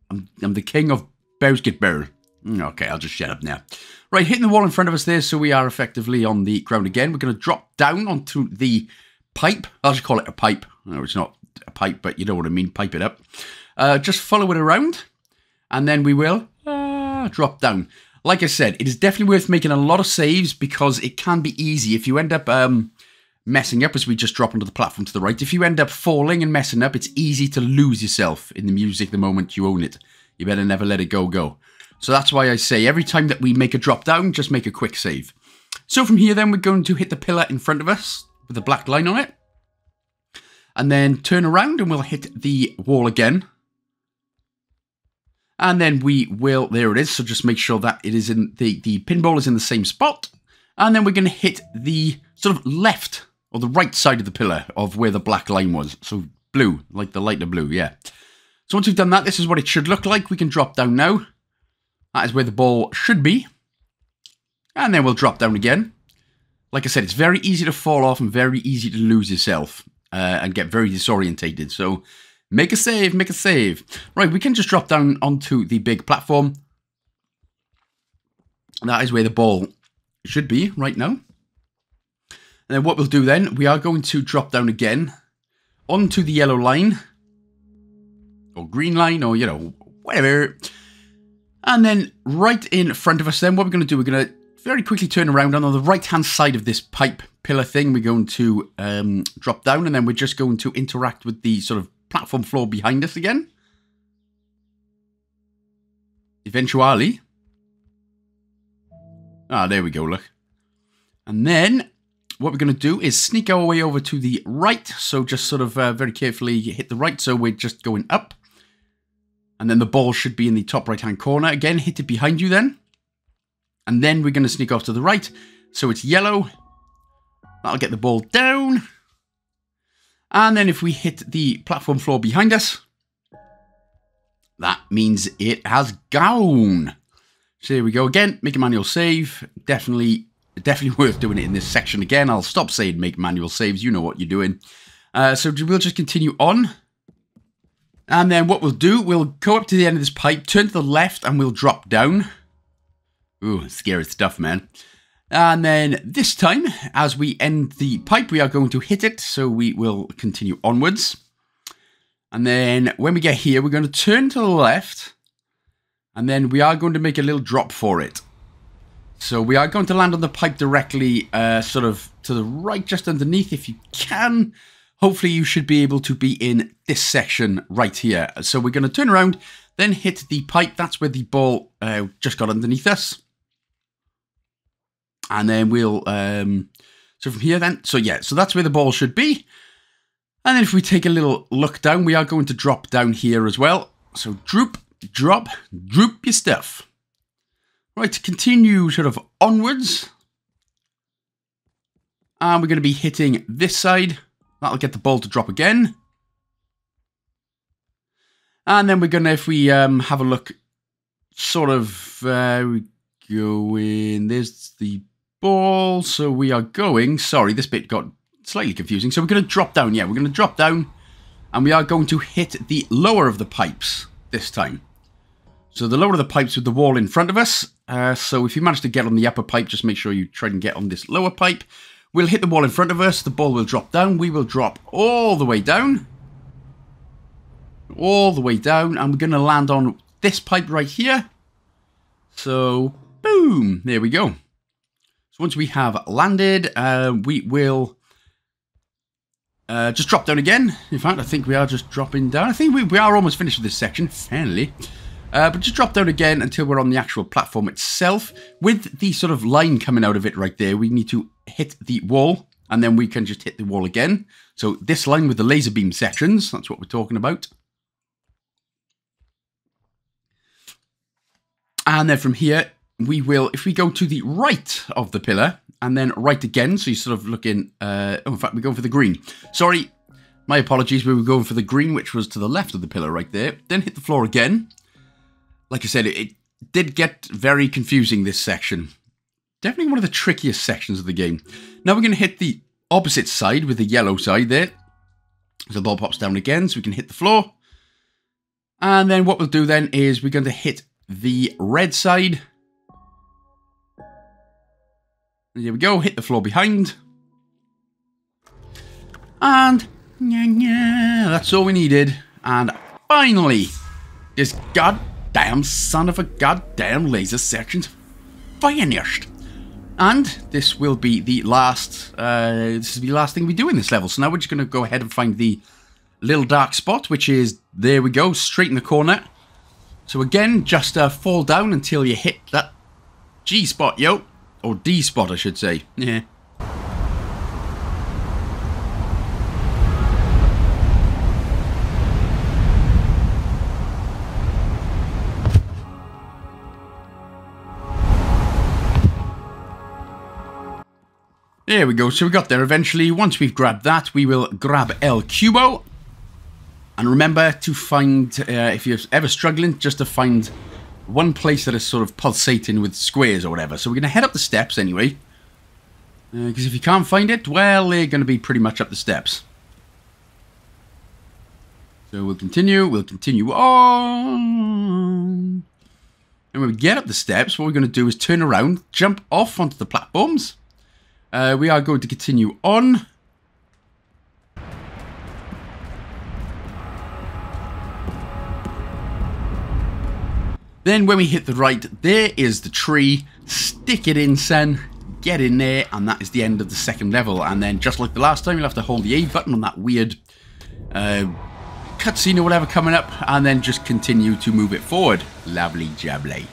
I'm, I'm the king of basketball. Mm, okay, I'll just shut up now. Right, hitting the wall in front of us there, so we are effectively on the ground again. We're going to drop down onto the pipe. I'll just call it a pipe. No, it's not a pipe, but you know what I mean. Pipe it up. Uh, just follow it around, and then we will drop down. Like I said, it is definitely worth making a lot of saves because it can be easy. If you end up um, messing up as we just drop onto the platform to the right, if you end up falling and messing up, it's easy to lose yourself in the music the moment you own it. You better never let it go go. So that's why I say every time that we make a drop down, just make a quick save. So from here then, we're going to hit the pillar in front of us with a black line on it. And then turn around and we'll hit the wall again. And then we will, there it is. So just make sure that it is in, the, the pinball is in the same spot. And then we're going to hit the sort of left or the right side of the pillar of where the black line was. So blue, like the lighter blue, yeah. So once we've done that, this is what it should look like. We can drop down now. That is where the ball should be. And then we'll drop down again. Like I said, it's very easy to fall off and very easy to lose yourself uh, and get very disorientated. So make a save, make a save. Right, we can just drop down onto the big platform. That is where the ball should be right now. And then what we'll do then, we are going to drop down again onto the yellow line. Or green line, or, you know, whatever. And then right in front of us then, what we're going to do, we're going to very quickly turn around and on the right-hand side of this pipe pillar thing, we're going to um, drop down and then we're just going to interact with the sort of platform floor behind us again. Eventually. Ah, there we go, look. And then what we're going to do is sneak our way over to the right. So just sort of uh, very carefully hit the right. So we're just going up. And then the ball should be in the top right-hand corner. Again, hit it behind you then. And then we're going to sneak off to the right. So it's yellow. That'll get the ball down. And then if we hit the platform floor behind us, that means it has gone. So here we go again. Make a manual save. Definitely, definitely worth doing it in this section again. I'll stop saying make manual saves. You know what you're doing. Uh, so we'll just continue on. And then what we'll do, we'll go up to the end of this pipe, turn to the left, and we'll drop down. Ooh, scary stuff, man. And then this time, as we end the pipe, we are going to hit it, so we will continue onwards. And then when we get here, we're going to turn to the left, and then we are going to make a little drop for it. So we are going to land on the pipe directly, uh, sort of to the right, just underneath, if you can hopefully you should be able to be in this section right here. So we're going to turn around, then hit the pipe. That's where the ball uh, just got underneath us. And then we'll, um, so from here then, so yeah, so that's where the ball should be. And then if we take a little look down, we are going to drop down here as well. So droop, drop, droop your stuff. Right, to continue sort of onwards. And we're going to be hitting this side. That'll get the ball to drop again. And then we're going to, if we um, have a look, sort of, uh, we go in, there's the ball. So we are going, sorry, this bit got slightly confusing. So we're going to drop down, yeah, we're going to drop down. And we are going to hit the lower of the pipes this time. So the lower of the pipes with the wall in front of us. Uh, so if you manage to get on the upper pipe, just make sure you try and get on this lower pipe. We'll hit the wall in front of us. The ball will drop down. We will drop all the way down. All the way down. And we're going to land on this pipe right here. So, boom. There we go. So once we have landed, uh, we will uh, just drop down again. In fact, I think we are just dropping down. I think we, we are almost finished with this section, finally. Uh, but just drop down again until we're on the actual platform itself. With the sort of line coming out of it right there, we need to hit the wall, and then we can just hit the wall again. So this line with the laser beam sections, that's what we're talking about. And then from here, we will, if we go to the right of the pillar, and then right again, so you're sort of looking, uh, oh, in fact, we're going for the green. Sorry, my apologies, we were going for the green, which was to the left of the pillar right there. Then hit the floor again. Like I said, it, it did get very confusing, this section. Definitely one of the trickiest sections of the game. Now we're going to hit the opposite side with the yellow side there. So the ball pops down again, so we can hit the floor. And then what we'll do then is we're going to hit the red side. There we go, hit the floor behind. And yeah, yeah, that's all we needed. And finally, this goddamn son of a goddamn laser section's finished. And this will be the last, uh, this is the last thing we do in this level. So now we're just going to go ahead and find the little dark spot, which is, there we go, straight in the corner. So again, just uh, fall down until you hit that G spot, yo. Or D spot, I should say. Yeah. There we go, so we got there eventually. Once we've grabbed that, we will grab El Cubo. And remember to find, uh, if you're ever struggling, just to find one place that is sort of pulsating with squares or whatever. So we're going to head up the steps anyway. Because uh, if you can't find it, well, they're going to be pretty much up the steps. So we'll continue, we'll continue on. And when we get up the steps, what we're going to do is turn around, jump off onto the platforms. Uh, we are going to continue on. Then when we hit the right, there is the tree. Stick it in, Sen. Get in there, and that is the end of the second level. And then, just like the last time, you'll have to hold the A button on that weird uh, cutscene or whatever coming up, and then just continue to move it forward. Lovely jubbly.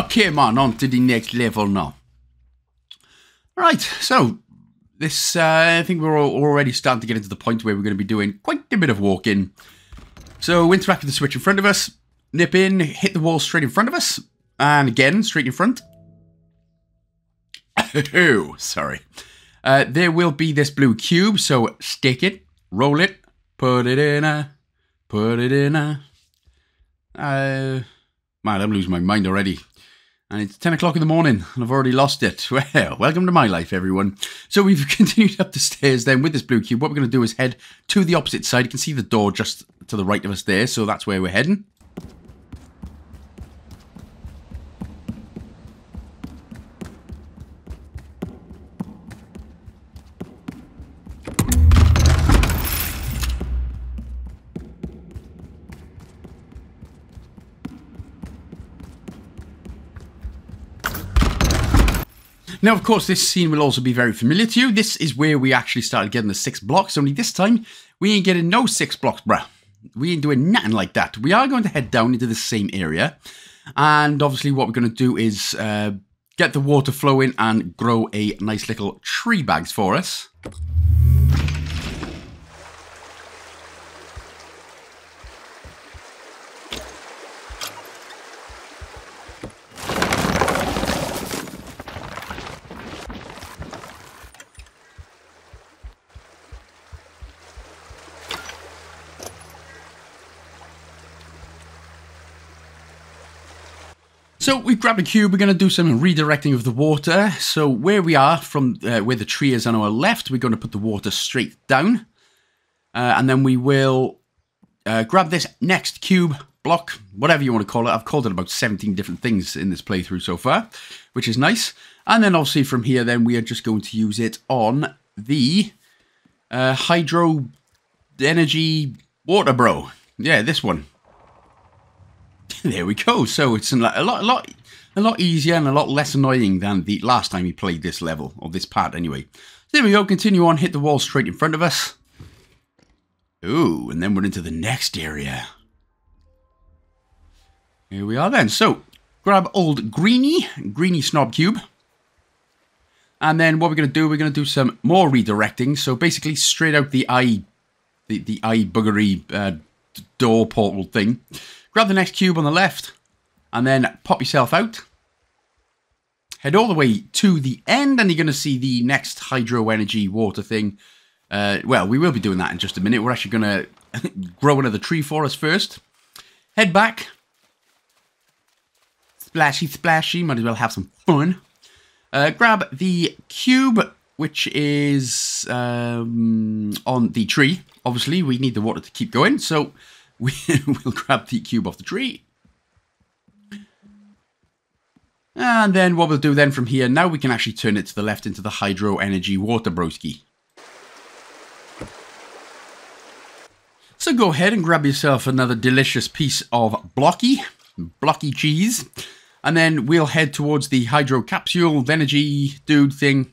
Okay, man, on to the next level now. Right, so this, uh, I think we're already starting to get into the point where we're going to be doing quite a bit of walking. So interact with the switch in front of us, nip in, hit the wall straight in front of us, and again, straight in front. Oh, sorry. Uh, there will be this blue cube, so stick it, roll it, put it in a, put it in a. Uh, man, I'm losing my mind already. And it's 10 o'clock in the morning, and I've already lost it. Well, welcome to my life, everyone. So we've continued up the stairs then with this blue cube. What we're going to do is head to the opposite side. You can see the door just to the right of us there, so that's where we're heading. Now, of course, this scene will also be very familiar to you. This is where we actually started getting the six blocks, only this time we ain't getting no six blocks, bruh. We ain't doing nothing like that. We are going to head down into the same area. And obviously what we're going to do is uh, get the water flowing and grow a nice little tree bags for us. So we've grabbed a cube, we're going to do some redirecting of the water. So where we are, from uh, where the tree is on our left, we're going to put the water straight down. Uh, and then we will uh, grab this next cube block, whatever you want to call it. I've called it about 17 different things in this playthrough so far, which is nice. And then obviously from here, then we are just going to use it on the uh, Hydro Energy Water Bro. Yeah, this one. There we go. So it's a lot, a lot, a lot easier and a lot less annoying than the last time we played this level, or this part anyway. So There we go, continue on, hit the wall straight in front of us. Ooh, and then we're into the next area. Here we are then. So, grab old Greeny, Greeny Snob Cube. And then what we're going to do, we're going to do some more redirecting. So basically straight out the eye, the, the eye buggery uh, door portal thing. Grab the next cube on the left and then pop yourself out. Head all the way to the end and you're going to see the next hydro energy water thing. Uh, well, we will be doing that in just a minute. We're actually going to grow another tree for us first. Head back. Splashy, splashy. Might as well have some fun. Uh, grab the cube, which is um, on the tree. Obviously, we need the water to keep going. So we, will grab the cube off the tree. And then what we'll do then from here, now we can actually turn it to the left into the Hydro Energy Water Broski. So go ahead and grab yourself another delicious piece of blocky, blocky cheese. And then we'll head towards the Hydro Capsule Energy Dude thing.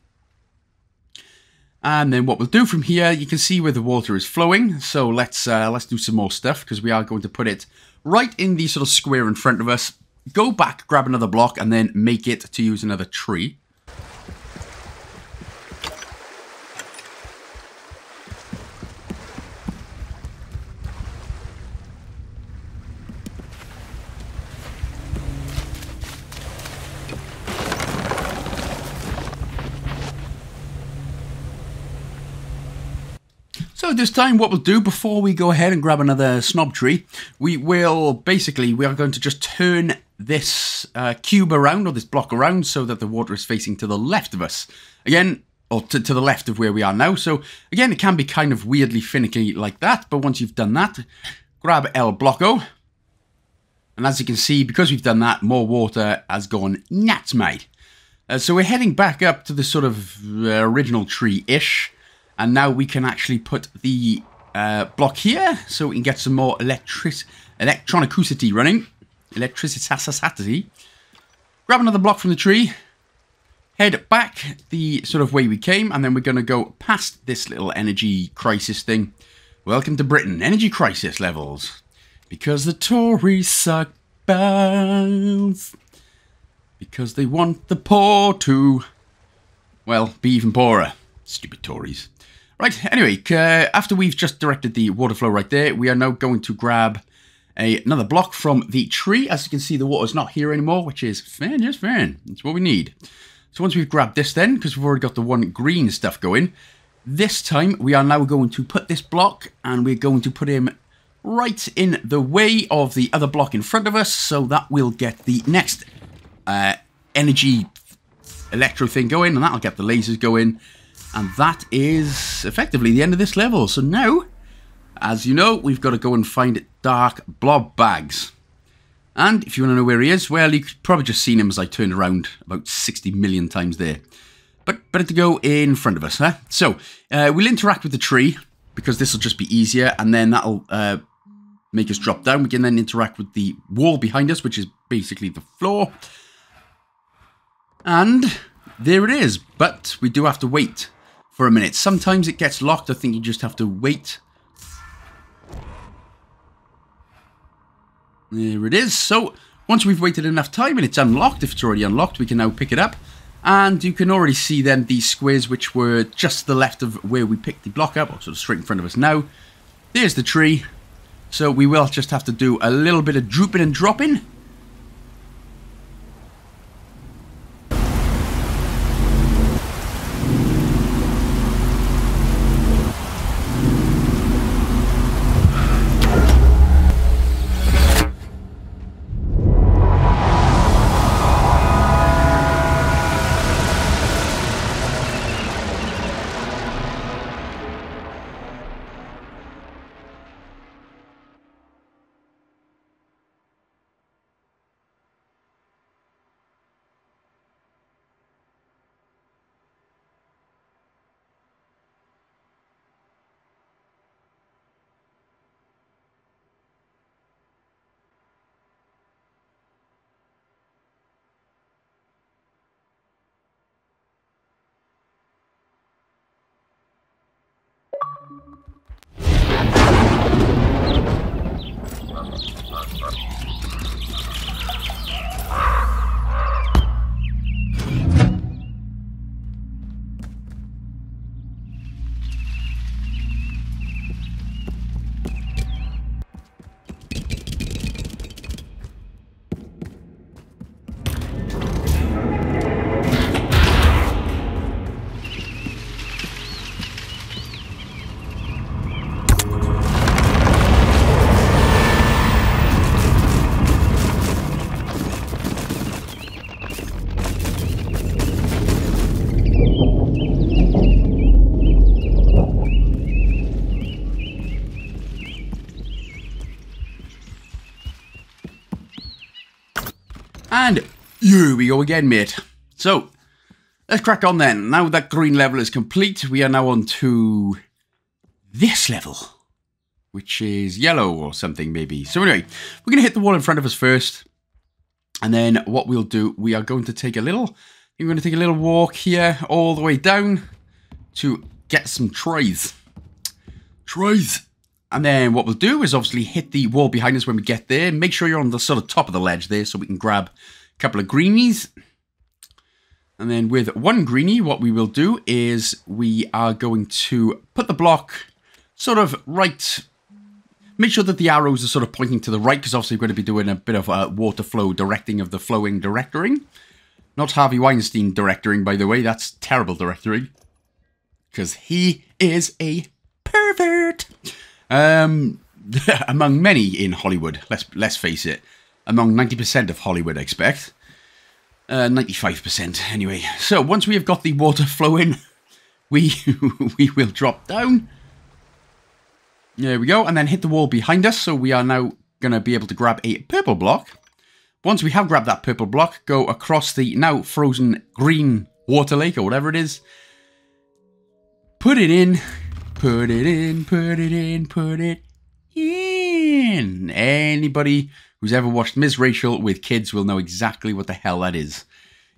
And then what we'll do from here, you can see where the water is flowing. So let's uh, let's do some more stuff because we are going to put it right in the sort of square in front of us. Go back, grab another block, and then make it to use another tree. So this time what we'll do before we go ahead and grab another snob tree, we will basically, we are going to just turn this uh, cube around or this block around so that the water is facing to the left of us. Again, or to, to the left of where we are now. So again, it can be kind of weirdly finicky like that, but once you've done that, grab El Blocko. And as you can see, because we've done that, more water has gone nuts, mate. Uh, so we're heading back up to the sort of uh, original tree-ish. And now we can actually put the uh, block here so we can get some more electric electronicity running. Electricity. Grab another block from the tree. Head back the sort of way we came. And then we're going to go past this little energy crisis thing. Welcome to Britain. Energy crisis levels. Because the Tories suck balls. Because they want the poor to, well, be even poorer. Stupid Tories. Right, anyway, uh, after we've just directed the water flow right there, we are now going to grab a, another block from the tree. As you can see, the water's not here anymore, which is fine, just fine. That's what we need. So once we've grabbed this then, because we've already got the one green stuff going, this time we are now going to put this block and we're going to put him right in the way of the other block in front of us so that we'll get the next uh, energy electro thing going, and that'll get the lasers going. And that is effectively the end of this level. So now, as you know, we've got to go and find Dark Blob Bags. And if you want to know where he is, well, you've probably just seen him as I turned around about 60 million times there. But better to go in front of us, huh? So, uh, we'll interact with the tree, because this will just be easier, and then that'll uh, make us drop down. We can then interact with the wall behind us, which is basically the floor. And there it is, but we do have to wait for a minute. Sometimes it gets locked. I think you just have to wait. There it is. So once we've waited enough time and it's unlocked, if it's already unlocked, we can now pick it up. And you can already see then these squares which were just to the left of where we picked the block up, or sort of straight in front of us now. There's the tree. So we will just have to do a little bit of drooping and dropping. Here we go again, mate. So, let's crack on then. Now that green level is complete, we are now on to this level, which is yellow or something maybe. So anyway, we're going to hit the wall in front of us first. And then what we'll do, we are going to take a little, we're going to take a little walk here all the way down to get some trays. Trays. And then what we'll do is obviously hit the wall behind us when we get there. Make sure you're on the sort of top of the ledge there so we can grab couple of greenies. And then with one greenie, what we will do is we are going to put the block sort of right... Make sure that the arrows are sort of pointing to the right, because obviously we're going to be doing a bit of water flow directing of the flowing directoring. Not Harvey Weinstein directoring, by the way. That's terrible directoring. Because he is a pervert. Um, among many in Hollywood, let's let's face it, among 90% of Hollywood, I expect. Uh, 95% anyway. So once we have got the water flowing, we we will drop down. There we go, and then hit the wall behind us. So we are now going to be able to grab a purple block. Once we have grabbed that purple block, go across the now frozen green water lake or whatever it is. Put it in, Put it in, put it in, put it in. Anybody who's ever watched Ms. Rachel with kids will know exactly what the hell that is.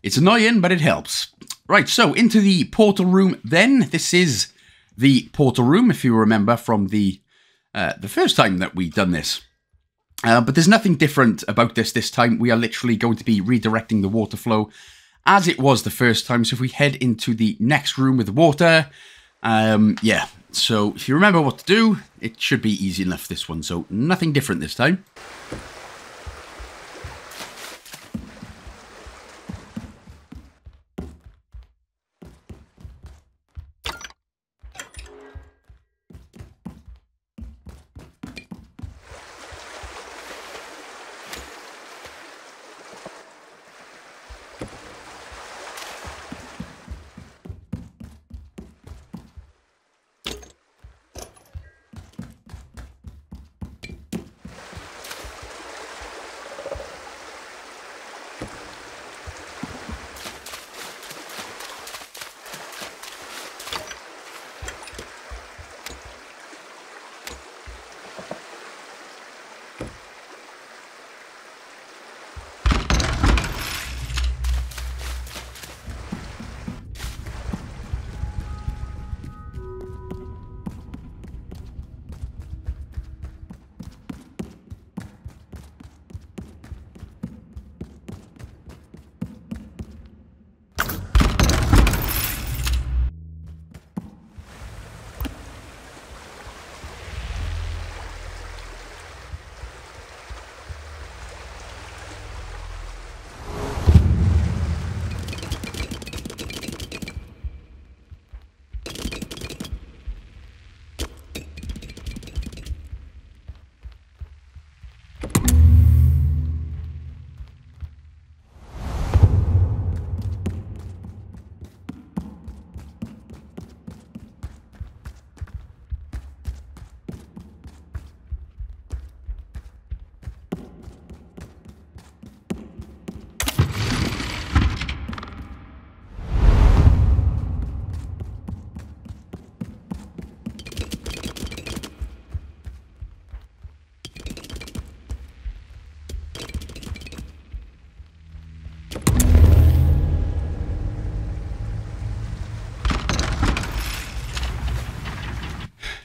It's annoying, but it helps. Right, so into the portal room then. This is the portal room, if you remember from the uh, the first time that we done this. Uh, but there's nothing different about this this time. We are literally going to be redirecting the water flow as it was the first time. So if we head into the next room with the water, um, yeah, so if you remember what to do, it should be easy enough this one. So nothing different this time.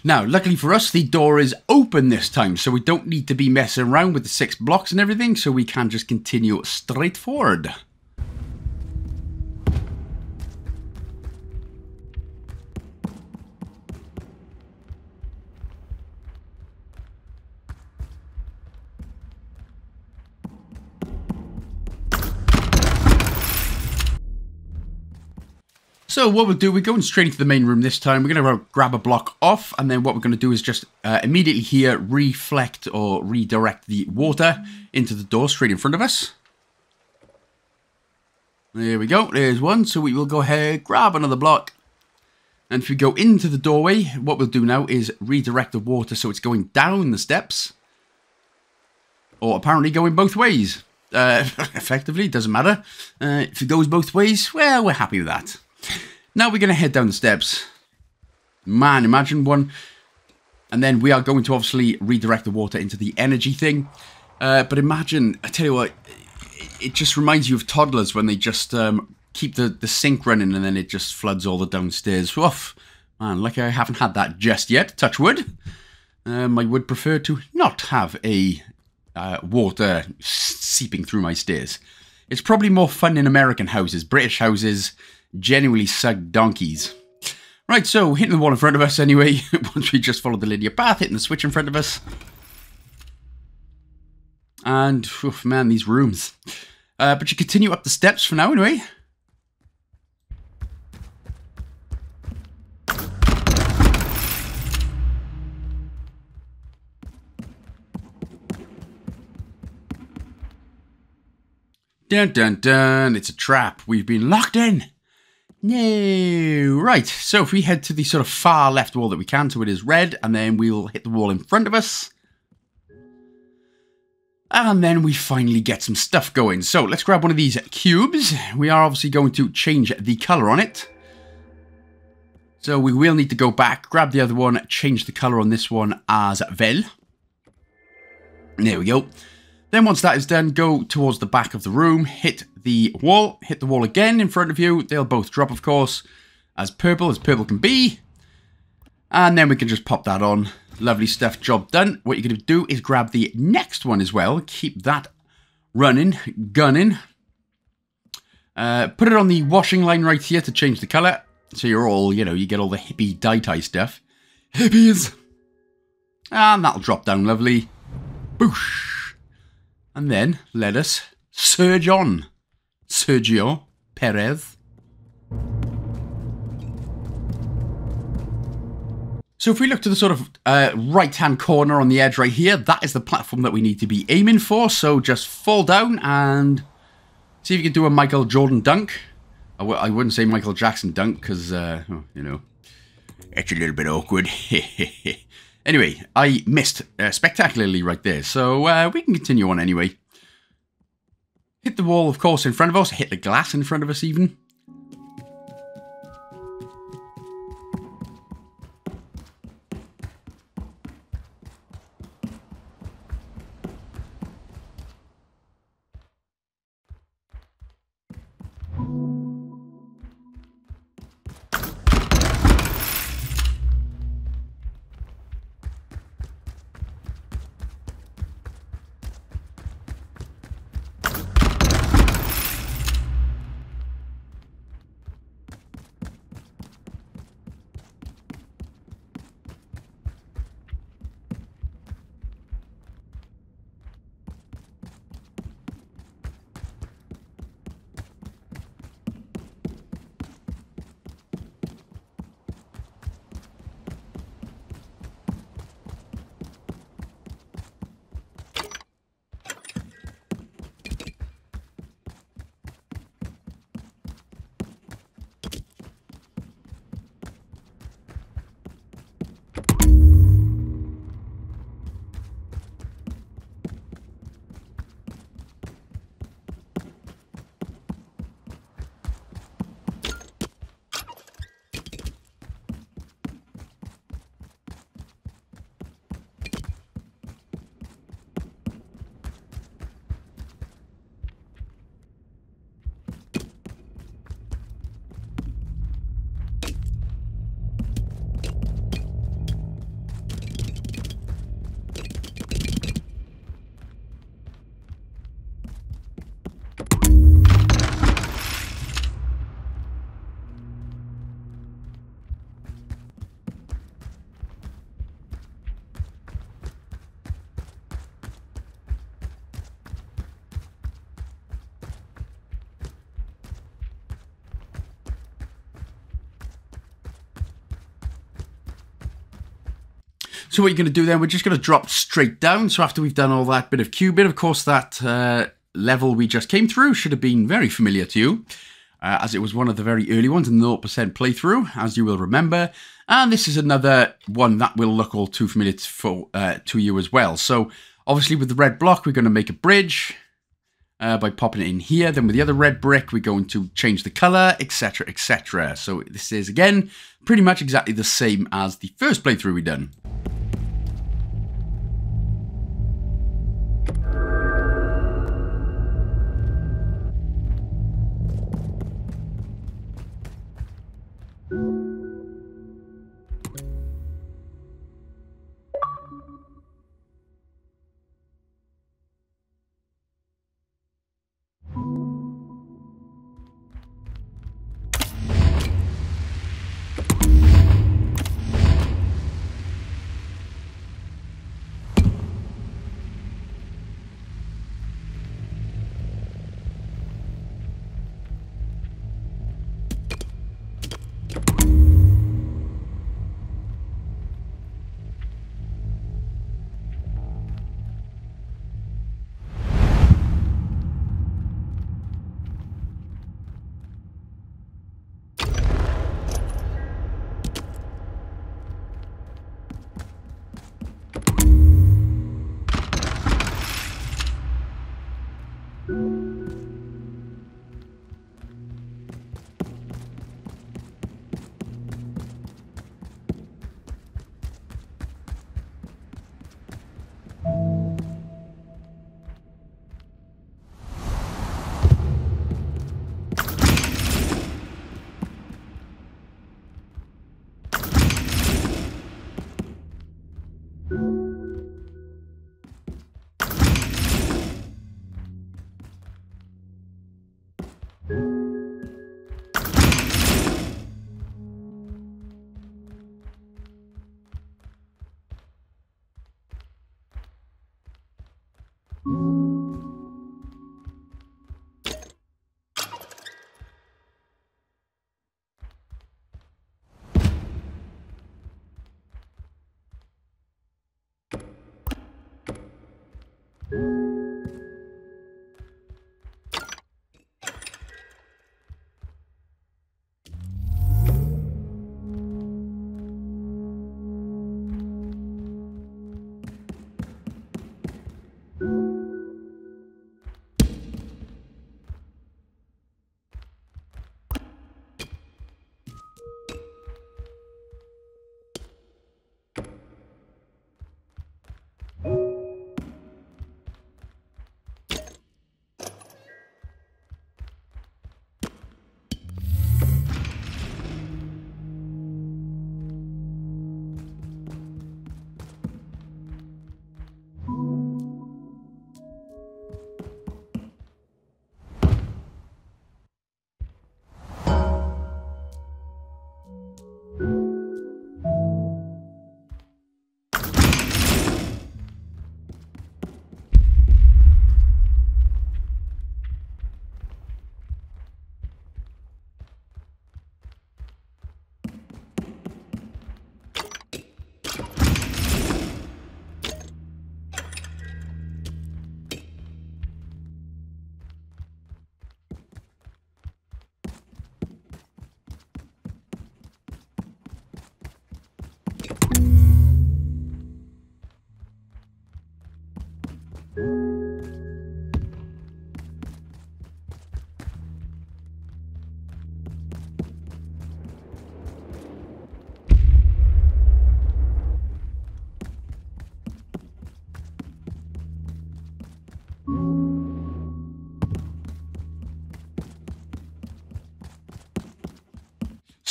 Now, luckily for us, the door is open this time, so we don't need to be messing around with the six blocks and everything, so we can just continue straight forward. So what we'll do, we're going straight into the main room this time. We're going to grab a block off, and then what we're going to do is just uh, immediately here reflect or redirect the water into the door straight in front of us. There we go, there's one. So we will go ahead, grab another block. And if we go into the doorway, what we'll do now is redirect the water so it's going down the steps. Or apparently going both ways. Uh, effectively, doesn't matter. Uh, if it goes both ways, well, we're happy with that. Now we're going to head down the steps. Man, imagine one. And then we are going to obviously redirect the water into the energy thing. Uh, but imagine, I tell you what, it just reminds you of toddlers when they just um, keep the, the sink running and then it just floods all the downstairs. Woof. Man, lucky I haven't had that just yet. Touch wood. Um, I would prefer to not have a uh, water seeping through my stairs. It's probably more fun in American houses. British houses, genuinely suck donkeys. Right, so hitting the wall in front of us anyway, once we just follow the linear path, hitting the switch in front of us. And, oof, man, these rooms. Uh, but you continue up the steps for now anyway. Dun dun dun, it's a trap. We've been locked in. No. Right, so if we head to the sort of far left wall that we can, so it is red, and then we'll hit the wall in front of us. And then we finally get some stuff going. So let's grab one of these cubes. We are obviously going to change the colour on it. So we will need to go back, grab the other one, change the colour on this one as well. There we go. Then once that is done, go towards the back of the room, hit the wall, hit the wall again in front of you. They'll both drop, of course, as purple as purple can be. And then we can just pop that on. Lovely stuff, job done. What you're going to do is grab the next one as well. Keep that running, gunning. Uh, put it on the washing line right here to change the colour. So you're all, you know, you get all the hippie dye-tie stuff. Hippies! And that'll drop down lovely. Boosh! And then let us surge on. Sergio Perez. So if we look to the sort of uh, right-hand corner on the edge right here, that is the platform that we need to be aiming for. So just fall down and see if you can do a Michael Jordan dunk. I w I wouldn't say Michael Jackson dunk because, uh, oh, you know, it's a little bit awkward. Anyway, I missed uh, spectacularly right there, so uh, we can continue on anyway. Hit the wall, of course, in front of us. Hit the glass in front of us, even. So what you're going to do then, we're just going to drop straight down. So after we've done all that bit of cubing, of course, that uh, level we just came through should have been very familiar to you, uh, as it was one of the very early ones in the 0% playthrough, as you will remember. And this is another one that will look all too familiar for, uh, to you as well. So obviously with the red block, we're going to make a bridge uh, by popping it in here. Then with the other red brick, we're going to change the color, etc, etc. So this is, again, pretty much exactly the same as the first playthrough we done.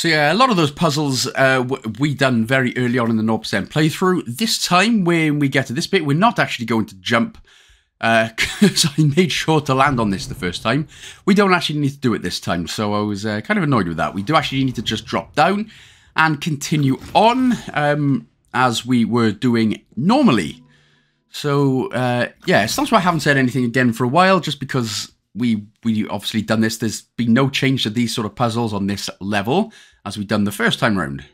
So yeah, a lot of those puzzles uh, we done very early on in the 0% playthrough. This time, when we get to this bit, we're not actually going to jump because uh, I made sure to land on this the first time. We don't actually need to do it this time, so I was uh, kind of annoyed with that. We do actually need to just drop down and continue on um, as we were doing normally. So, uh, yeah, that's why I haven't said anything again for a while, just because we we obviously done this. There's been no change to these sort of puzzles on this level as we done the first time round.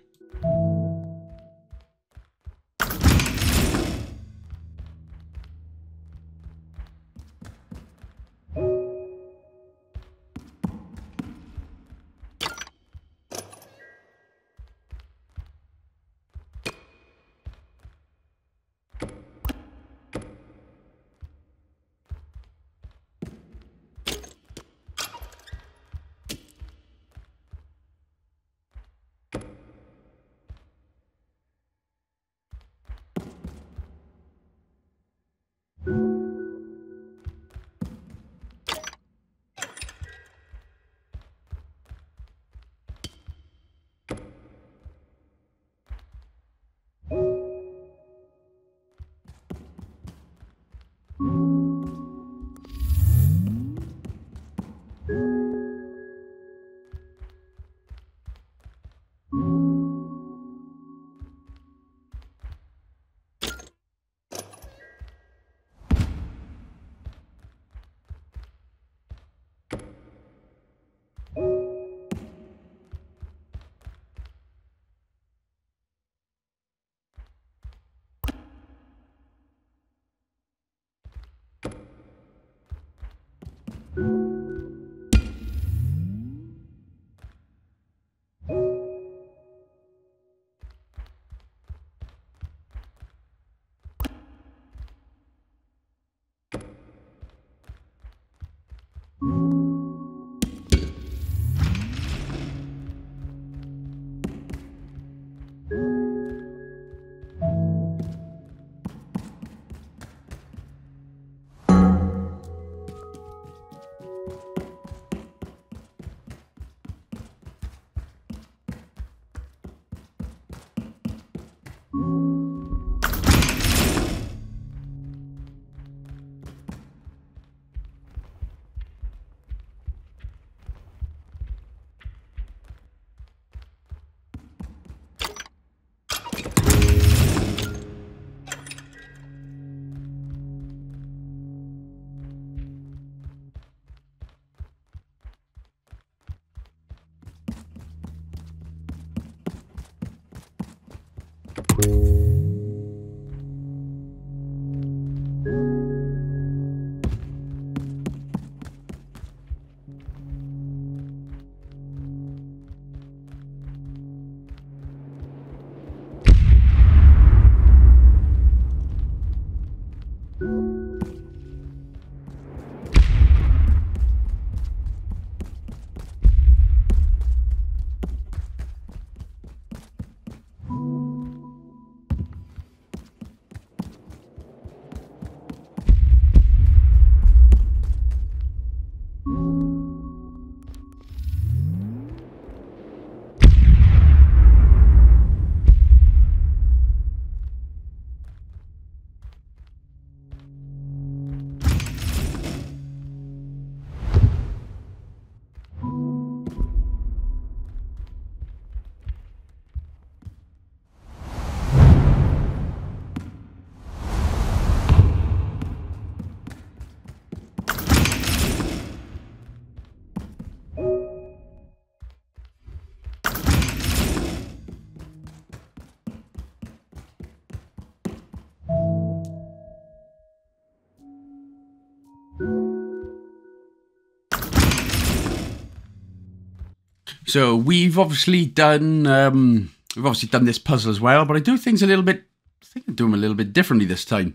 So we've obviously done um, we've obviously done this puzzle as well, but I do things a little bit. I think I do them a little bit differently this time.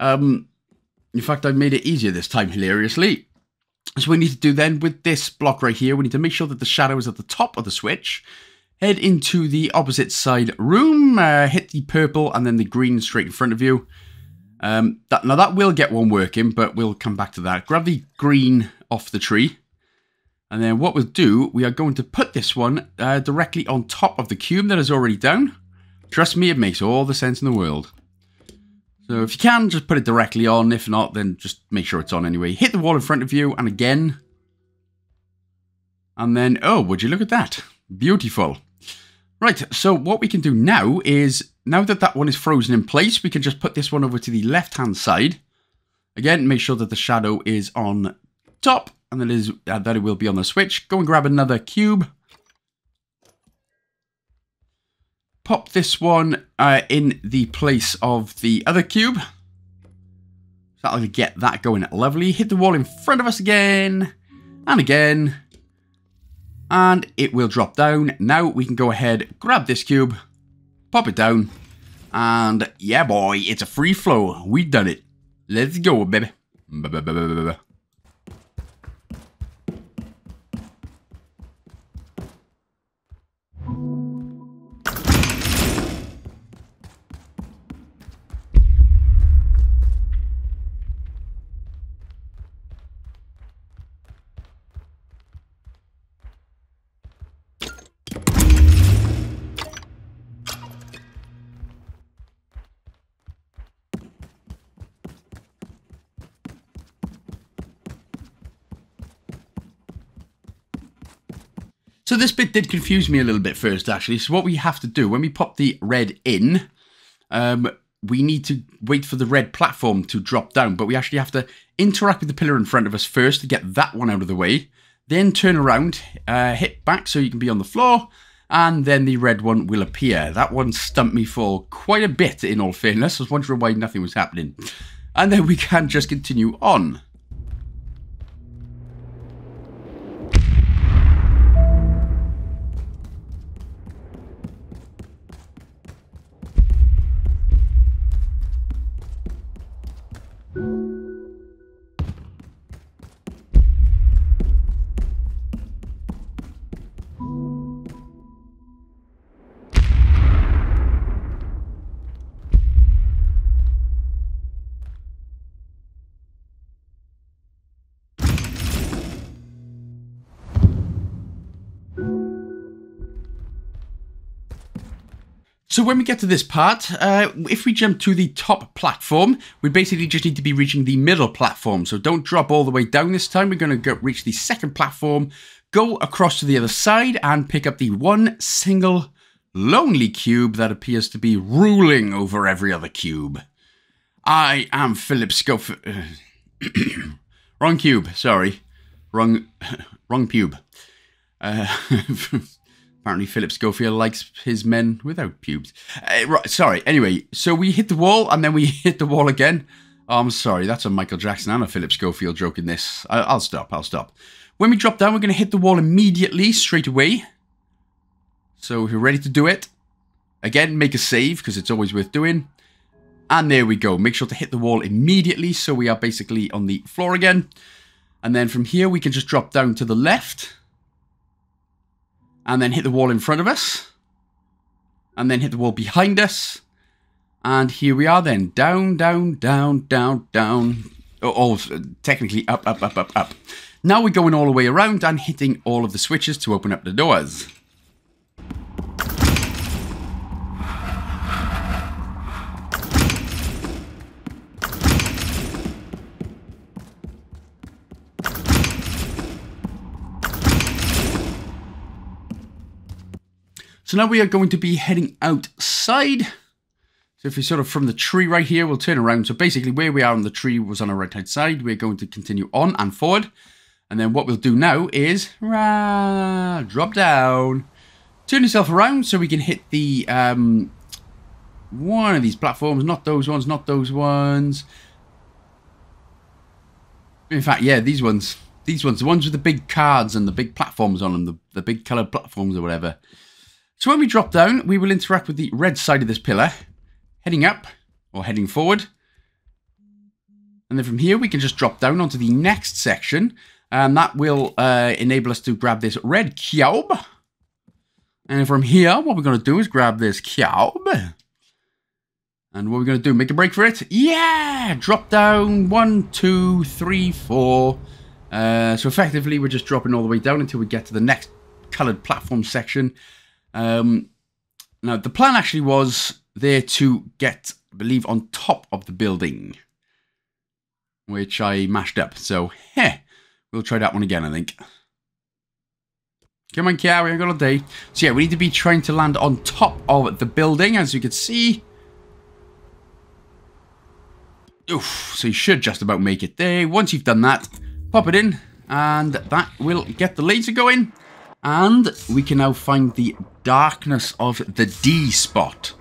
Um, in fact, I've made it easier this time, hilariously. So we need to do then with this block right here, we need to make sure that the shadow is at the top of the switch. Head into the opposite side room, uh, hit the purple and then the green straight in front of you. Um, that, now that will get one working, but we'll come back to that. Grab the green off the tree. And then what we'll do, we are going to put this one uh, directly on top of the cube that is already down. Trust me, it makes all the sense in the world. So if you can, just put it directly on. If not, then just make sure it's on anyway. Hit the wall in front of you, and again. And then, oh, would you look at that? Beautiful. Right, so what we can do now is, now that that one is frozen in place, we can just put this one over to the left-hand side. Again, make sure that the shadow is on top and that is uh, that it will be on the switch. Go and grab another cube. Pop this one uh, in the place of the other cube. That'll get that going lovely. Hit the wall in front of us again. And again. And it will drop down. Now we can go ahead, grab this cube. Pop it down. And yeah, boy, it's a free flow. We've done it. Let's go, baby. So this bit did confuse me a little bit first, actually. So what we have to do, when we pop the red in, um, we need to wait for the red platform to drop down, but we actually have to interact with the pillar in front of us first to get that one out of the way, then turn around, uh, hit back so you can be on the floor, and then the red one will appear. That one stumped me for quite a bit, in all fairness. I was wondering why nothing was happening. And then we can just continue on. When we get to this part, uh, if we jump to the top platform, we basically just need to be reaching the middle platform. So don't drop all the way down this time. We're going to reach the second platform, go across to the other side and pick up the one single lonely cube that appears to be ruling over every other cube. I am Philip Schofield. wrong cube, sorry. Wrong, wrong pube. Uh, Apparently, Philip Schofield likes his men without pubes. Uh, right, sorry. Anyway, so we hit the wall and then we hit the wall again. Oh, I'm sorry. That's a Michael Jackson and a Philip Schofield joke in this. I, I'll stop. I'll stop. When we drop down, we're going to hit the wall immediately, straight away. So if you're ready to do it, again, make a save because it's always worth doing. And there we go. Make sure to hit the wall immediately so we are basically on the floor again. And then from here, we can just drop down to the left and then hit the wall in front of us, and then hit the wall behind us, and here we are then, down, down, down, down, down, oh, oh, technically up, up, up, up, up. Now we're going all the way around and hitting all of the switches to open up the doors. So now we are going to be heading outside. So if you're sort of from the tree right here, we'll turn around. So basically where we are on the tree was on our right hand side. We're going to continue on and forward. And then what we'll do now is rah, drop down. Turn yourself around so we can hit the um, one of these platforms. Not those ones, not those ones. In fact, yeah, these ones. These ones, the ones with the big cards and the big platforms on them, the, the big coloured platforms or whatever. So when we drop down, we will interact with the red side of this pillar, heading up or heading forward. And then from here, we can just drop down onto the next section. And that will uh, enable us to grab this red cube. And from here, what we're going to do is grab this cube. And what we're going to do, make a break for it. Yeah! Drop down. One, two, three, four. Uh, so effectively, we're just dropping all the way down until we get to the next coloured platform section. Um, now, the plan actually was there to get, I believe, on top of the building, which I mashed up. So, heh, we'll try that one again, I think. Come on, Kia, we haven't got a day. So yeah, we need to be trying to land on top of the building, as you can see. Oof, so you should just about make it there. Once you've done that, pop it in, and that will get the laser going. And we can now find the darkness of the D spot.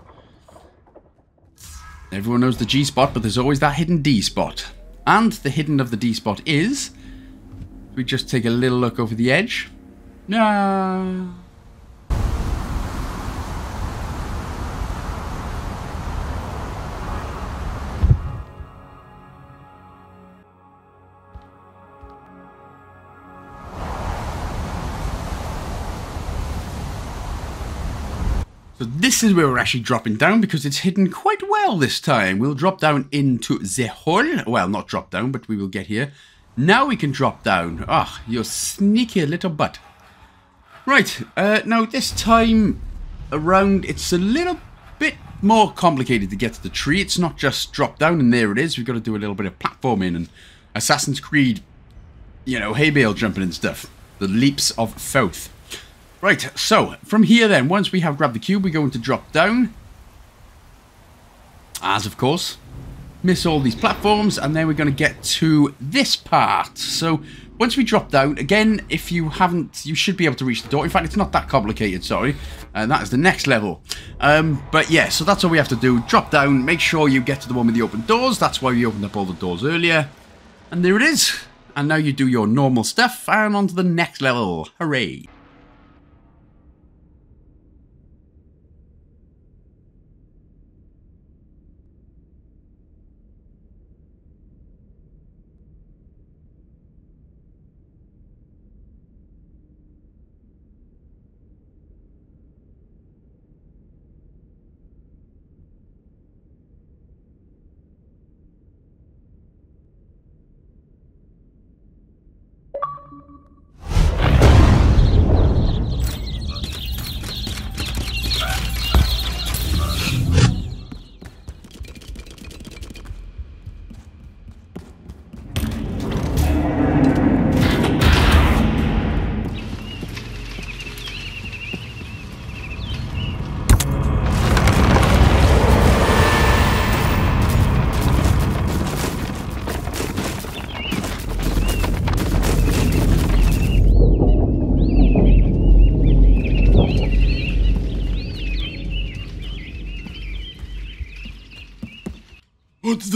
Everyone knows the G spot, but there's always that hidden D spot. And the hidden of the D spot is... We just take a little look over the edge. No. This is where we're actually dropping down because it's hidden quite well this time. We'll drop down into the hole. Well, not drop down, but we will get here. Now we can drop down. Ah, oh, you sneaky little butt. Right, uh, now this time around, it's a little bit more complicated to get to the tree. It's not just drop down and there it is. We've got to do a little bit of platforming and Assassin's Creed, you know, hay bale jumping and stuff. The leaps of faith. Right, so from here then, once we have grabbed the cube, we're going to drop down. As of course, miss all these platforms, and then we're going to get to this part. So once we drop down, again, if you haven't, you should be able to reach the door. In fact, it's not that complicated, sorry. And uh, that is the next level. Um, but yeah, so that's all we have to do. Drop down, make sure you get to the one with the open doors. That's why we opened up all the doors earlier. And there it is. And now you do your normal stuff, and on to the next level. Hooray.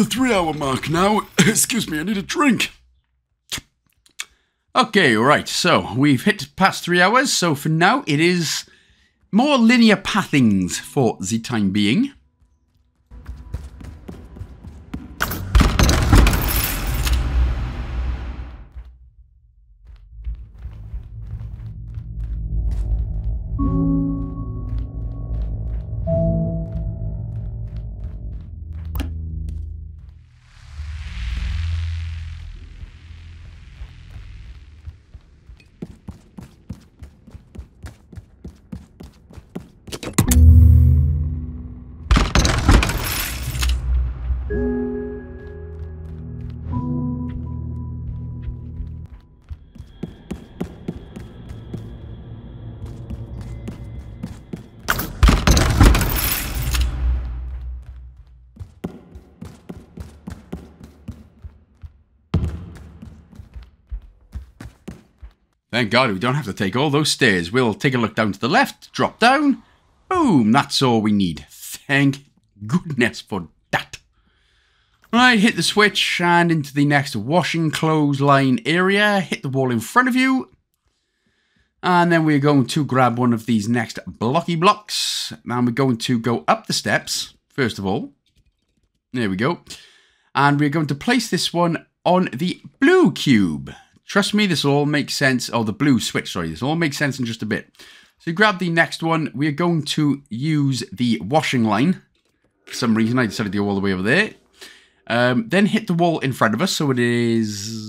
Three hour mark now. Excuse me, I need a drink. Okay, alright, so we've hit past three hours, so for now it is more linear pathings for the time being. Thank God we don't have to take all those stairs. We'll take a look down to the left, drop down. Boom, that's all we need. Thank goodness for that. Right, hit the switch and into the next washing clothes line area. Hit the wall in front of you. And then we're going to grab one of these next blocky blocks. Now we're going to go up the steps, first of all. There we go. And we're going to place this one on the blue cube. Trust me, this will all make sense. Oh, the blue switch, sorry. This will all make sense in just a bit. So grab the next one. We're going to use the washing line. For some reason, I decided to go all the way over there. Um, then hit the wall in front of us. So it is...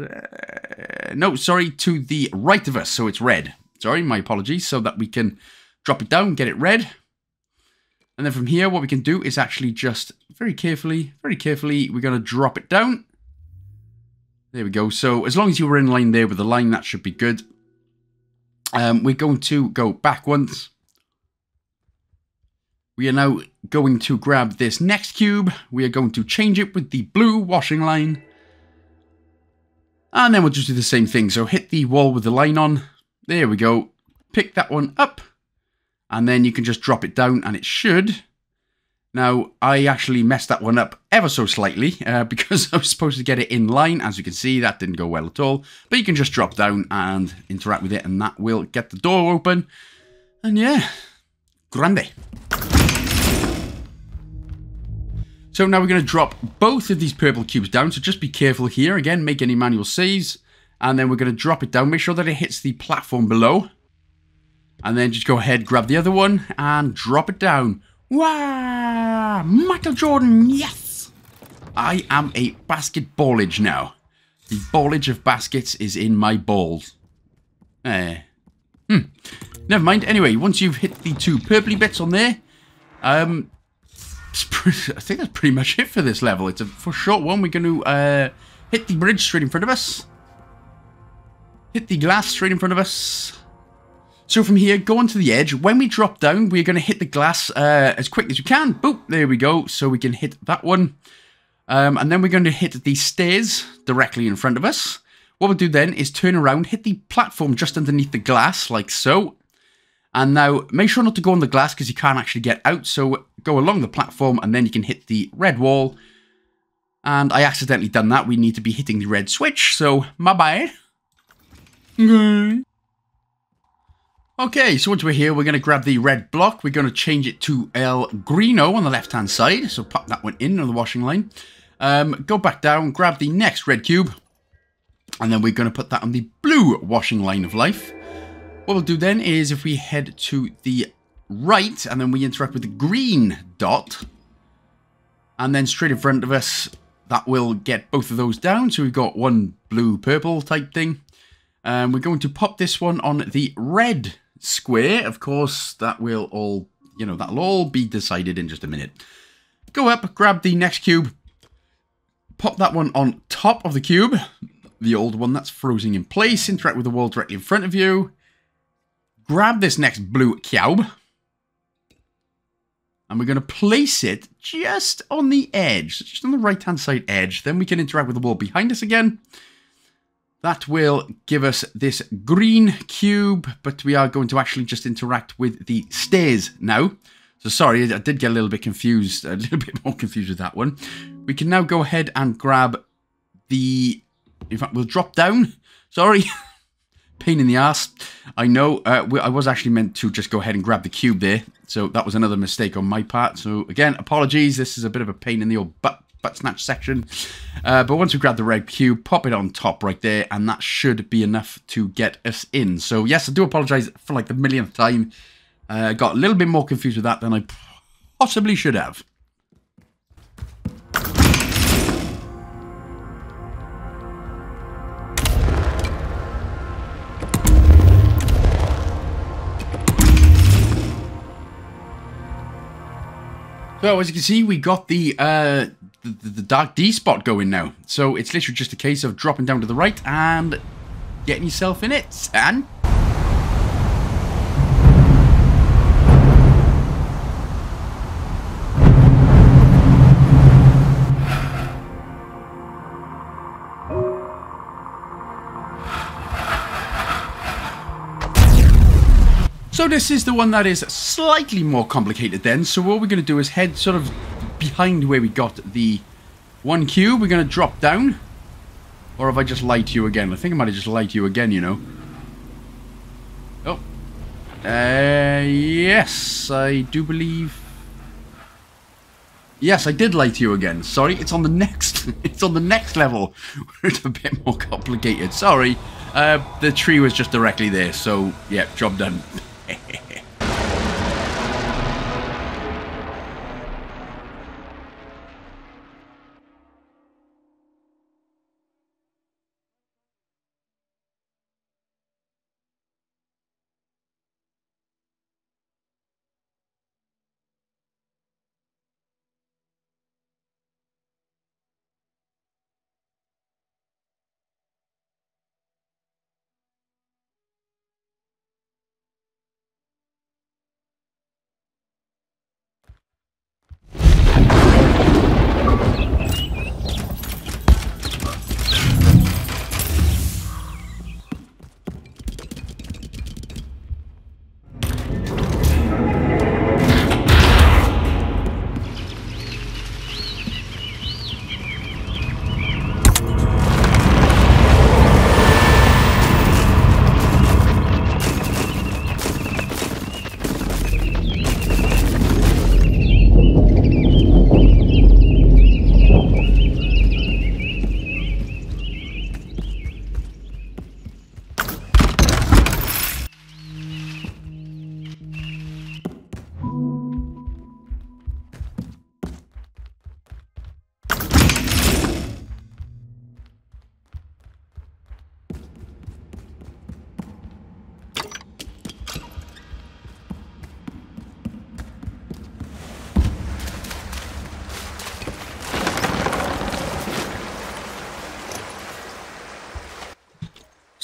Uh, no, sorry, to the right of us. So it's red. Sorry, my apologies. So that we can drop it down, get it red. And then from here, what we can do is actually just very carefully, very carefully, we're going to drop it down. There we go. So as long as you were in line there with the line, that should be good. Um, we're going to go back once. We are now going to grab this next cube. We are going to change it with the blue washing line. And then we'll just do the same thing. So hit the wall with the line on. There we go. Pick that one up. And then you can just drop it down and it should now, I actually messed that one up ever so slightly uh, because I was supposed to get it in line. As you can see, that didn't go well at all. But you can just drop down and interact with it and that will get the door open. And yeah, grande. So now we're going to drop both of these purple cubes down. So just be careful here. Again, make any manual saves. And then we're going to drop it down. Make sure that it hits the platform below. And then just go ahead, grab the other one and drop it down. Wow! Michael Jordan, yes! I am a basketballage now. The ballage of baskets is in my balls. Eh. Hmm. Never mind. Anyway, once you've hit the two purpley bits on there, um, pretty, I think that's pretty much it for this level. It's a for short one. We're going to uh, hit the bridge straight in front of us. Hit the glass straight in front of us. So from here, go onto the edge. When we drop down, we're going to hit the glass uh, as quick as we can. Boop, there we go. So we can hit that one. Um, and then we're going to hit the stairs directly in front of us. What we'll do then is turn around, hit the platform just underneath the glass, like so. And now, make sure not to go on the glass because you can't actually get out. So go along the platform and then you can hit the red wall. And I accidentally done that. We need to be hitting the red switch. So, my bad. Okay. Okay, so once we're here, we're going to grab the red block. We're going to change it to El Greeno on the left-hand side. So pop that one in on the washing line. Um, go back down, grab the next red cube. And then we're going to put that on the blue washing line of life. What we'll do then is if we head to the right and then we interact with the green dot. And then straight in front of us, that will get both of those down. So we've got one blue-purple type thing. Um, we're going to pop this one on the red square. Of course, that will all, you know, that'll all be decided in just a minute. Go up, grab the next cube, pop that one on top of the cube, the old one that's frozen in place, interact with the wall directly in front of you. Grab this next blue cube, and we're going to place it just on the edge, just on the right-hand side edge. Then we can interact with the wall behind us again. That will give us this green cube, but we are going to actually just interact with the stairs now. So sorry, I did get a little bit confused, a little bit more confused with that one. We can now go ahead and grab the... In fact, we'll drop down. Sorry. Pain in the ass. I know. Uh, I was actually meant to just go ahead and grab the cube there. So that was another mistake on my part. So again, apologies. This is a bit of a pain in the old butt butt snatch section. Uh, but once we grab the red cube, pop it on top right there, and that should be enough to get us in. So yes, I do apologize for like the millionth time. Uh, got a little bit more confused with that than I possibly should have. So as you can see, we got the, uh, the, the Dark D spot going now. So it's literally just a case of dropping down to the right and getting yourself in it, and So this is the one that is slightly more complicated then. So what we're going to do is head sort of behind where we got the one cube. We're going to drop down. Or have I just lied to you again? I think I might have just lied to you again, you know. Oh. Uh, yes, I do believe... Yes, I did lie to you again. Sorry, it's on the next... it's on the next level. it's a bit more complicated. Sorry. Uh, the tree was just directly there, so, yeah, job done.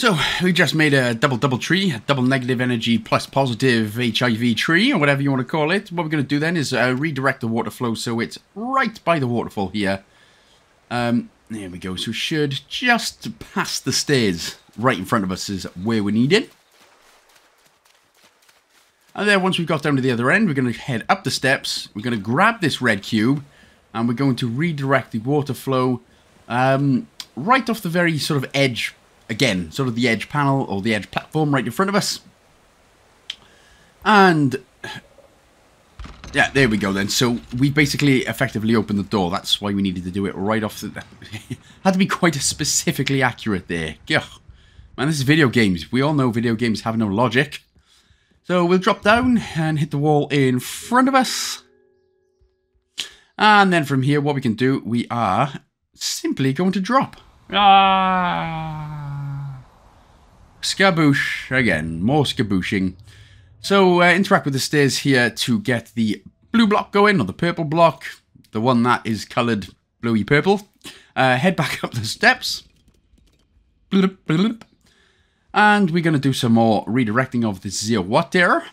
So we just made a double double tree, a double negative energy plus positive HIV tree, or whatever you want to call it. What we're going to do then is uh, redirect the water flow so it's right by the waterfall here. Um, there we go. So should just past the stairs right in front of us is where we need it. And then once we've got down to the other end, we're going to head up the steps. We're going to grab this red cube, and we're going to redirect the water flow um, right off the very sort of edge again, sort of the edge panel or the edge platform right in front of us. And yeah, there we go then. So we basically effectively opened the door. That's why we needed to do it right off the... had to be quite specifically accurate there. Yeah. Man, this is video games. We all know video games have no logic. So we'll drop down and hit the wall in front of us. And then from here, what we can do, we are simply going to drop. Ah. Skaboosh. Again, more skabooshing. So uh, interact with the stairs here to get the blue block going, or the purple block. The one that is coloured bluey purple. Uh, head back up the steps. And we're going to do some more redirecting of the zero water.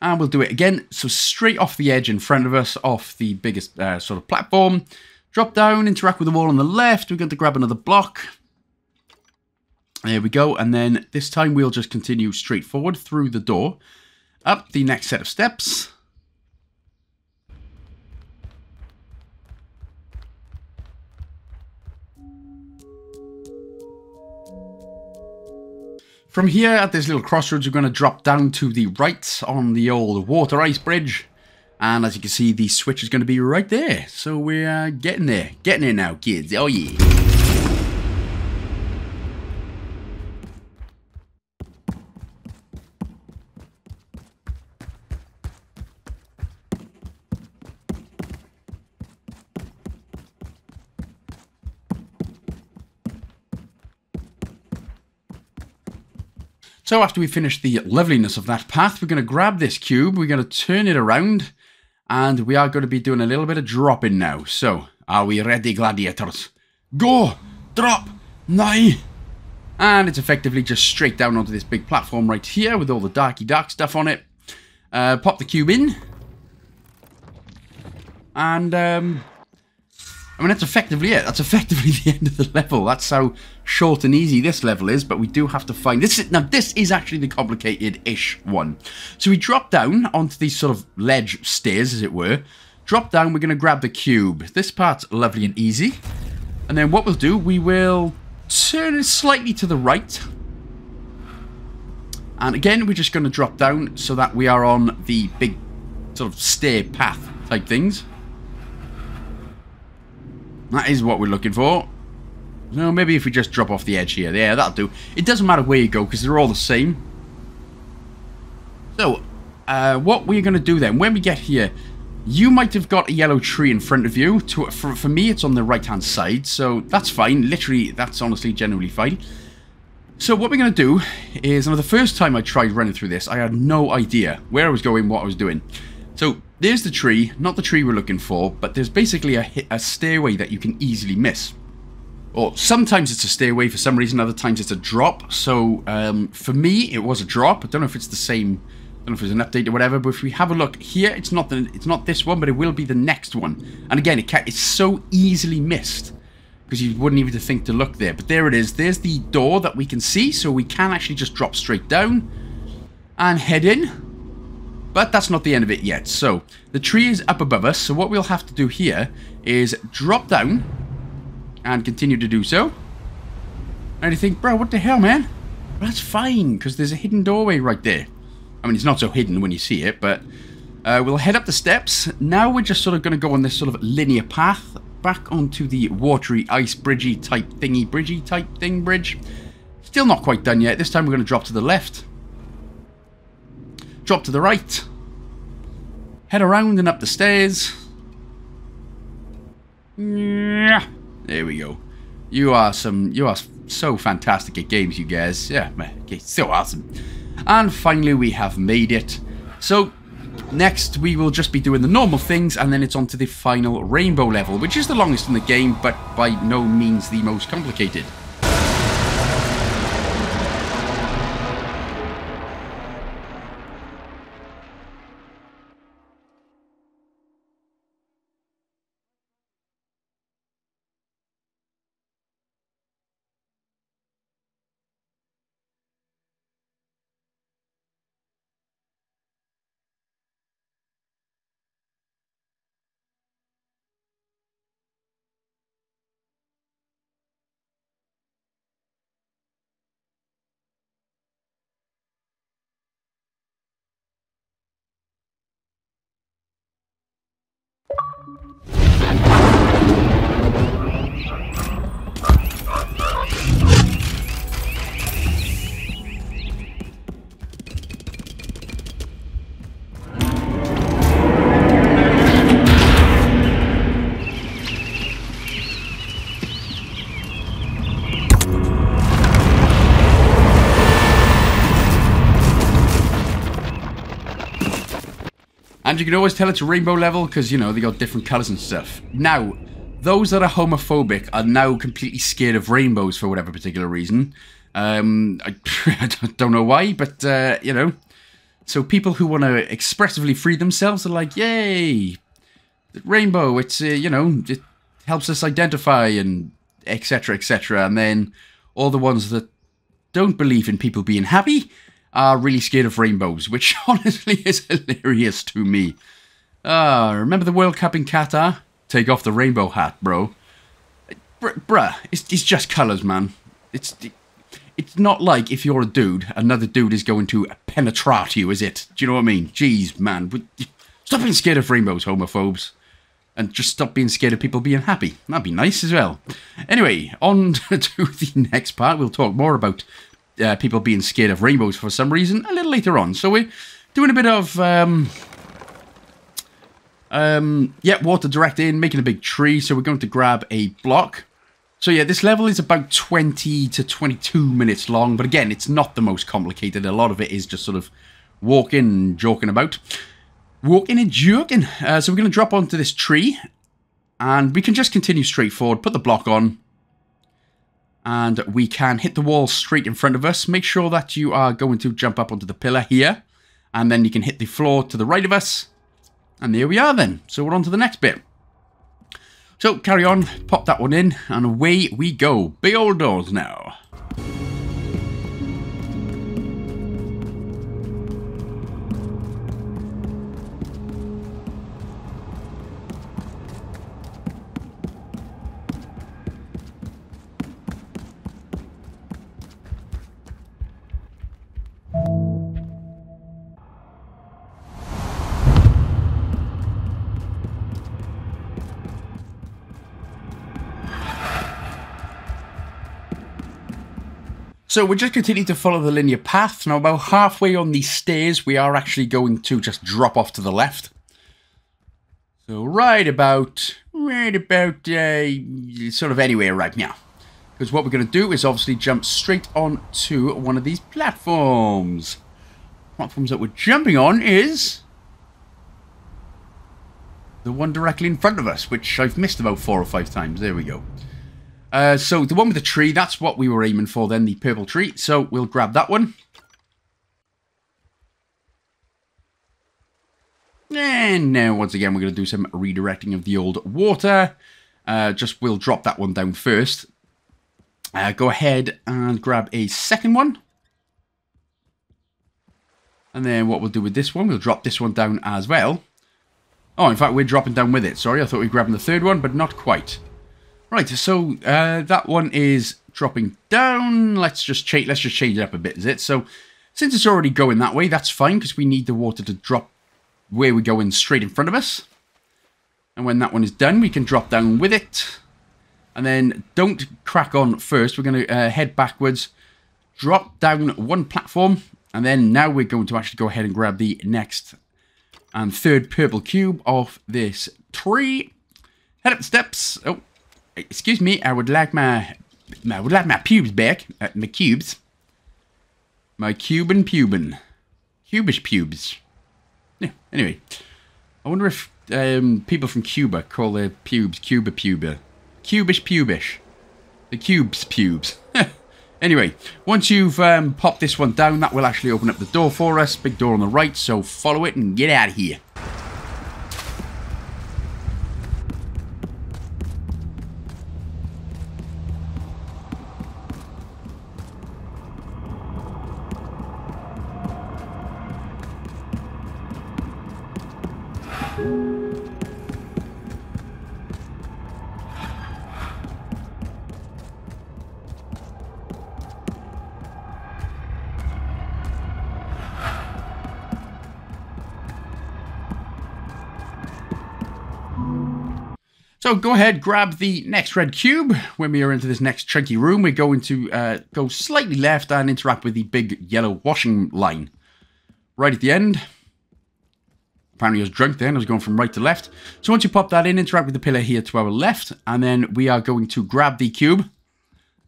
And we'll do it again. So straight off the edge in front of us, off the biggest uh, sort of platform. Drop down, interact with the wall on the left. We're going to grab another block. There we go. And then this time we'll just continue straight forward through the door. up the next set of steps. From here, at this little crossroads, we're going to drop down to the right on the old water ice bridge. And as you can see, the switch is going to be right there. So we're uh, getting there. Getting there now, kids. Oh, yeah. So after we finish the loveliness of that path, we're going to grab this cube, we're going to turn it around, and we are going to be doing a little bit of dropping now. So, are we ready, gladiators? Go! Drop! Nine! And it's effectively just straight down onto this big platform right here with all the darky dark stuff on it. Uh, pop the cube in. And um, I mean, that's effectively it. That's effectively the end of the level. That's how short and easy this level is, but we do have to find... This is, now, this is actually the complicated-ish one. So we drop down onto these sort of ledge stairs, as it were. Drop down, we're going to grab the cube. This part's lovely and easy. And then what we'll do, we will turn it slightly to the right. And again, we're just going to drop down so that we are on the big sort of stair path type things. That is what we're looking for. No, maybe if we just drop off the edge here. Yeah, that'll do. It doesn't matter where you go because they're all the same. So, uh, what we're going to do then, when we get here, you might have got a yellow tree in front of you. To, for, for me, it's on the right-hand side, so that's fine. Literally, that's honestly generally fine. So what we're going to do is, now the first time I tried running through this, I had no idea where I was going, what I was doing. So there's the tree, not the tree we're looking for, but there's basically a, a stairway that you can easily miss. Or sometimes it's a stay away for some reason, other times it's a drop. So um, for me, it was a drop. I don't know if it's the same. I don't know if it's an update or whatever. But if we have a look here, it's not the, it's not this one, but it will be the next one. And again, it can, it's so easily missed because you wouldn't even think to look there. But there it is. There's the door that we can see, so we can actually just drop straight down and head in. But that's not the end of it yet. So, the tree is up above us, so what we'll have to do here is drop down and continue to do so. And you think, bro, what the hell, man? Well, that's fine, because there's a hidden doorway right there. I mean, it's not so hidden when you see it, but uh, we'll head up the steps. Now we're just sort of going to go on this sort of linear path back onto the watery ice bridgey type thingy bridgey type thing bridge. Still not quite done yet. This time we're going to drop to the left. Drop to the right. Head around and up the stairs. Yeah. There we go. You are some. You are so fantastic at games, you guys. Yeah, okay, so awesome. And finally, we have made it. So, next we will just be doing the normal things, and then it's on to the final rainbow level, which is the longest in the game, but by no means the most complicated. And you can always tell it's a rainbow level because, you know, they got different colours and stuff. Now, those that are homophobic are now completely scared of rainbows for whatever particular reason. Um, I, I don't know why, but, uh, you know. So people who want to expressively free themselves are like, yay, rainbow, it's, uh, you know, it helps us identify and etc, etc. And then all the ones that don't believe in people being happy are really scared of rainbows, which honestly is hilarious to me. Ah, uh, remember the World Cup in Qatar? Take off the rainbow hat, bro. Br bruh, it's, it's just colours, man. It's it's not like if you're a dude, another dude is going to penetrate you, is it? Do you know what I mean? Jeez, man. Stop being scared of rainbows, homophobes. And just stop being scared of people being happy. That'd be nice as well. Anyway, on to the next part. We'll talk more about uh, people being scared of rainbows for some reason a little later on. So we're doing a bit of... Um, um, yeah, water direct in, making a big tree. So we're going to grab a block. So yeah, this level is about 20 to 22 minutes long. But again, it's not the most complicated. A lot of it is just sort of walking and joking about. Walking and joking. Uh, so we're going to drop onto this tree. And we can just continue straight forward. Put the block on. And we can hit the wall straight in front of us. Make sure that you are going to jump up onto the pillar here. And then you can hit the floor to the right of us. And there we are then. So we're on to the next bit. So carry on, pop that one in, and away we go. Big old doors now. So we're just continuing to follow the linear path. Now about halfway on these stairs, we are actually going to just drop off to the left. So right about, right about, uh, sort of anywhere right now. Because what we're going to do is obviously jump straight on to one of these platforms. Platforms that we're jumping on is the one directly in front of us, which I've missed about four or five times. There we go. Uh, so the one with the tree, that's what we were aiming for then, the purple tree. So we'll grab that one. And now, once again, we're going to do some redirecting of the old water. Uh, just we'll drop that one down first. Uh, go ahead and grab a second one. And then what we'll do with this one, we'll drop this one down as well. Oh, in fact, we're dropping down with it. Sorry, I thought we were grabbing the third one, but not quite. Right, so uh, that one is dropping down. Let's just change. Let's just change it up a bit. Is it? So since it's already going that way, that's fine because we need the water to drop where we're going straight in front of us. And when that one is done, we can drop down with it. And then don't crack on first. We're going to uh, head backwards, drop down one platform, and then now we're going to actually go ahead and grab the next and third purple cube of this tree. Head up the steps. Oh, excuse me, I would like my, I would like my pubes back. Uh, my cubes. My Cuban pubin. Cubish pubes. Yeah, anyway. I wonder if um, people from Cuba call their pubes Cuba puba. Cubish pubish. The cubes pubes. anyway, once you've um, popped this one down, that will actually open up the door for us. Big door on the right, so follow it and get out of here. So go ahead, grab the next red cube. When we are into this next chunky room, we're going to uh, go slightly left and interact with the big yellow washing line. Right at the end. Apparently I was drunk then, I was going from right to left. So once you pop that in, interact with the pillar here to our left. And then we are going to grab the cube.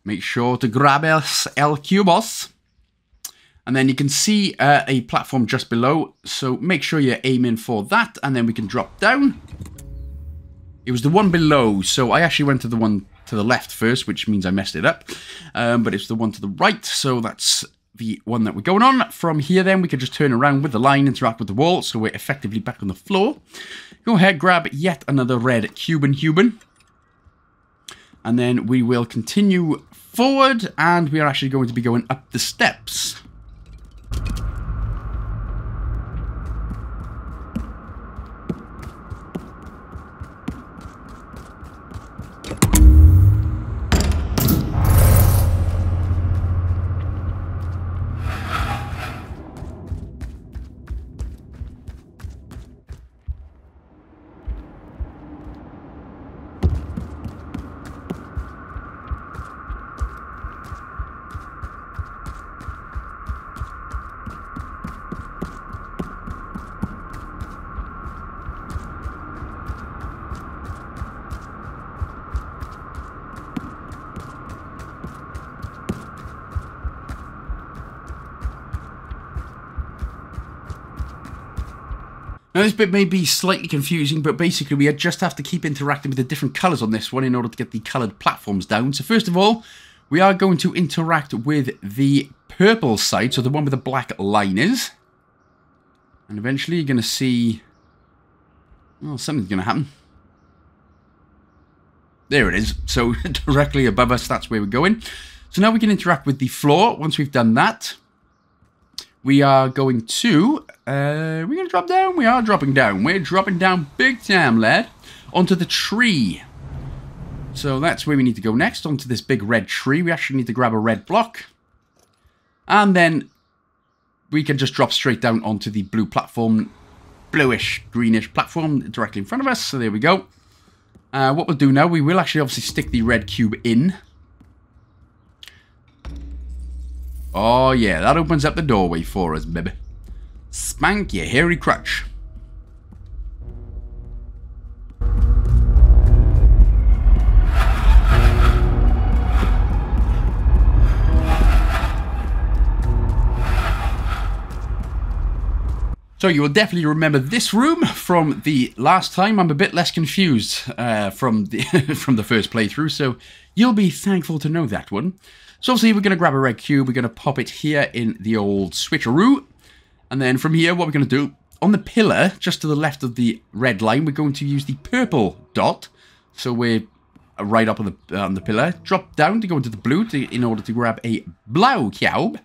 Make sure to grab us El Cubos. And then you can see uh, a platform just below. So make sure you're aiming for that. And then we can drop down. It was the one below, so I actually went to the one to the left first, which means I messed it up. Um, but it's the one to the right, so that's the one that we're going on. From here then, we can just turn around with the line, interact with the wall, so we're effectively back on the floor. Go ahead, grab yet another red Cuban Cuban. And then we will continue forward, and we are actually going to be going up the steps. This bit may be slightly confusing, but basically we just have to keep interacting with the different colours on this one in order to get the coloured platforms down. So first of all, we are going to interact with the purple side, so the one with the black line is. And eventually you're going to see... Well, something's going to happen. There it is. So directly above us, that's where we're going. So now we can interact with the floor. Once we've done that, we are going to... Uh, we're going to drop down? We are dropping down. We're dropping down big time, lad. Onto the tree. So that's where we need to go next, onto this big red tree. We actually need to grab a red block. And then we can just drop straight down onto the blue platform, bluish, greenish platform directly in front of us. So there we go. Uh, what we'll do now, we will actually obviously stick the red cube in. Oh yeah, that opens up the doorway for us, baby. Spank your hairy crutch. So you will definitely remember this room from the last time. I'm a bit less confused uh, from the from the first playthrough, so you'll be thankful to know that one. So obviously we're going to grab a red cube, we're going to pop it here in the old switcheroo, and then from here what we're going to do, on the pillar, just to the left of the red line, we're going to use the purple dot, so we're uh, right up on the, uh, on the pillar, drop down to go into the blue to, in order to grab a blue cube,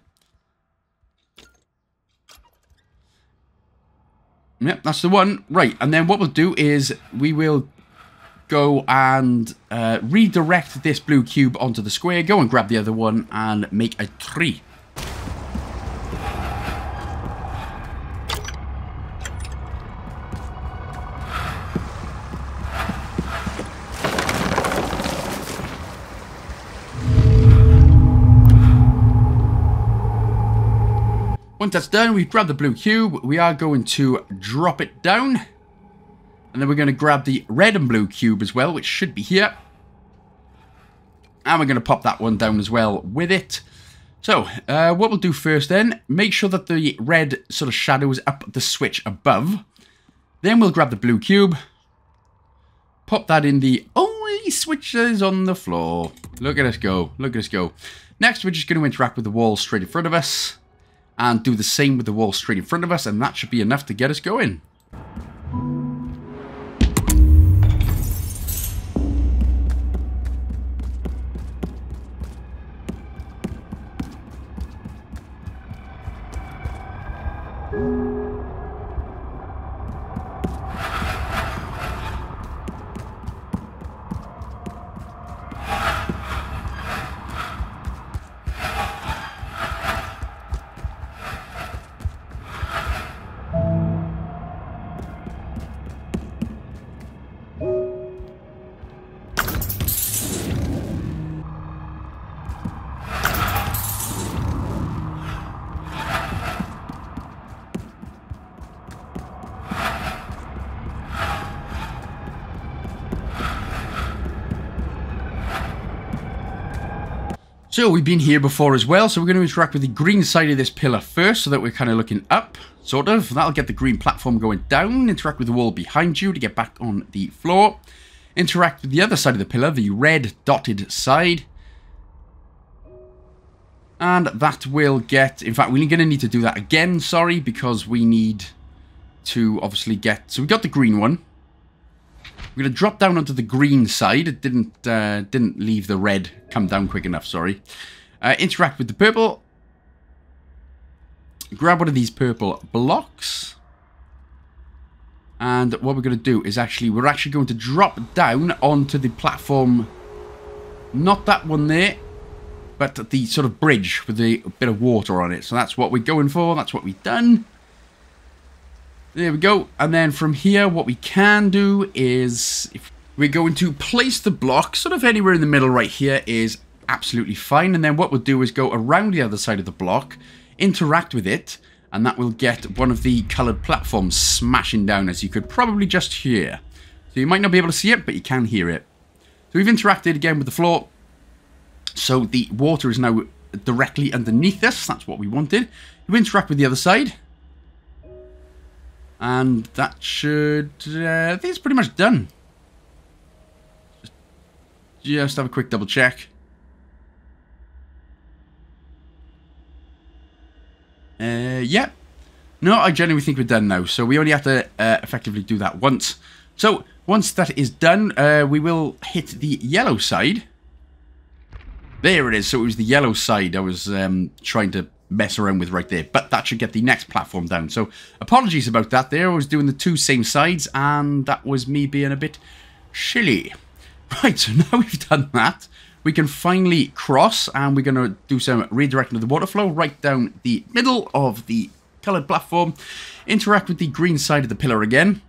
Yep, that's the one. Right, and then what we'll do is we will go and uh, redirect this blue cube onto the square, go and grab the other one and make a tree. Once that's done, we've grabbed the blue cube. We are going to drop it down. And then we're going to grab the red and blue cube as well, which should be here. And we're going to pop that one down as well with it. So, uh, what we'll do first then, make sure that the red sort of shadow is up the switch above. Then we'll grab the blue cube. Pop that in the only switches on the floor. Look at us go. Look at us go. Next, we're just going to interact with the wall straight in front of us and do the same with the wall straight in front of us, and that should be enough to get us going. So we've been here before as well, so we're going to interact with the green side of this pillar first, so that we're kind of looking up, sort of. That'll get the green platform going down, interact with the wall behind you to get back on the floor. Interact with the other side of the pillar, the red dotted side. And that will get, in fact, we're going to need to do that again, sorry, because we need to obviously get, so we got the green one. We're going to drop down onto the green side. It didn't uh, didn't leave the red come down quick enough, sorry. Uh, interact with the purple. Grab one of these purple blocks. And what we're going to do is actually, we're actually going to drop down onto the platform. Not that one there, but the sort of bridge with a bit of water on it. So that's what we're going for. That's what we've done. There we go. And then from here, what we can do is we're going to place the block sort of anywhere in the middle right here is absolutely fine. And then what we'll do is go around the other side of the block, interact with it, and that will get one of the colored platforms smashing down as you could probably just hear. So you might not be able to see it, but you can hear it. So we've interacted again with the floor. So the water is now directly underneath us. That's what we wanted. You interact with the other side. And that should... Uh, I think it's pretty much done. Just have a quick double check. Uh, yeah. No, I genuinely think we're done now. So we only have to uh, effectively do that once. So once that is done, uh, we will hit the yellow side. There it is. So it was the yellow side I was um, trying to mess around with right there. But that should get the next platform down. So apologies about that there. I was doing the two same sides and that was me being a bit shilly. Right, so now we've done that. We can finally cross and we're going to do some redirecting of the water flow right down the middle of the coloured platform. Interact with the green side of the pillar again.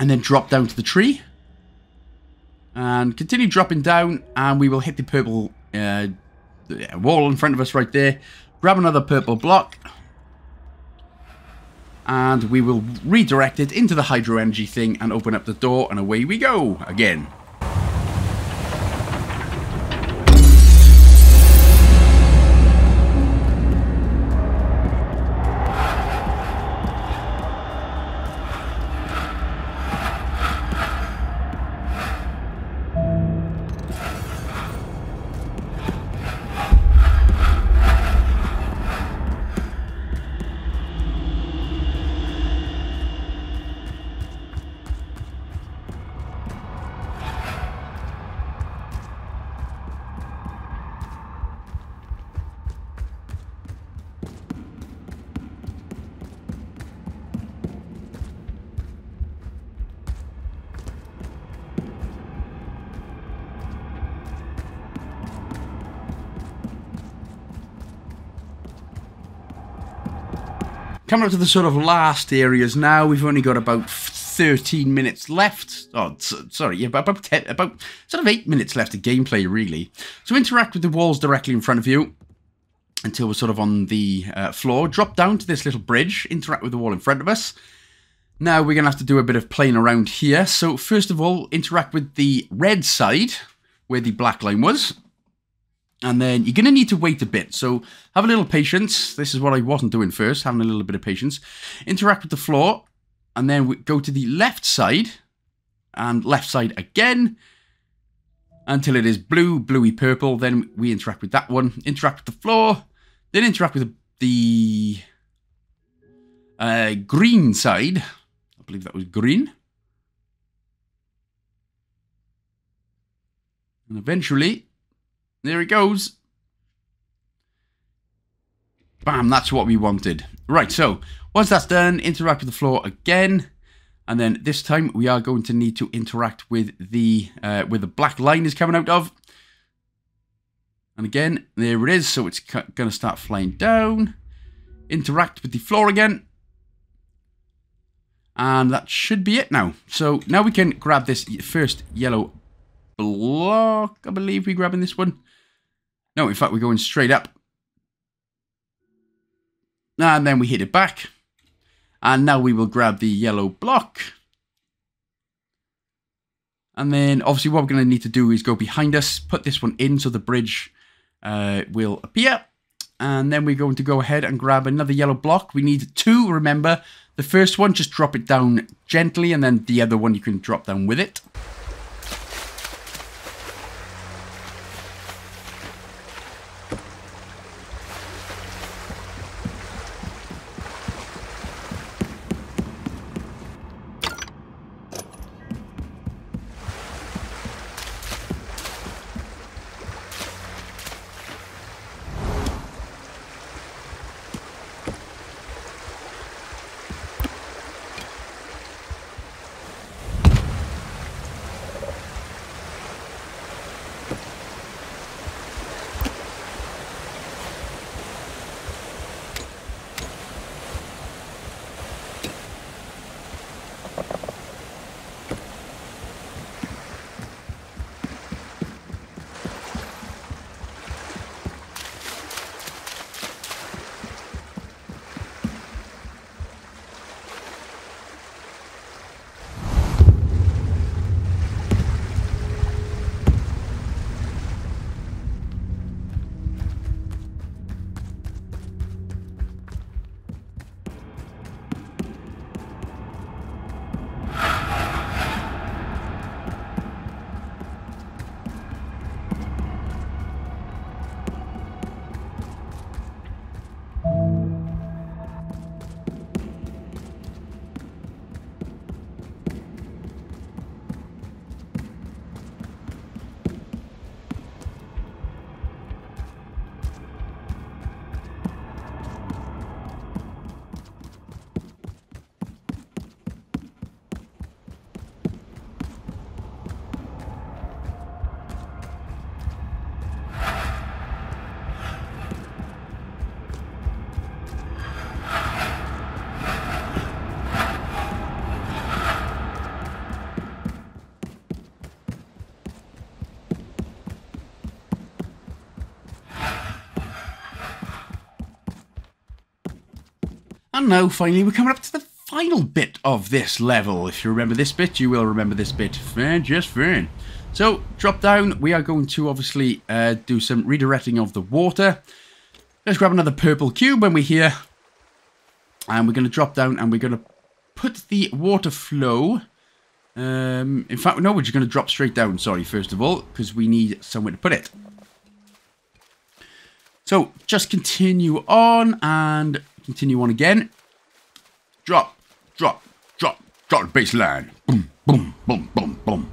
And then drop down to the tree. And continue dropping down and we will hit the purple uh, wall in front of us right there. Grab another purple block. And we will redirect it into the hydro energy thing and open up the door and away we go again. Coming up to the sort of last areas now. We've only got about 13 minutes left. Oh, sorry, yeah, about 10, about sort of 8 minutes left of gameplay, really. So interact with the walls directly in front of you until we're sort of on the uh, floor. Drop down to this little bridge. Interact with the wall in front of us. Now we're going to have to do a bit of playing around here. So first of all, interact with the red side, where the black line was. And then you're going to need to wait a bit. So have a little patience. This is what I wasn't doing first, having a little bit of patience. Interact with the floor. And then we go to the left side. And left side again. Until it is blue, bluey purple. Then we interact with that one. Interact with the floor. Then interact with the, uh, green side. I believe that was green. And eventually there it goes. Bam, that's what we wanted. Right, so once that's done, interact with the floor again. And then this time we are going to need to interact with the uh, where the black line is coming out of. And again, there it is. So it's going to start flying down. Interact with the floor again. And that should be it now. So now we can grab this first yellow block. I believe we're grabbing this one. No, in fact, we're going straight up. And then we hit it back. And now we will grab the yellow block. And then obviously what we're going to need to do is go behind us, put this one in so the bridge uh, will appear. And then we're going to go ahead and grab another yellow block. We need two, remember. The first one, just drop it down gently, and then the other one you can drop down with it. And now, finally, we're coming up to the final bit of this level. If you remember this bit, you will remember this bit. Fine, just fine. So, drop down. We are going to, obviously, uh, do some redirecting of the water. Let's grab another purple cube when we're here. And we're going to drop down and we're going to put the water flow... Um, in fact, no, we're just going to drop straight down, sorry, first of all, because we need somewhere to put it. So, just continue on and continue on again. Drop, drop, drop, drop the baseline. Boom, boom, boom, boom, boom.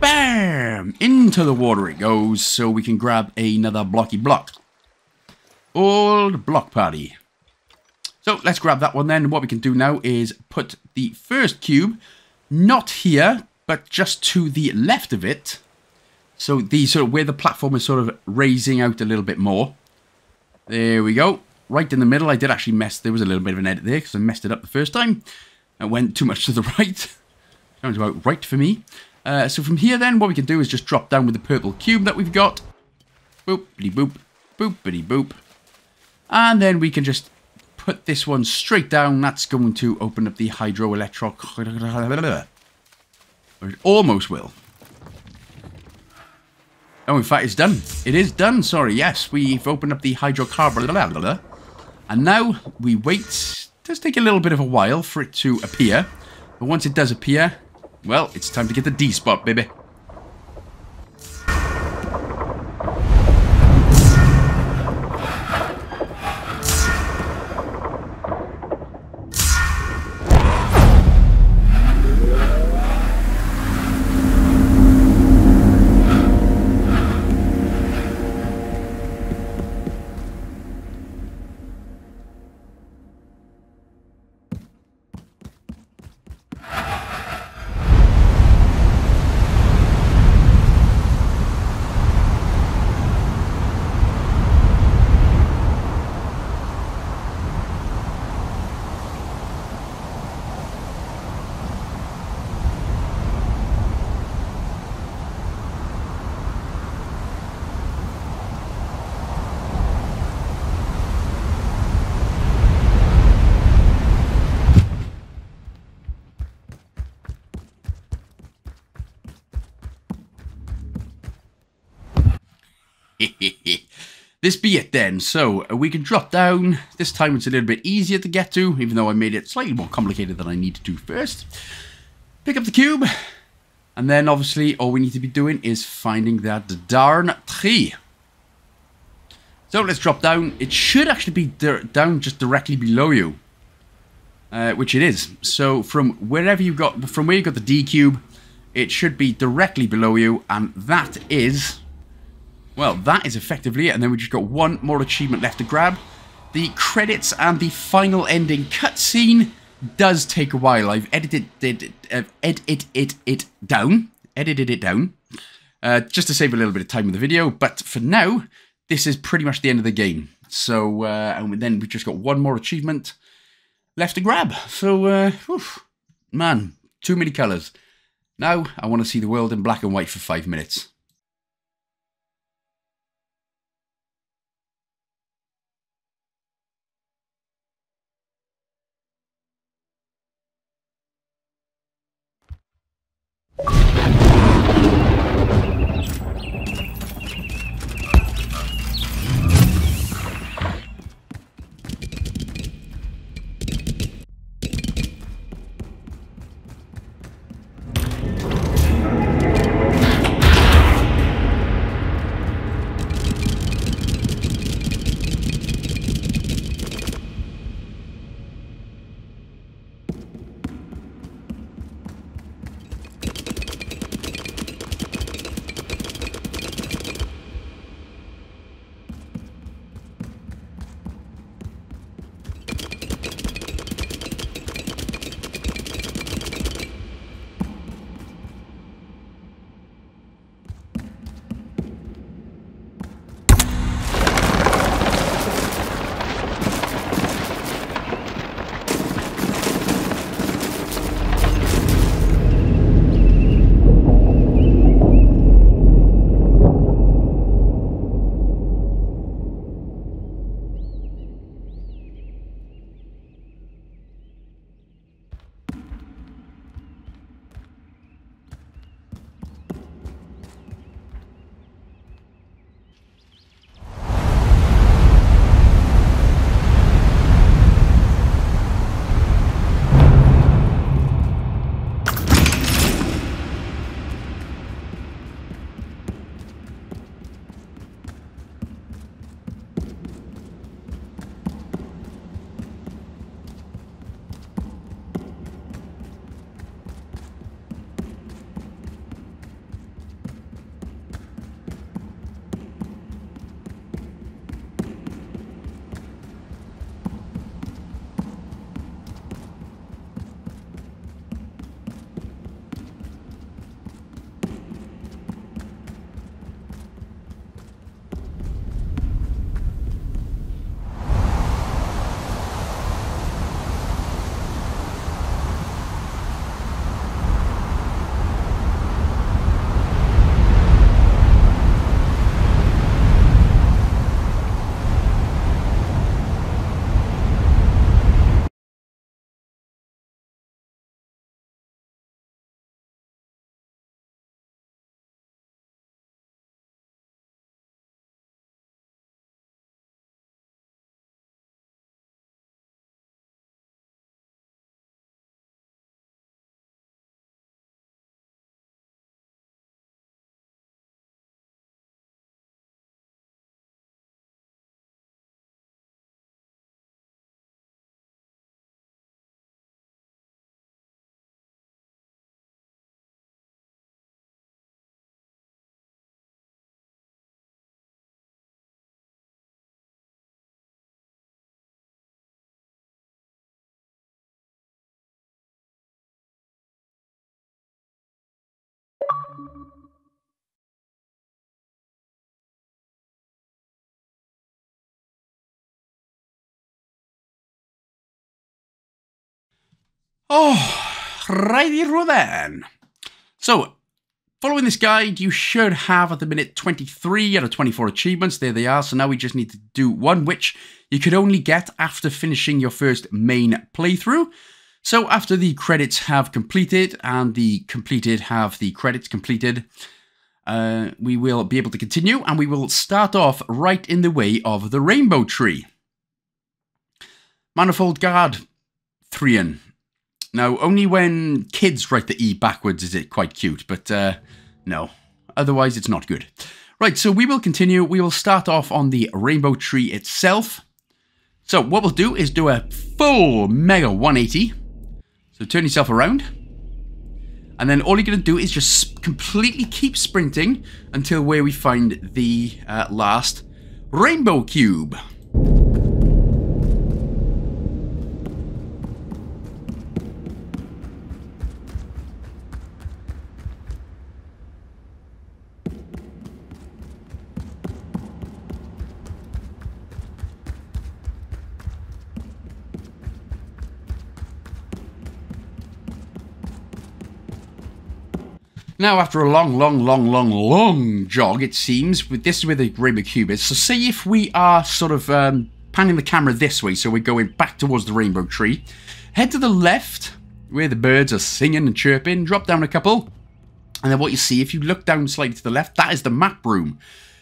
Bam! Into the water it goes, so we can grab another blocky block. Old block party. So let's grab that one then. What we can do now is put the first cube, not here, but just to the left of it. So the sort of where the platform is sort of raising out a little bit more. There we go. Right in the middle. I did actually mess. There was a little bit of an edit there because I messed it up the first time. I went too much to the right. Sounds about right for me. Uh, so from here then, what we can do is just drop down with the purple cube that we've got. Boopity boop. Boopity boop. And then we can just put this one straight down. That's going to open up the hydroelectric... It almost will. Oh, in fact, it's done. It is done, sorry. Yes, we've opened up the hydrocarbon. And now we wait. It does take a little bit of a while for it to appear. But once it does appear, well, it's time to get the D-spot, baby. This be it then. So uh, we can drop down. This time it's a little bit easier to get to, even though I made it slightly more complicated than I need to do first. Pick up the cube. And then obviously all we need to be doing is finding that darn tree. So let's drop down. It should actually be down just directly below you. Uh, which it is. So from wherever you got, from where you got the D cube, it should be directly below you, and that is well, that is effectively it, and then we just got one more achievement left to grab. The credits and the final ending cutscene does take a while. I've edited it, uh, edited it, it down, edited it down, uh, just to save a little bit of time in the video. But for now, this is pretty much the end of the game. So, uh, and then we've just got one more achievement left to grab. So, uh, man, too many colours. Now, I want to see the world in black and white for five minutes. Oh, righty then. So, following this guide, you should have at the minute 23 out of 24 achievements. There they are. So now we just need to do one, which you could only get after finishing your first main playthrough. So after the credits have completed and the completed have the credits completed, uh, we will be able to continue and we will start off right in the way of the rainbow tree. Manifold Guard, Thrian. Now, only when kids write the E backwards is it quite cute, but uh, no. Otherwise, it's not good. Right, so we will continue. We will start off on the rainbow tree itself. So what we'll do is do a full mega 180. So turn yourself around. And then all you're going to do is just completely keep sprinting until where we find the uh, last rainbow cube. Now, after a long, long, long, long, long jog, it seems, with this is where the Rainbow Cube is. So see if we are sort of um, panning the camera this way, so we're going back towards the Rainbow Tree. Head to the left, where the birds are singing and chirping. Drop down a couple. And then what you see, if you look down slightly to the left, that is the map room.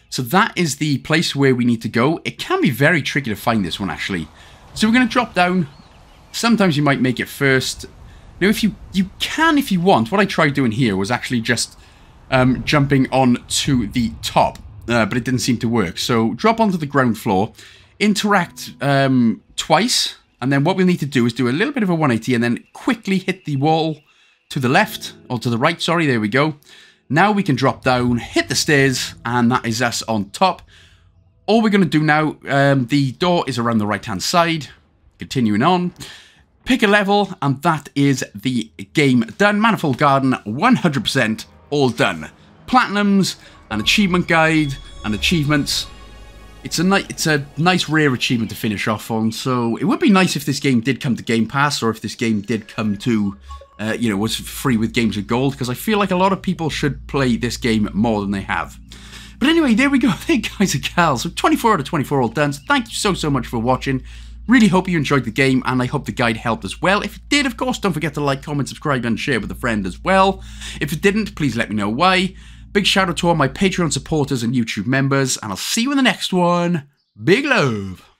So that is the place where we need to go. It can be very tricky to find this one, actually. So we're going to drop down. Sometimes you might make it first. Now, if you, you can, if you want, what I tried doing here was actually just um, jumping on to the top, uh, but it didn't seem to work. So drop onto the ground floor, interact um, twice, and then what we'll need to do is do a little bit of a 180 and then quickly hit the wall to the left, or to the right, sorry, there we go. Now we can drop down, hit the stairs, and that is us on top. All we're going to do now, um, the door is around the right-hand side. Continuing on pick a level, and that is the game done. Manifold Garden, 100% all done. Platinums, an achievement guide, and achievements. It's a, it's a nice rare achievement to finish off on, so it would be nice if this game did come to Game Pass, or if this game did come to, uh, you know, was free with Games of Gold, because I feel like a lot of people should play this game more than they have. But anyway, there we go. Hey guys and gals, so 24 out of 24 all done. So thank you so, so much for watching. Really hope you enjoyed the game, and I hope the guide helped as well. If it did, of course, don't forget to like, comment, subscribe, and share with a friend as well. If it didn't, please let me know why. Big shout out to all my Patreon supporters and YouTube members, and I'll see you in the next one. Big love!